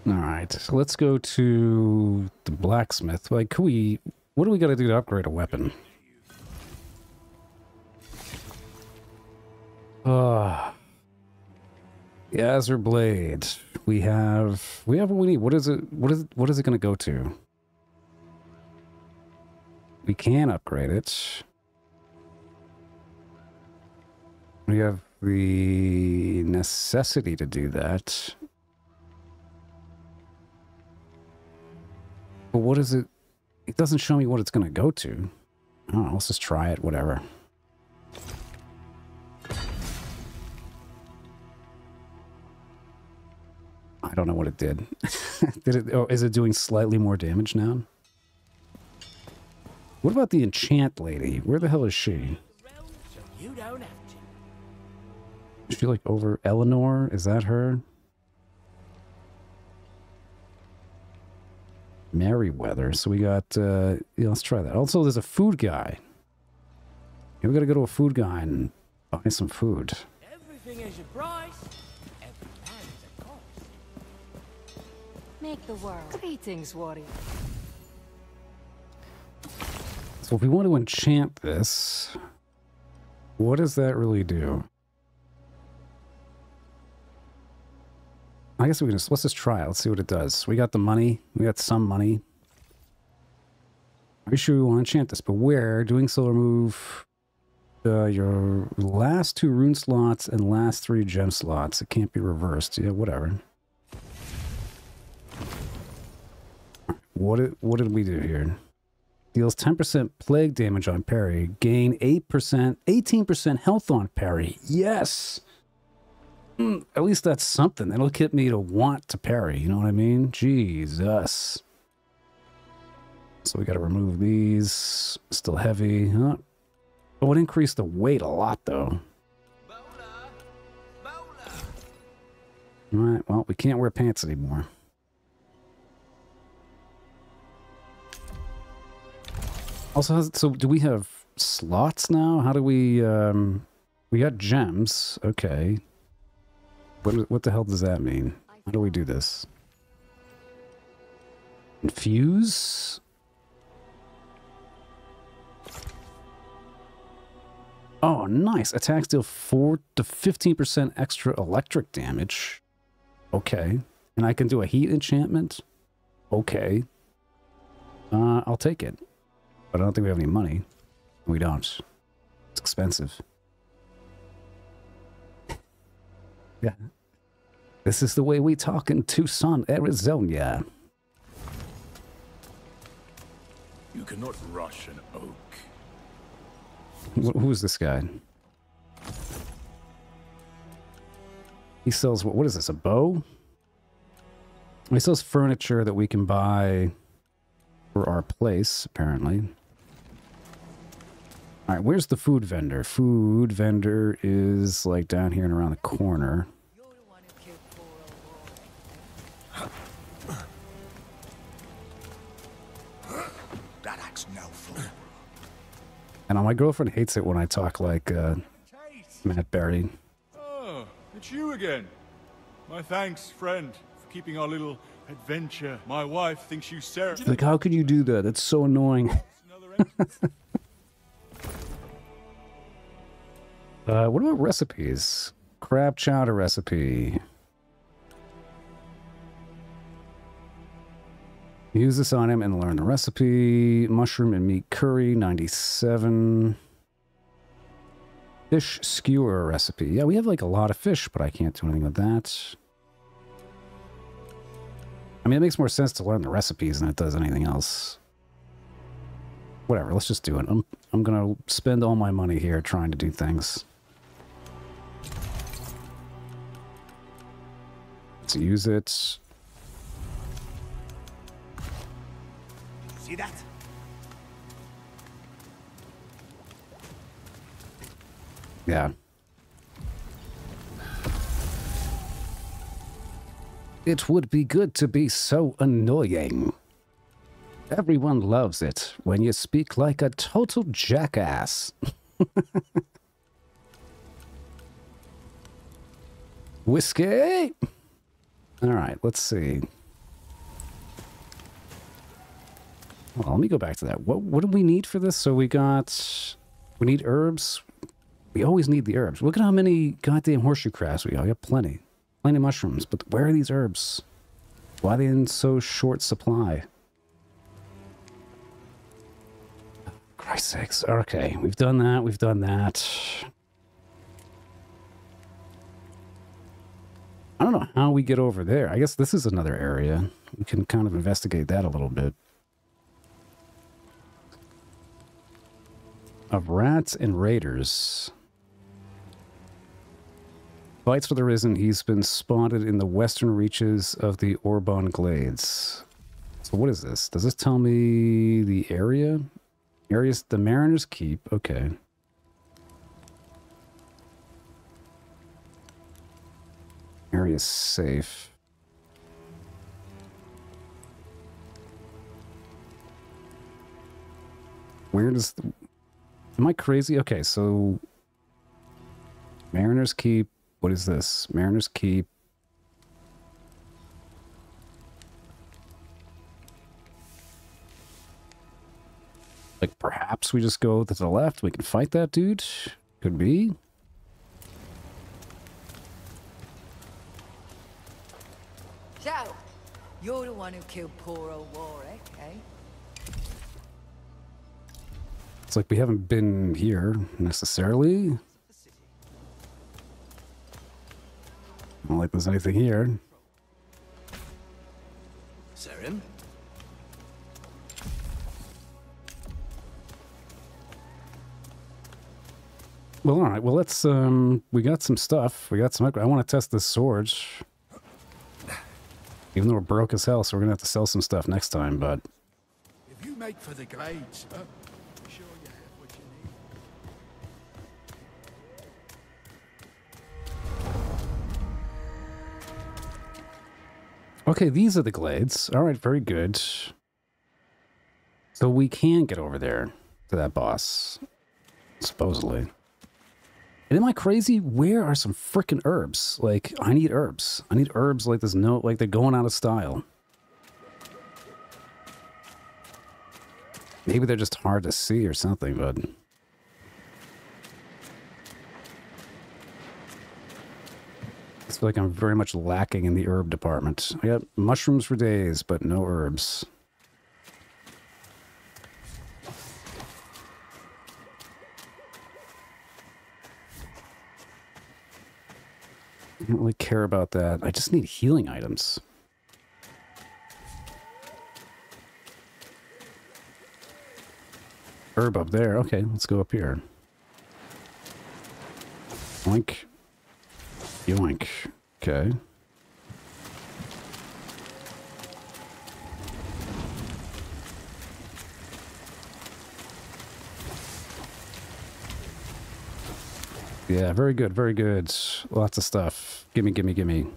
All right. So let's go to the blacksmith. Like, can we? What do we got to do to upgrade a weapon? Uh, Azure Blade. We have we have what we need. What is it What is it, what is it gonna go to? We can upgrade it. We have the necessity to do that. But what is it? It doesn't show me what it's going to go to. Know. Let's just try it. Whatever. I don't know what it did. did it? Oh, is it doing slightly more damage now? What about the enchant lady? Where the hell is she? Is she like over Eleanor? Is that her? Merryweather. So we got, uh, yeah, let's try that. Also, there's a food guy. Yeah, we gotta go to a food guy and buy some food. Everything is a price. Every is a cost. Make the world. Greetings, warrior. So if we want to enchant this, what does that really do? I guess we can just, let's just try it. Let's see what it does. We got the money. We got some money. Are you sure we want to enchant this? Beware, doing so remove uh, your last two rune slots and last three gem slots. It can't be reversed. Yeah, whatever. What did, what did we do here? Deals 10% plague damage on parry. Gain 8%, 18% health on parry. Yes! Mm, at least that's something. That'll get me to want to parry. You know what I mean? Jesus. So we got to remove these. Still heavy. Huh? It would increase the weight a lot, though. All right, well, we can't wear pants anymore. Also, so do we have slots now? How do we, um, we got gems. Okay. What, what the hell does that mean? How do we do this? Infuse? Oh, nice. Attacks deal 4 to 15% extra electric damage. Okay. And I can do a heat enchantment? Okay. Uh, I'll take it. But I don't think we have any money. We don't. It's expensive. Yeah. This is the way we talk in Tucson, Arizona. You cannot rush an oak. Wh- Who's this guy? He sells what? What is this? A bow? He sells furniture that we can buy for our place, apparently. All right, where's the food vendor? Food vendor is like down here and around the corner. That acts no fool. And my girlfriend hates it when I talk like uh, Matt Berry. Oh, it's you again. My thanks, friend, for keeping our little adventure. My wife thinks you Sarah. Like, how could you do that? That's so annoying. uh, what about recipes? Crab chowder recipe. Use this him and learn the recipe. Mushroom and meat curry, 97. Fish skewer recipe. Yeah, we have like a lot of fish, but I can't do anything with that. I mean, it makes more sense to learn the recipes than it does anything else. Whatever, let's just do it. I'm, I'm gonna spend all my money here trying to do things. Let's use it. See that? Yeah. It would be good to be so annoying. Everyone loves it when you speak like a total jackass. Whiskey? All right, let's see. On, let me go back to that. What what do we need for this? So we got we need herbs. We always need the herbs. Look at how many goddamn horseshoe crafts we got. We got plenty. Plenty of mushrooms, but where are these herbs? Why are they in so short supply? Christ sakes. Okay, we've done that, we've done that. I don't know how we get over there. I guess this is another area. We can kind of investigate that a little bit. Of rats and raiders. Fights for the Risen, he's been spotted in the western reaches of the Orban Glades. So what is this? Does this tell me the area? Areas, the Mariner's Keep, okay. Area's safe. Where does... The, am I crazy? Okay, so... Mariner's Keep. What is this? Mariner's Keep. Like, perhaps we just go to the left. We can fight that dude. Could be. So, you're the one who killed poor old Warwick, eh? It's like we haven't been here necessarily. Don't like there's anything here. Serim? Well, all right. Well, let's. Um, we got some stuff. We got some. I want to test this sword. Even though we're broke as hell, so we're gonna have to sell some stuff next time. But If you make for the glades, sir, I'm sure you have what you need. okay, these are the glades. All right, very good. So we can get over there to that boss, supposedly. And am I crazy? Where are some freaking herbs? Like, I need herbs. I need herbs like there's no, like they're going out of style. Maybe they're just hard to see or something, but... I feel like I'm very much lacking in the herb department. I got mushrooms for days, but no herbs. Don't really care about that. I just need healing items. Herb up there. Okay, let's go up here. Oink. Yoink. Okay. Yeah, very good, very good. Lots of stuff. Gimme, gimme, gimme.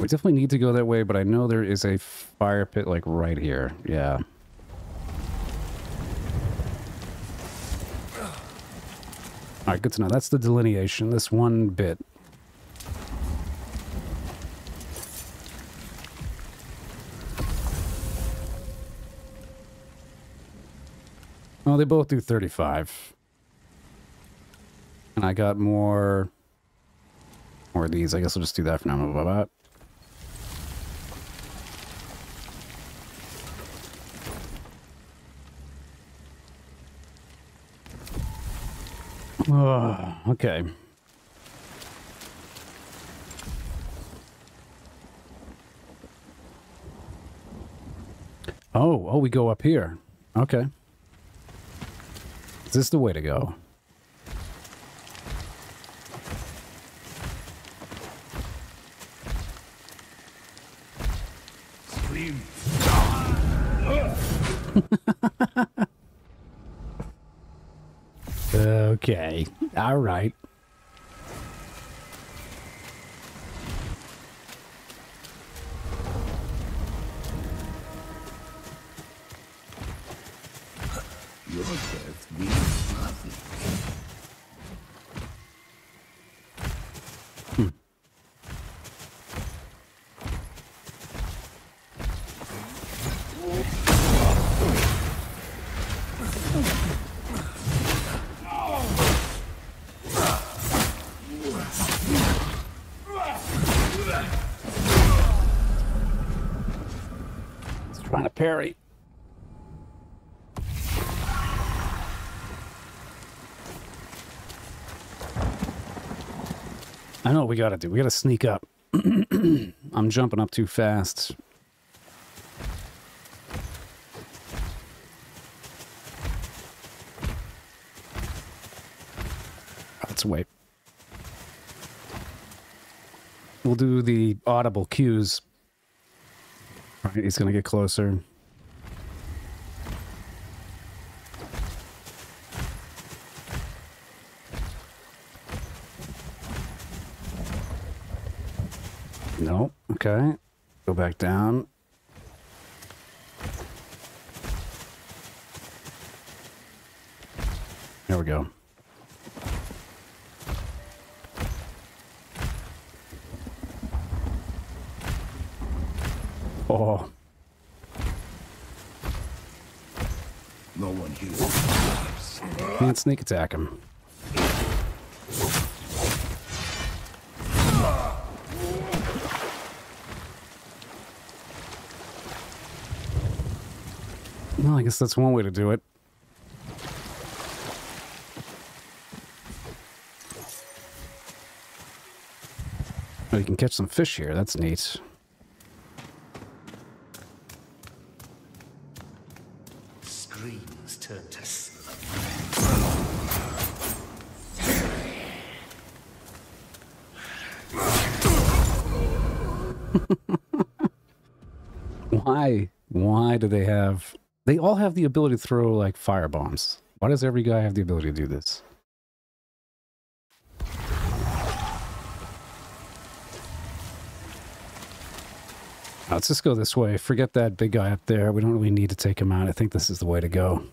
We definitely need to go that way, but I know there is a fire pit like right here. Yeah. All right, good to know. That's the delineation, this one bit. Well, they both do 35. And I got more... More of these. I guess I'll just do that for now. Blah, blah, blah. Oh, okay. Oh, oh, we go up here. Okay. Is this the way to go? Scream. Okay. All right. We gotta do. We gotta sneak up. I'm jumping up too fast. Let's wait. We'll do the audible cues. Right, he's gonna get closer. No. Okay. Go back down. There we go. Oh, No one here. can't sneak attack him. Well, I guess that's one way to do it. Oh, you can catch some fish here. That's neat. Screams turn to slumber. Why? Why do they have... They all have the ability to throw, like, fire bombs. Why does every guy have the ability to do this? Let's just go this way. Forget that big guy up there. We don't really need to take him out. I think this is the way to go.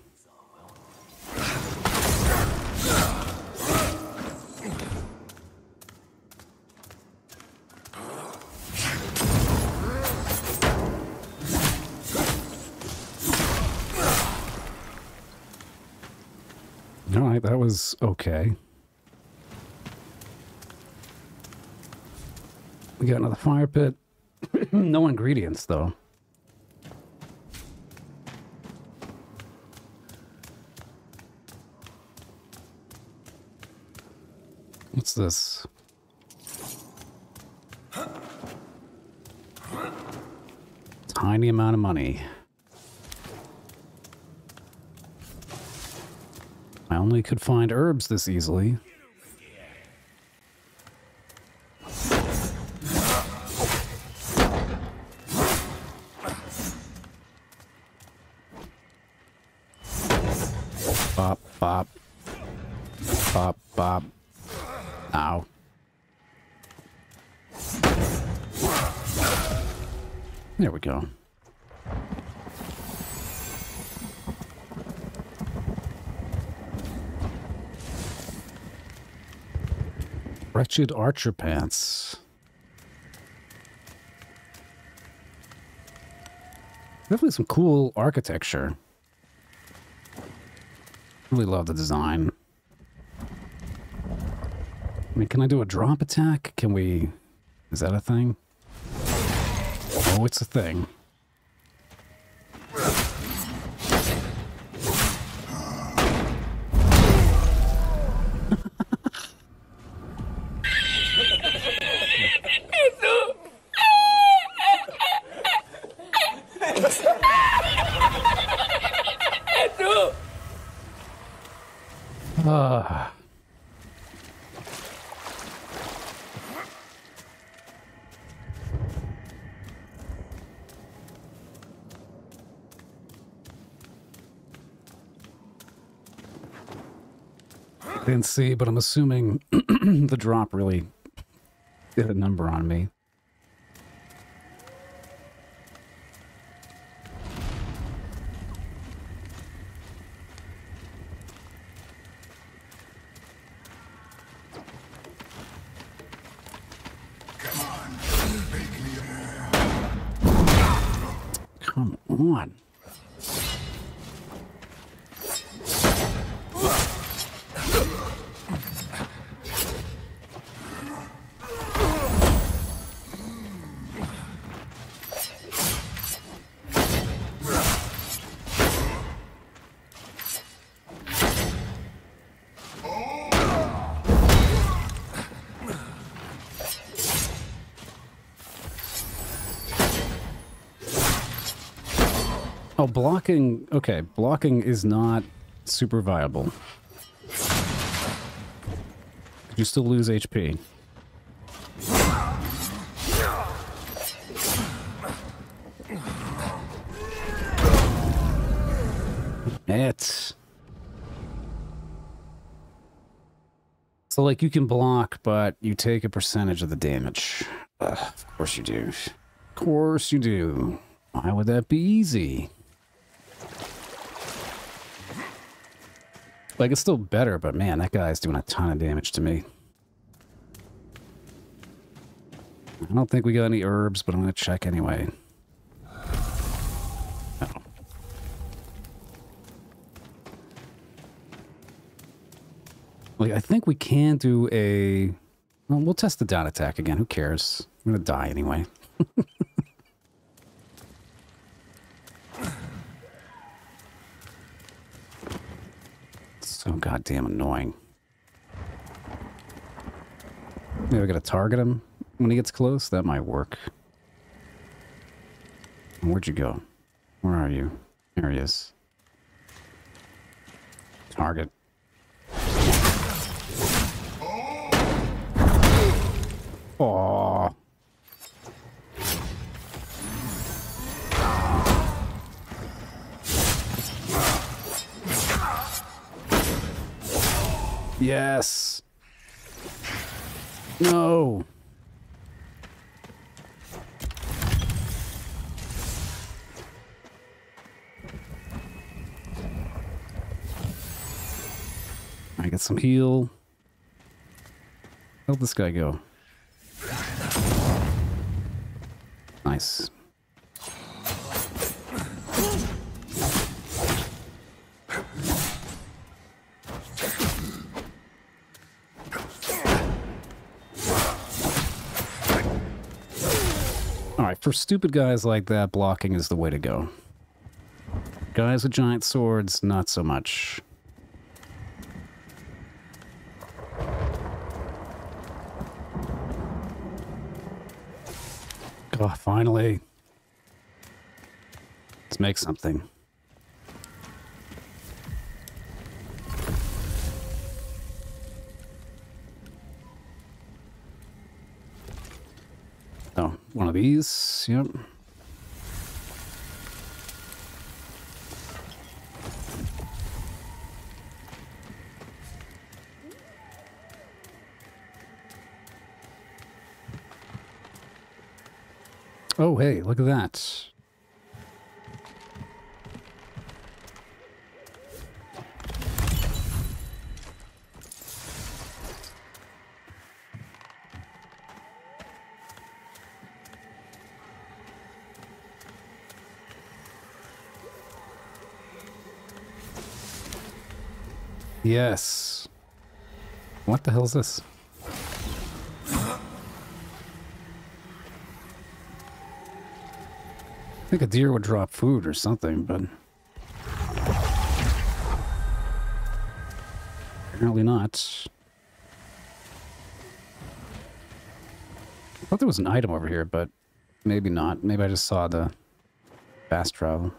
Was okay. We got another fire pit. no ingredients, though. What's this? Tiny amount of money. Only could find herbs this easily. Wretched archer hmm. pants. Definitely some cool architecture. Really love the design. I mean, can I do a drop attack? Can we... Is that a thing? Oh, it's a thing. Didn't see, but I'm assuming the drop really did a number on me. Okay, blocking is not super viable. You still lose HP. It. So, like, you can block, but you take a percentage of the damage. Ugh, of course you do. Of course you do. Why would that be easy? Like, it's still better, but man, that guy's doing a ton of damage to me. I don't think we got any herbs, but I'm going to check anyway. Oh. Like, I think we can do a... Well, we'll test the down attack again. Who cares? I'm going to die anyway. so goddamn annoying. Maybe I gotta target him when he gets close. That might work. Where'd you go? Where are you? There he is. Target. Yes. No. I get some heal. How'd this guy go? Nice. For stupid guys like that, blocking is the way to go. Guys with giant swords, not so much. Oh, finally. Let's make something. One of these. Yep. Oh, hey, look at that. Yes. What the hell is this? I think a deer would drop food or something, but apparently not. I thought there was an item over here, but maybe not. Maybe I just saw the fast travel.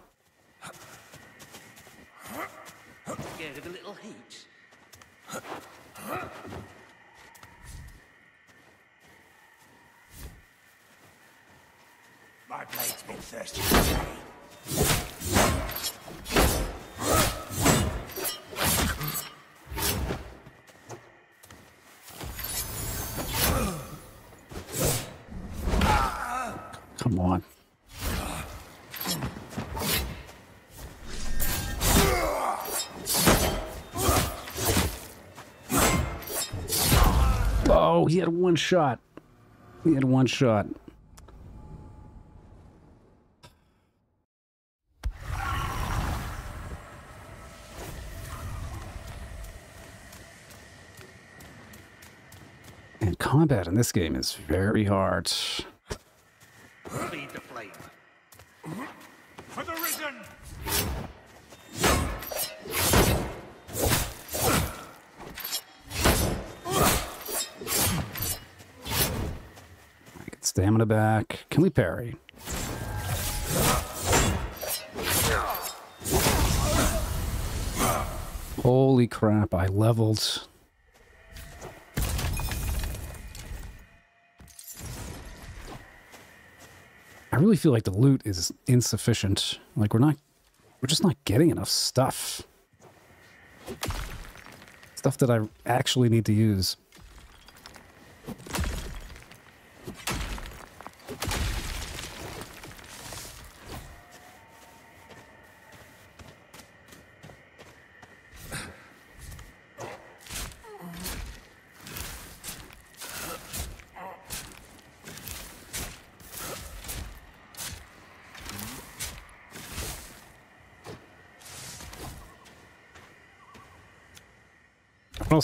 Shot. He had one shot. And combat in this game is very hard. Can we parry? Holy crap, I leveled. I really feel like the loot is insufficient. Like we're not, we're just not getting enough stuff. Stuff that I actually need to use.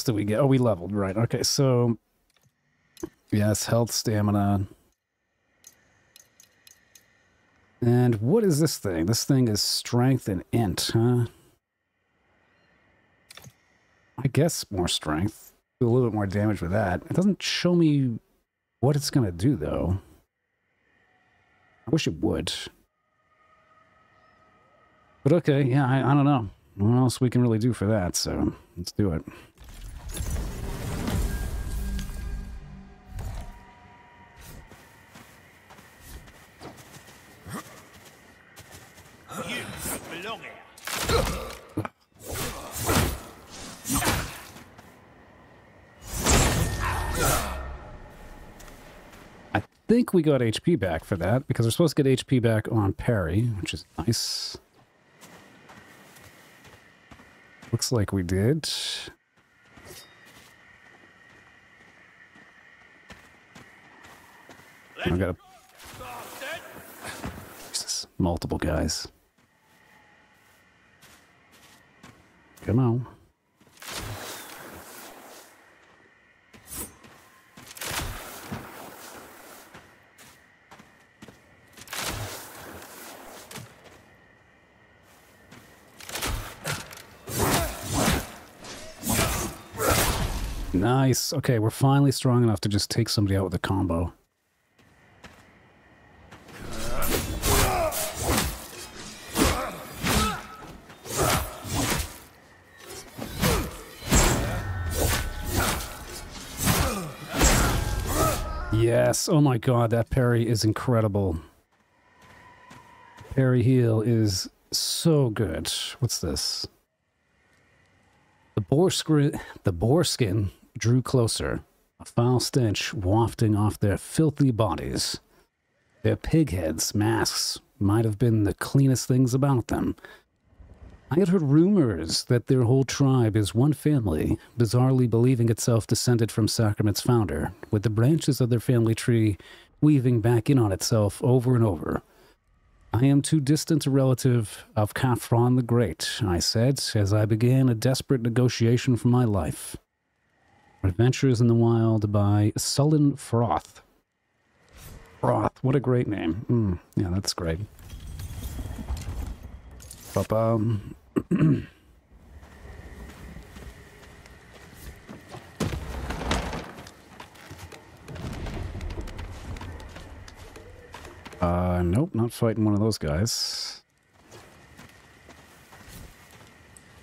Did we get? Oh, we leveled, right. Okay, so... Yes, health, stamina. And what is this thing? This thing is strength and int, huh? I guess more strength. Do a little bit more damage with that. It doesn't show me what it's going to do, though. I wish it would. But okay, yeah, I, I don't know. What else we can really do for that, so let's do it. Think we got HP back for that, because we're supposed to get HP back on parry, which is nice. Looks like we did. I got a... Jesus, multiple guys. Come on. Nice. Okay, we're finally strong enough to just take somebody out with a combo. Yes. Oh my god, that parry is incredible. Parry heal is so good. What's this? The boar, the boar skin drew closer, a foul stench wafting off their filthy bodies. Their pig heads, masks, might have been the cleanest things about them. I had heard rumors that their whole tribe is one family, bizarrely believing itself descended from Sacrament's founder, with the branches of their family tree weaving back in on itself over and over. I am too distant a relative of Khafron the Great, I said, as I began a desperate negotiation for my life. Adventures in the Wild by Sullen Froth. Froth, what a great name. Mm, yeah, that's great. But, um, uh, nope, not fighting one of those guys.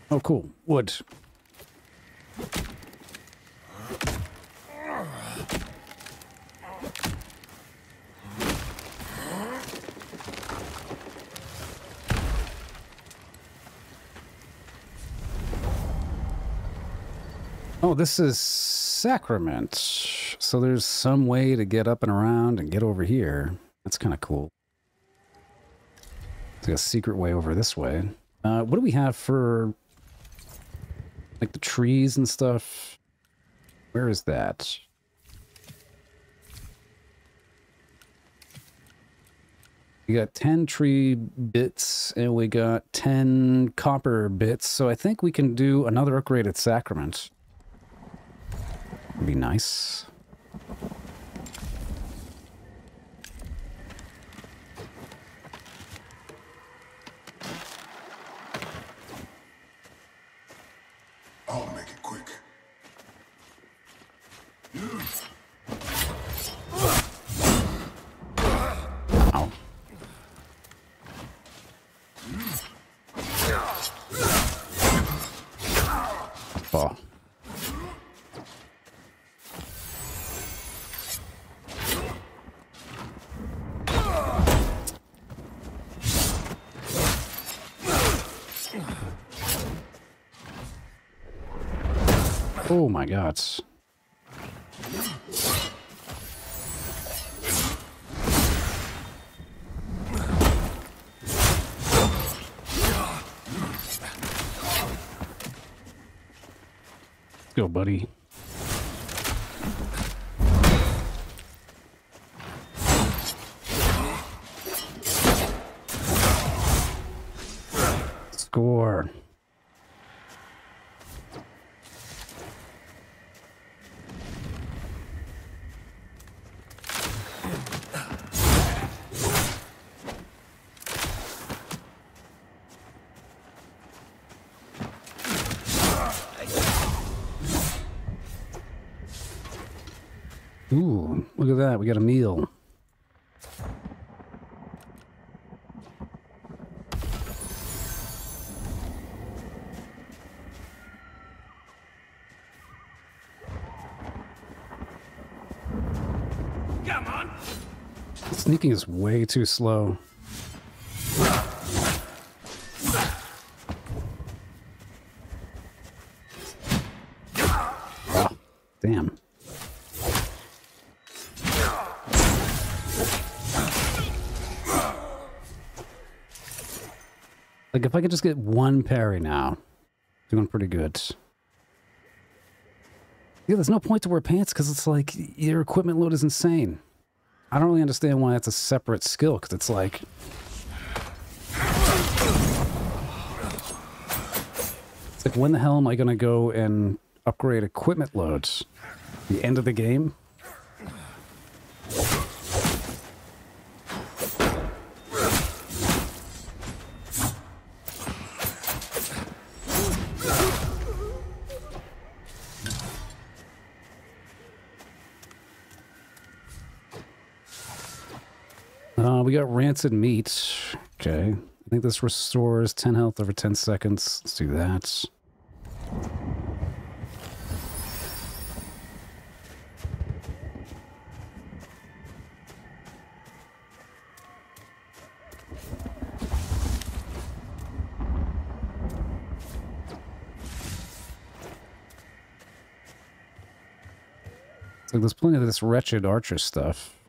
Oh, cool. Wood. Oh, this is Sacrament. So there's some way to get up and around and get over here. That's kind of cool. There's a secret way over this way. Uh, what do we have for like the trees and stuff? Where is that? We got 10 tree bits and we got 10 copper bits. So I think we can do another upgrade at Sacrament. Would be nice. Oh my god. Let's go, buddy. Look at that. We got a meal. Come on! Sneaking is way too slow. If I could just get one parry now, doing pretty good. Yeah, there's no point to wear pants because it's like your equipment load is insane. I don't really understand why that's a separate skill because it's like. It's like, when the hell am I going to go and upgrade equipment loads? The end of the game? Rancid meat. Okay. I think this restores 10 health over 10 seconds. Let's do that. So there's plenty of this wretched archer stuff.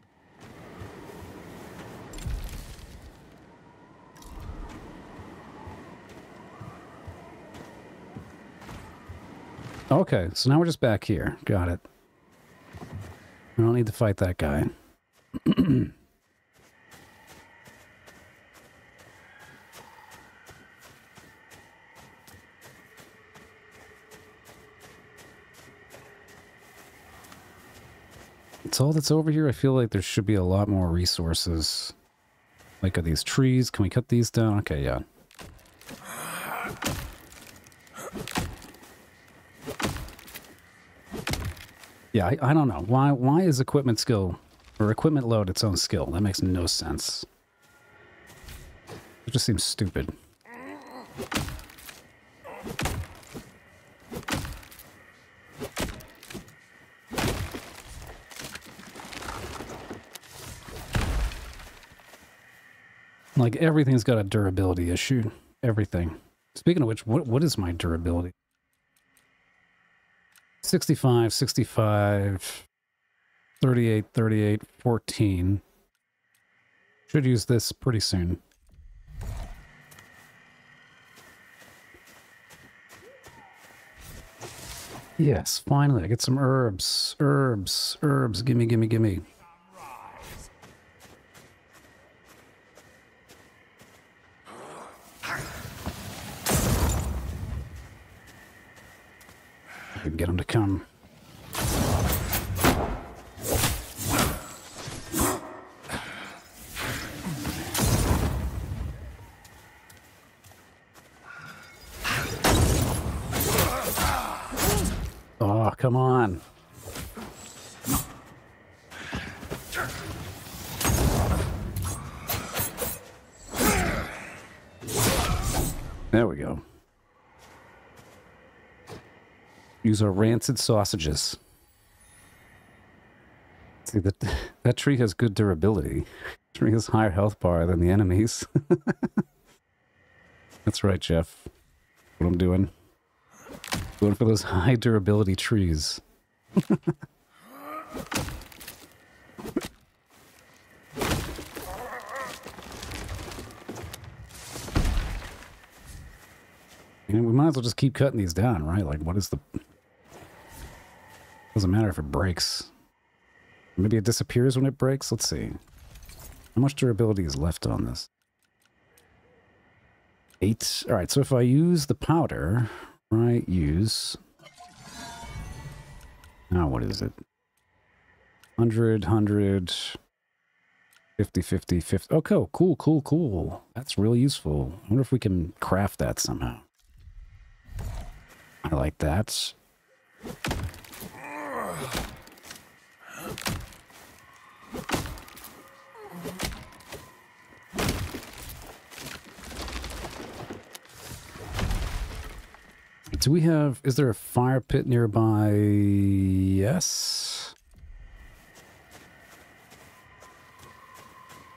Okay, so now we're just back here. Got it. I don't need to fight that guy. It's all that's over here. I feel like there should be a lot more resources. Like, are these trees? Can we cut these down? Okay, yeah. Yeah, I, I don't know. Why why is equipment skill or equipment load its own skill? That makes no sense. It just seems stupid. Like everything's got a durability issue. Everything. Speaking of which, what what is my durability? 65, 65, 38, 38, 14. Should use this pretty soon. Yes, finally, I get some herbs. Herbs, herbs, gimme, gimme, gimme. I can get him to come. Oh, come on. There we go. Use our rancid sausages. See that that tree has good durability. Tree has higher health bar than the enemies. That's right, Jeff. What I'm doing. Going for those high durability trees. Know, we might as well just keep cutting these down, right? Like, what is the... Doesn't matter if it breaks. Maybe it disappears when it breaks? Let's see. How much durability is left on this? Eight. All right, so if I use the powder, right, use... Now, what is it? 100, 100, 50, 50, 50. Oh, cool, cool, cool, cool. That's really useful. I wonder if we can craft that somehow. I like that. Do we have, is there a fire pit nearby? Yes.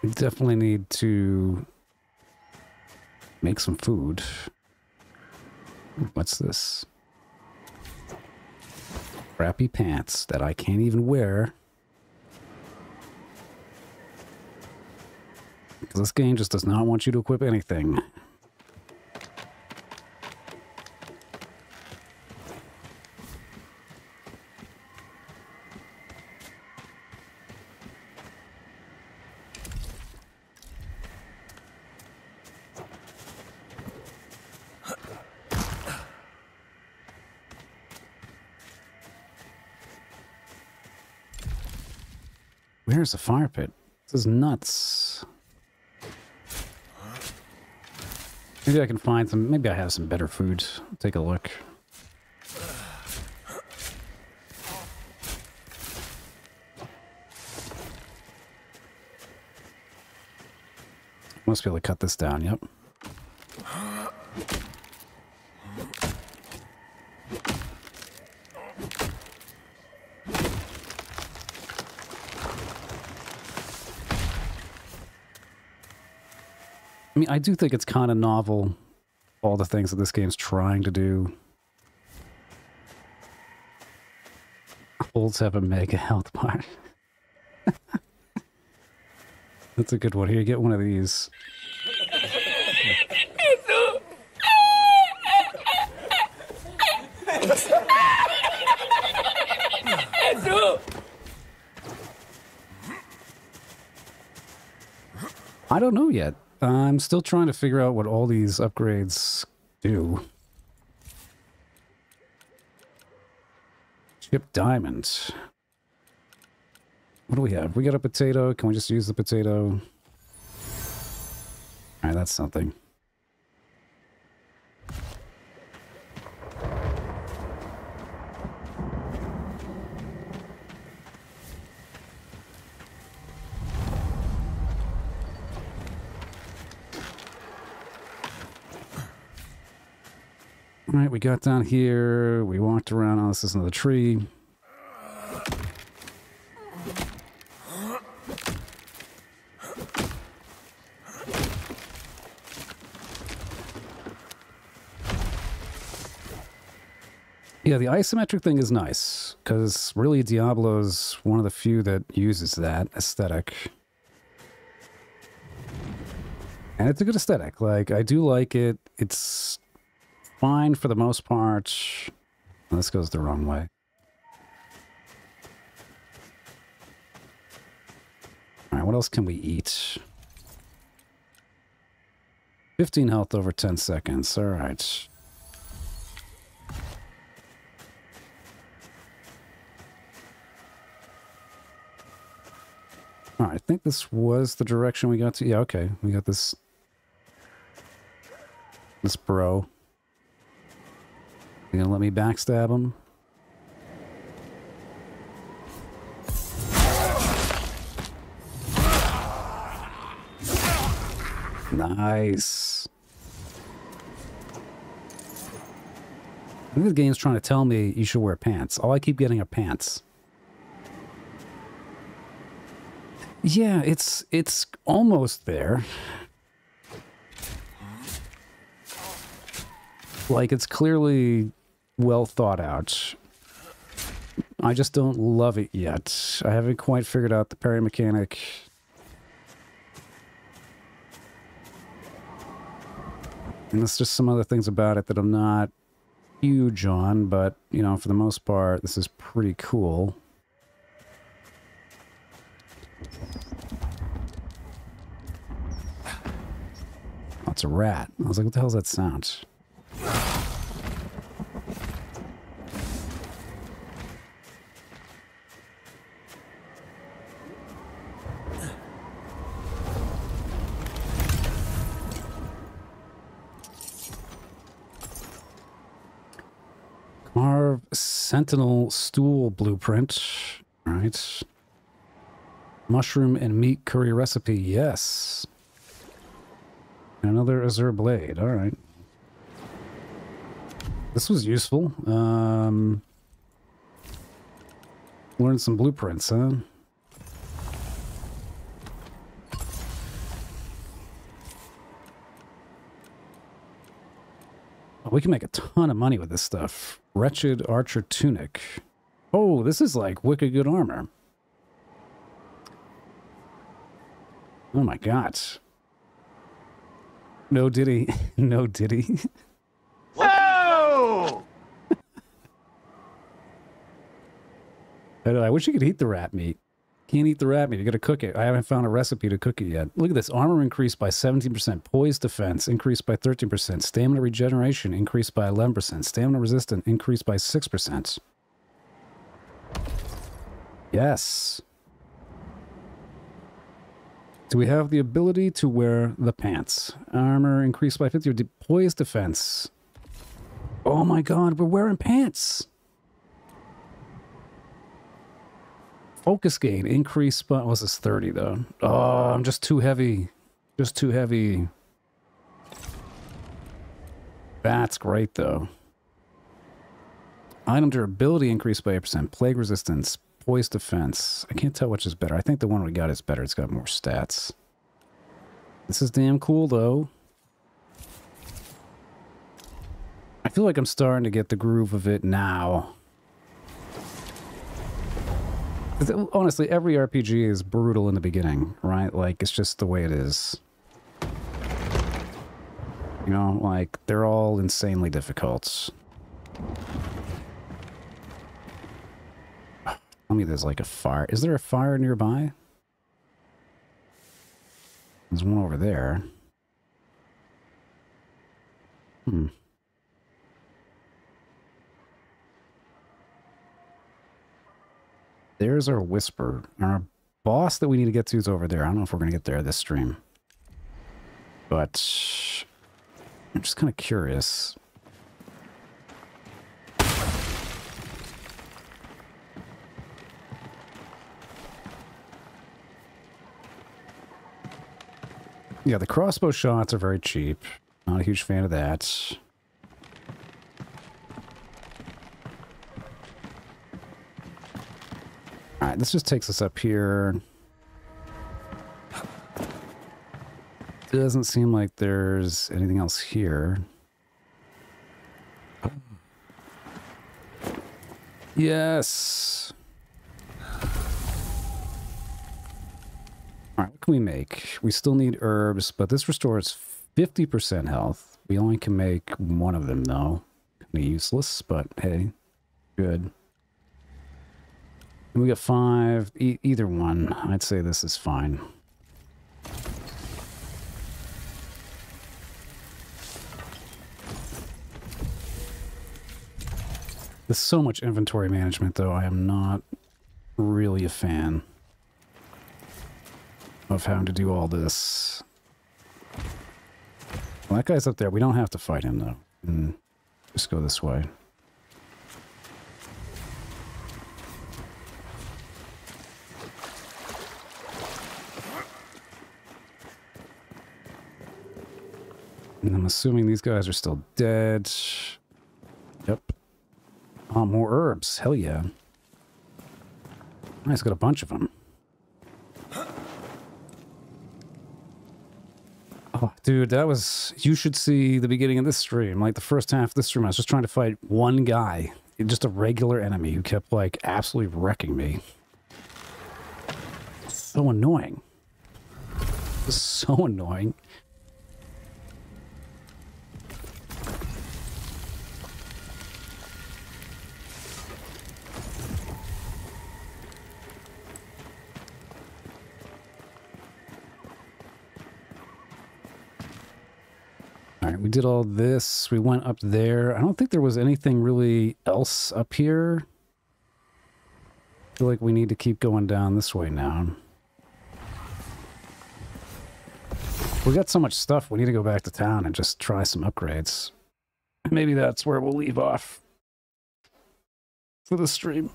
We definitely need to make some food. What's this? Crappy pants that I can't even wear. Because this game just does not want you to equip anything. Where's the fire pit? This is nuts. Maybe I can find some, maybe I have some better food. Take a look. Must be able to cut this down, yep. I mean, I do think it's kind of novel, all the things that this game's trying to do. Wolves have a mega health bar. That's a good one. Here, get one of these. I don't know yet. I'm still trying to figure out what all these upgrades do. Chip diamond. What do we have? We got a potato. Can we just use the potato? Alright, that's something. We got down here. We walked around. Oh, this is another tree. Yeah, the isometric thing is nice because really Diablo's one of the few that uses that aesthetic. And it's a good aesthetic. Like, I do like it. It's fine for the most part. This goes the wrong way. All right, what else can we eat? 15 health over 10 seconds. All right. All right, I think this was the direction we got to. Yeah, okay. We got this this bro. You gonna let me backstab him? Nice. I think the game's trying to tell me you should wear pants. All I keep getting are pants. Yeah, it's it's almost there. Like it's clearly well thought out. I just don't love it yet. I haven't quite figured out the parry mechanic. And there's just some other things about it that I'm not huge on, but, you know, for the most part, this is pretty cool. It's a rat. I was like, what the hell's that sound? Sentinel Stool Blueprint. All right. Mushroom and meat curry recipe. Yes. Another Azure Blade. All right. This was useful. Um, learn some blueprints, huh? Oh, we can make a ton of money with this stuff. Wretched Archer Tunic. Oh, this is like wicked good armor. Oh my god. No diddy. no diddy. Whoa! I, I wish you could eat the rat meat. Can't eat the rat meat. You gotta cook it. I haven't found a recipe to cook it yet. Look at this. Armor increased by 17%. Poise defense increased by 13%. Stamina regeneration increased by 11%. Stamina resistant increased by 6%. Yes. Do we have the ability to wear the pants? Armor increased by 50. Poise defense. Oh my god, we're wearing pants. Focus gain increased by, was this 30 though? Oh, I'm just too heavy. Just too heavy. That's great though. Item durability increased by 8%. Plague resistance. Poise defense. I can't tell which is better. I think the one we got is better. It's got more stats. This is damn cool though. I feel like I'm starting to get the groove of it now. Honestly, every RPG is brutal in the beginning, right? Like, it's just the way it is. You know, like, they're all insanely difficult. Tell me there's like a fire. Is there a fire nearby? There's one over there. Hmm. There's our whisper. Our boss that we need to get to is over there. I don't know if we're going to get there this stream. But I'm just kind of curious. Yeah, the crossbow shots are very cheap. Not a huge fan of that. Alright, this just takes us up here. It Doesn't seem like there's anything else here. Yes. All right, what can we make? We still need herbs, but this restores 50% health. We only can make one of them, though. Kind of useless, but hey, good. And we got five. E either one. I'd say this is fine. There's so much inventory management, though. I am not really a fan of having to do all this. Well, that guy's up there. We don't have to fight him, though. And just go this way. And I'm assuming these guys are still dead. Yep. Oh, more herbs. Hell yeah. Nice, got a bunch of them. Oh, dude, that was. You should see the beginning of this stream. Like the first half of this stream, I was just trying to fight one guy, just a regular enemy who kept like absolutely wrecking me. So annoying. So annoying. All right, we did all this. We went up there. I don't think there was anything really else up here. I feel like we need to keep going down this way now. We got so much stuff. We need to go back to town and just try some upgrades. Maybe that's where we'll leave off for the stream.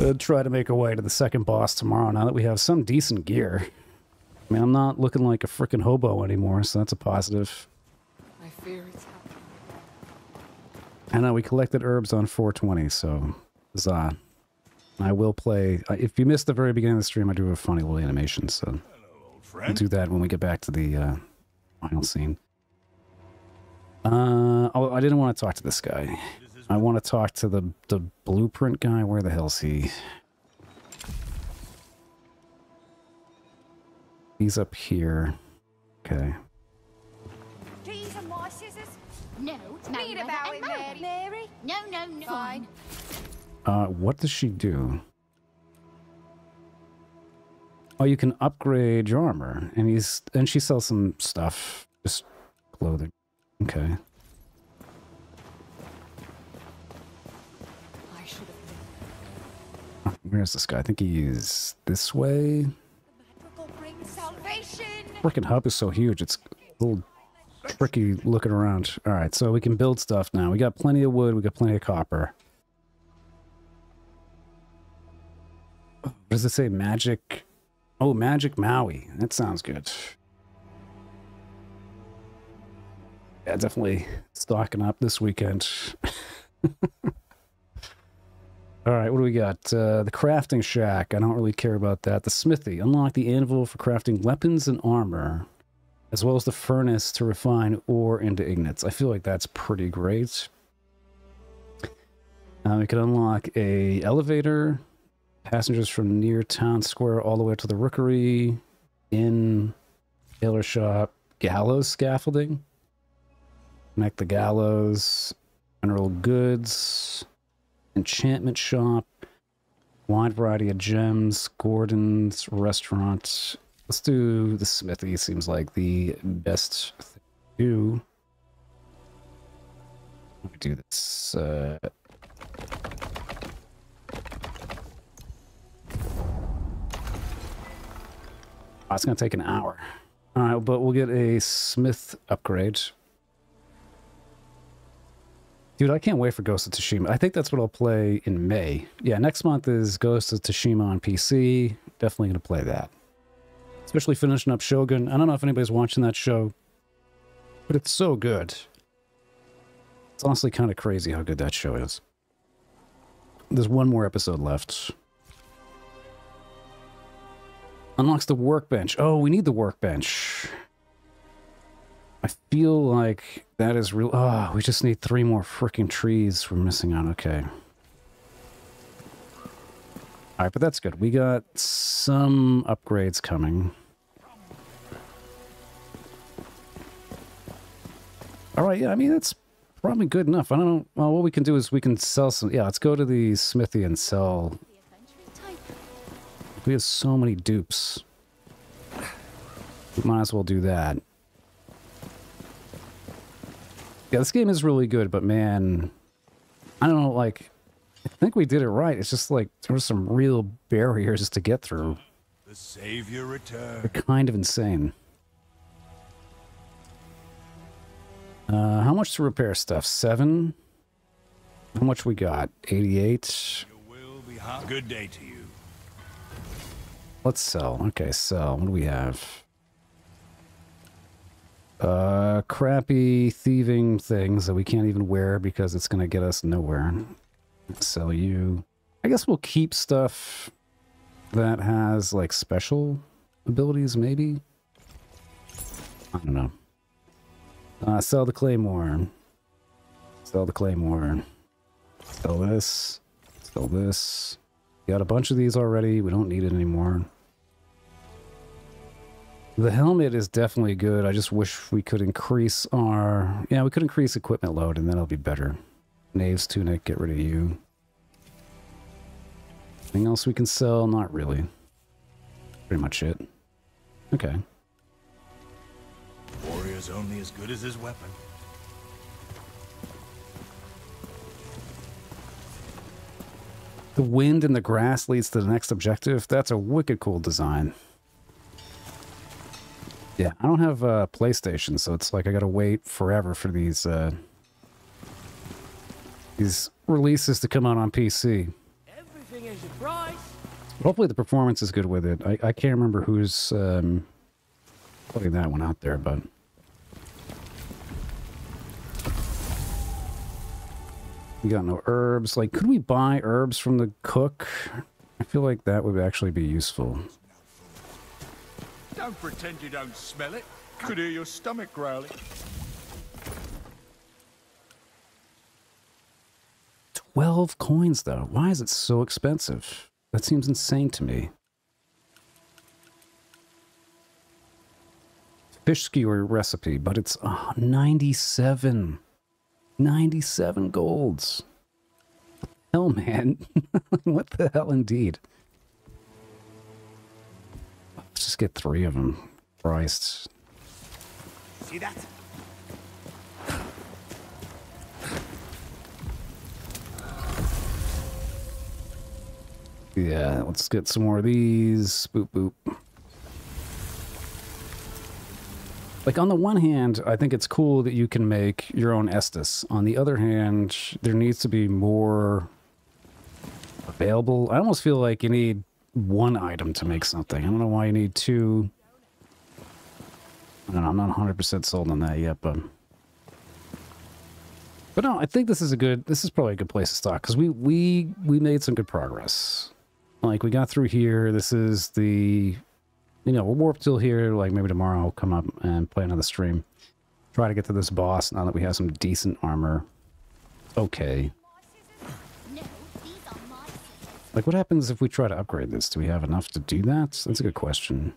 Uh, try to make our way to the second boss tomorrow now that we have some decent gear. I mean, I'm not looking like a freaking hobo anymore, so that's a positive. I fear it's happening. I know we collected herbs on 420, so huzzah. I will play. uh, If you missed the very beginning of the stream, I do have a funny little animation, so we'll do that when we get back to the uh, final scene. Uh, oh, I didn't want to talk to this guy. I want to talk to the the blueprint guy. Where the hell's he? He's up here. Okay. Keys and my scissors? No, Read about it, Mary. Mary? No, no, no. Fine. Uh, what does she do? Oh, you can upgrade your armor, and he's and she sells some stuff, just clothing. Okay. I should have Where's this guy? I think he's this way. Freaking hub is so huge; it's a little tricky looking around. All right, so we can build stuff now. We got plenty of wood. We got plenty of copper. What does it say? Magic. Oh, Magic Maui. That sounds good. Yeah, definitely stocking up this weekend. All right, what do we got? Uh, the crafting shack. I don't really care about that. The smithy. Unlock the anvil for crafting weapons and armor, as well as the furnace to refine ore into ingots. I feel like that's pretty great. Uh, we can unlock a elevator, passengers from near town square all the way to the rookery, inn, tailor shop, gallows scaffolding. Connect the gallows, general goods, enchantment shop, wide variety of gems, Gordon's restaurant. Let's do the smithy. Seems like the best thing to do. Let me do this. Uh, oh, it's gonna take an hour. All right, but we'll get a smith upgrade. Dude, I can't wait for Ghost of Tsushima. I think that's what I'll play in May. Yeah, next month is Ghost of Tsushima on PC. Definitely going to play that. Especially finishing up Shogun. I don't know if anybody's watching that show, but it's so good. It's honestly kind of crazy how good that show is. There's one more episode left. Unlocks the workbench. Oh, we need the workbench. I feel like that is real. Oh, we just need three more freaking trees we're missing on. Okay. All right, but that's good. We got some upgrades coming. All right, yeah, I mean, that's probably good enough. I don't know. Well, what we can do is we can sell some. Yeah, let's go to the smithy and sell. We have so many dupes. We might as well do that. Yeah, this game is really good, but man, I don't know, like, I think we did it right. It's just like there were some real barriers to get through. The Savior returned. They're kind of insane. Uh, how much to repair stuff? Seven? How much we got? 88? Good day to you. Let's sell. Okay, sell. What do we have? Uh, crappy thieving things that we can't even wear because it's going to get us nowhere. Sell you. I guess we'll keep stuff that has like special abilities, maybe. I don't know. Uh, sell the claymore. Sell the claymore. Sell this. Sell this. Got a bunch of these already. We don't need it anymore. The helmet is definitely good. I just wish we could increase our... Yeah, we could increase equipment load and then it'll be better. Knave's tunic, get rid of you. Anything else we can sell? Not really. Pretty much it. Okay. Warrior's only as good as his weapon. The wind and the grass leads to the next objective. That's a wicked cool design. Yeah, I don't have a PlayStation, so it's like I gotta wait forever for these uh, these releases to come out on PC. Everything is a price. Hopefully the performance is good with it. I, I can't remember who's um, putting that one out there, but we got no herbs. Like, could we buy herbs from the cook? I feel like that would actually be useful. Don't pretend you don't smell it. Could hear your stomach growling. Twelve coins, though. Why is it so expensive? That seems insane to me. Fish skewer recipe, but it's uh, 97. 97 golds. Hell, man. what the hell, indeed? Just get three of them. Christ. See that? Yeah, let's get some more of these. Boop, boop. Like, on the one hand, I think it's cool that you can make your own Estus. On the other hand, there needs to be more available. I almost feel like you need one item to make something. I don't know why you need two. I don't know, I'm not 100% sold on that yet, but... But no, I think this is a good, this is probably a good place to start, because we, we, we made some good progress. Like, we got through here, this is the you know, we'll warp till here. Like maybe tomorrow I'll come up and play another stream. Try to get to this boss now that we have some decent armor. Okay. Like what happens if we try to upgrade this? Do we have enough to do that? That's a good question.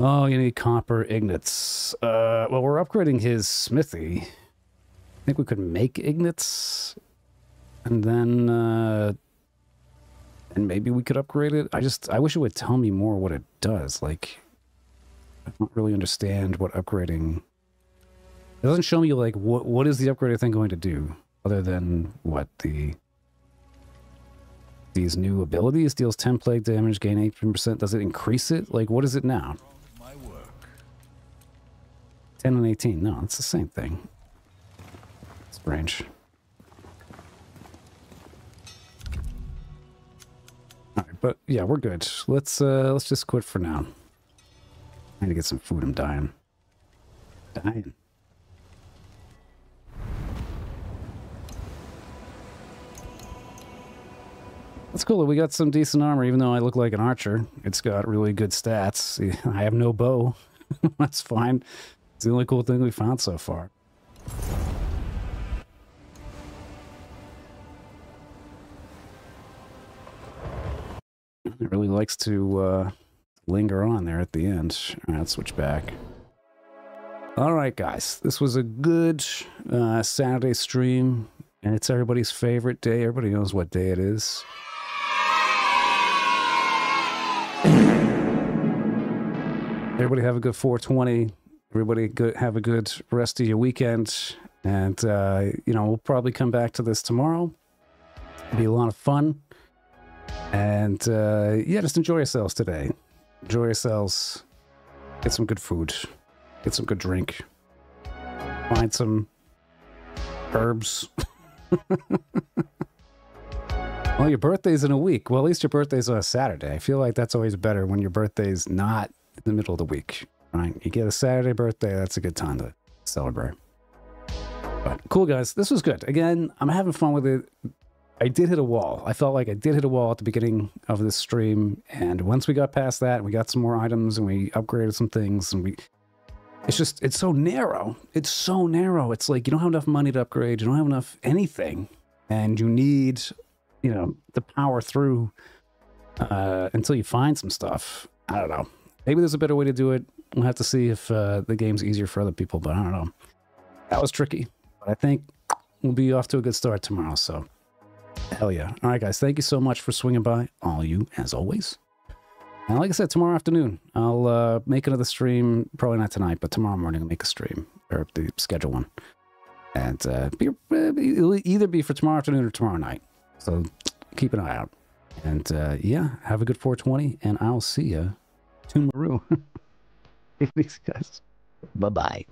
Oh, you need copper ingots. Uh, well, we're upgrading his smithy. I think we could make ingots. And then, uh, and maybe we could upgrade it. I just, I wish it would tell me more what it does. Like, I don't really understand what upgrading... It doesn't show me, like, what what is the upgraded thing going to do? Other than, what, the... These new abilities? Deals 10 plague damage, gain 18%. Does it increase it? Like, what is it now? 10 and 18. No, it's the same thing. Strange. All right, but yeah, we're good. Let's uh let's just quit for now. I need to get some food. I'm dying. Dying. That's cool. We got some decent armor, even though I look like an archer. It's got really good stats. I have no bow. That's fine. It's the only cool thing we found so far. It really likes to uh, linger on there at the end. All right, switch back. All right, guys. This was a good uh, Saturday stream, and it's everybody's favorite day. Everybody knows what day it is. Everybody have a good 420. Everybody good, have a good rest of your weekend. And, uh, you know, we'll probably come back to this tomorrow. Be a lot of fun. And uh, yeah, just enjoy yourselves today. Enjoy yourselves. Get some good food. Get some good drink. Find some herbs. well, your birthday's in a week. Well, at least your birthday's on a Saturday. I feel like that's always better when your birthday's not in the middle of the week. Right? You get a Saturday birthday, that's a good time to celebrate. But cool, guys. This was good. Again, I'm having fun with it. I did hit a wall. I felt like I did hit a wall at the beginning of this stream, and once we got past that, we got some more items and we upgraded some things, and we. It's just it's so narrow. It's so narrow. It's like you don't have enough money to upgrade. You don't have enough anything, and you need, you know, the power through uh, until you find some stuff. I don't know. Maybe there's a better way to do it. We'll have to see if uh, the game's easier for other people, but I don't know. That was tricky, but I think we'll be off to a good start tomorrow. So. Hell yeah. All right, guys. Thank you so much for swinging by. All you, as always. And like I said, tomorrow afternoon, I'll uh, make another stream. Probably not tonight, but tomorrow morning, I'll make a stream or the schedule one. And uh, be, it'll either be for tomorrow afternoon or tomorrow night. So keep an eye out. And uh, yeah, have a good 420, and I'll see you tomorrow. Thanks, guys. Bye bye.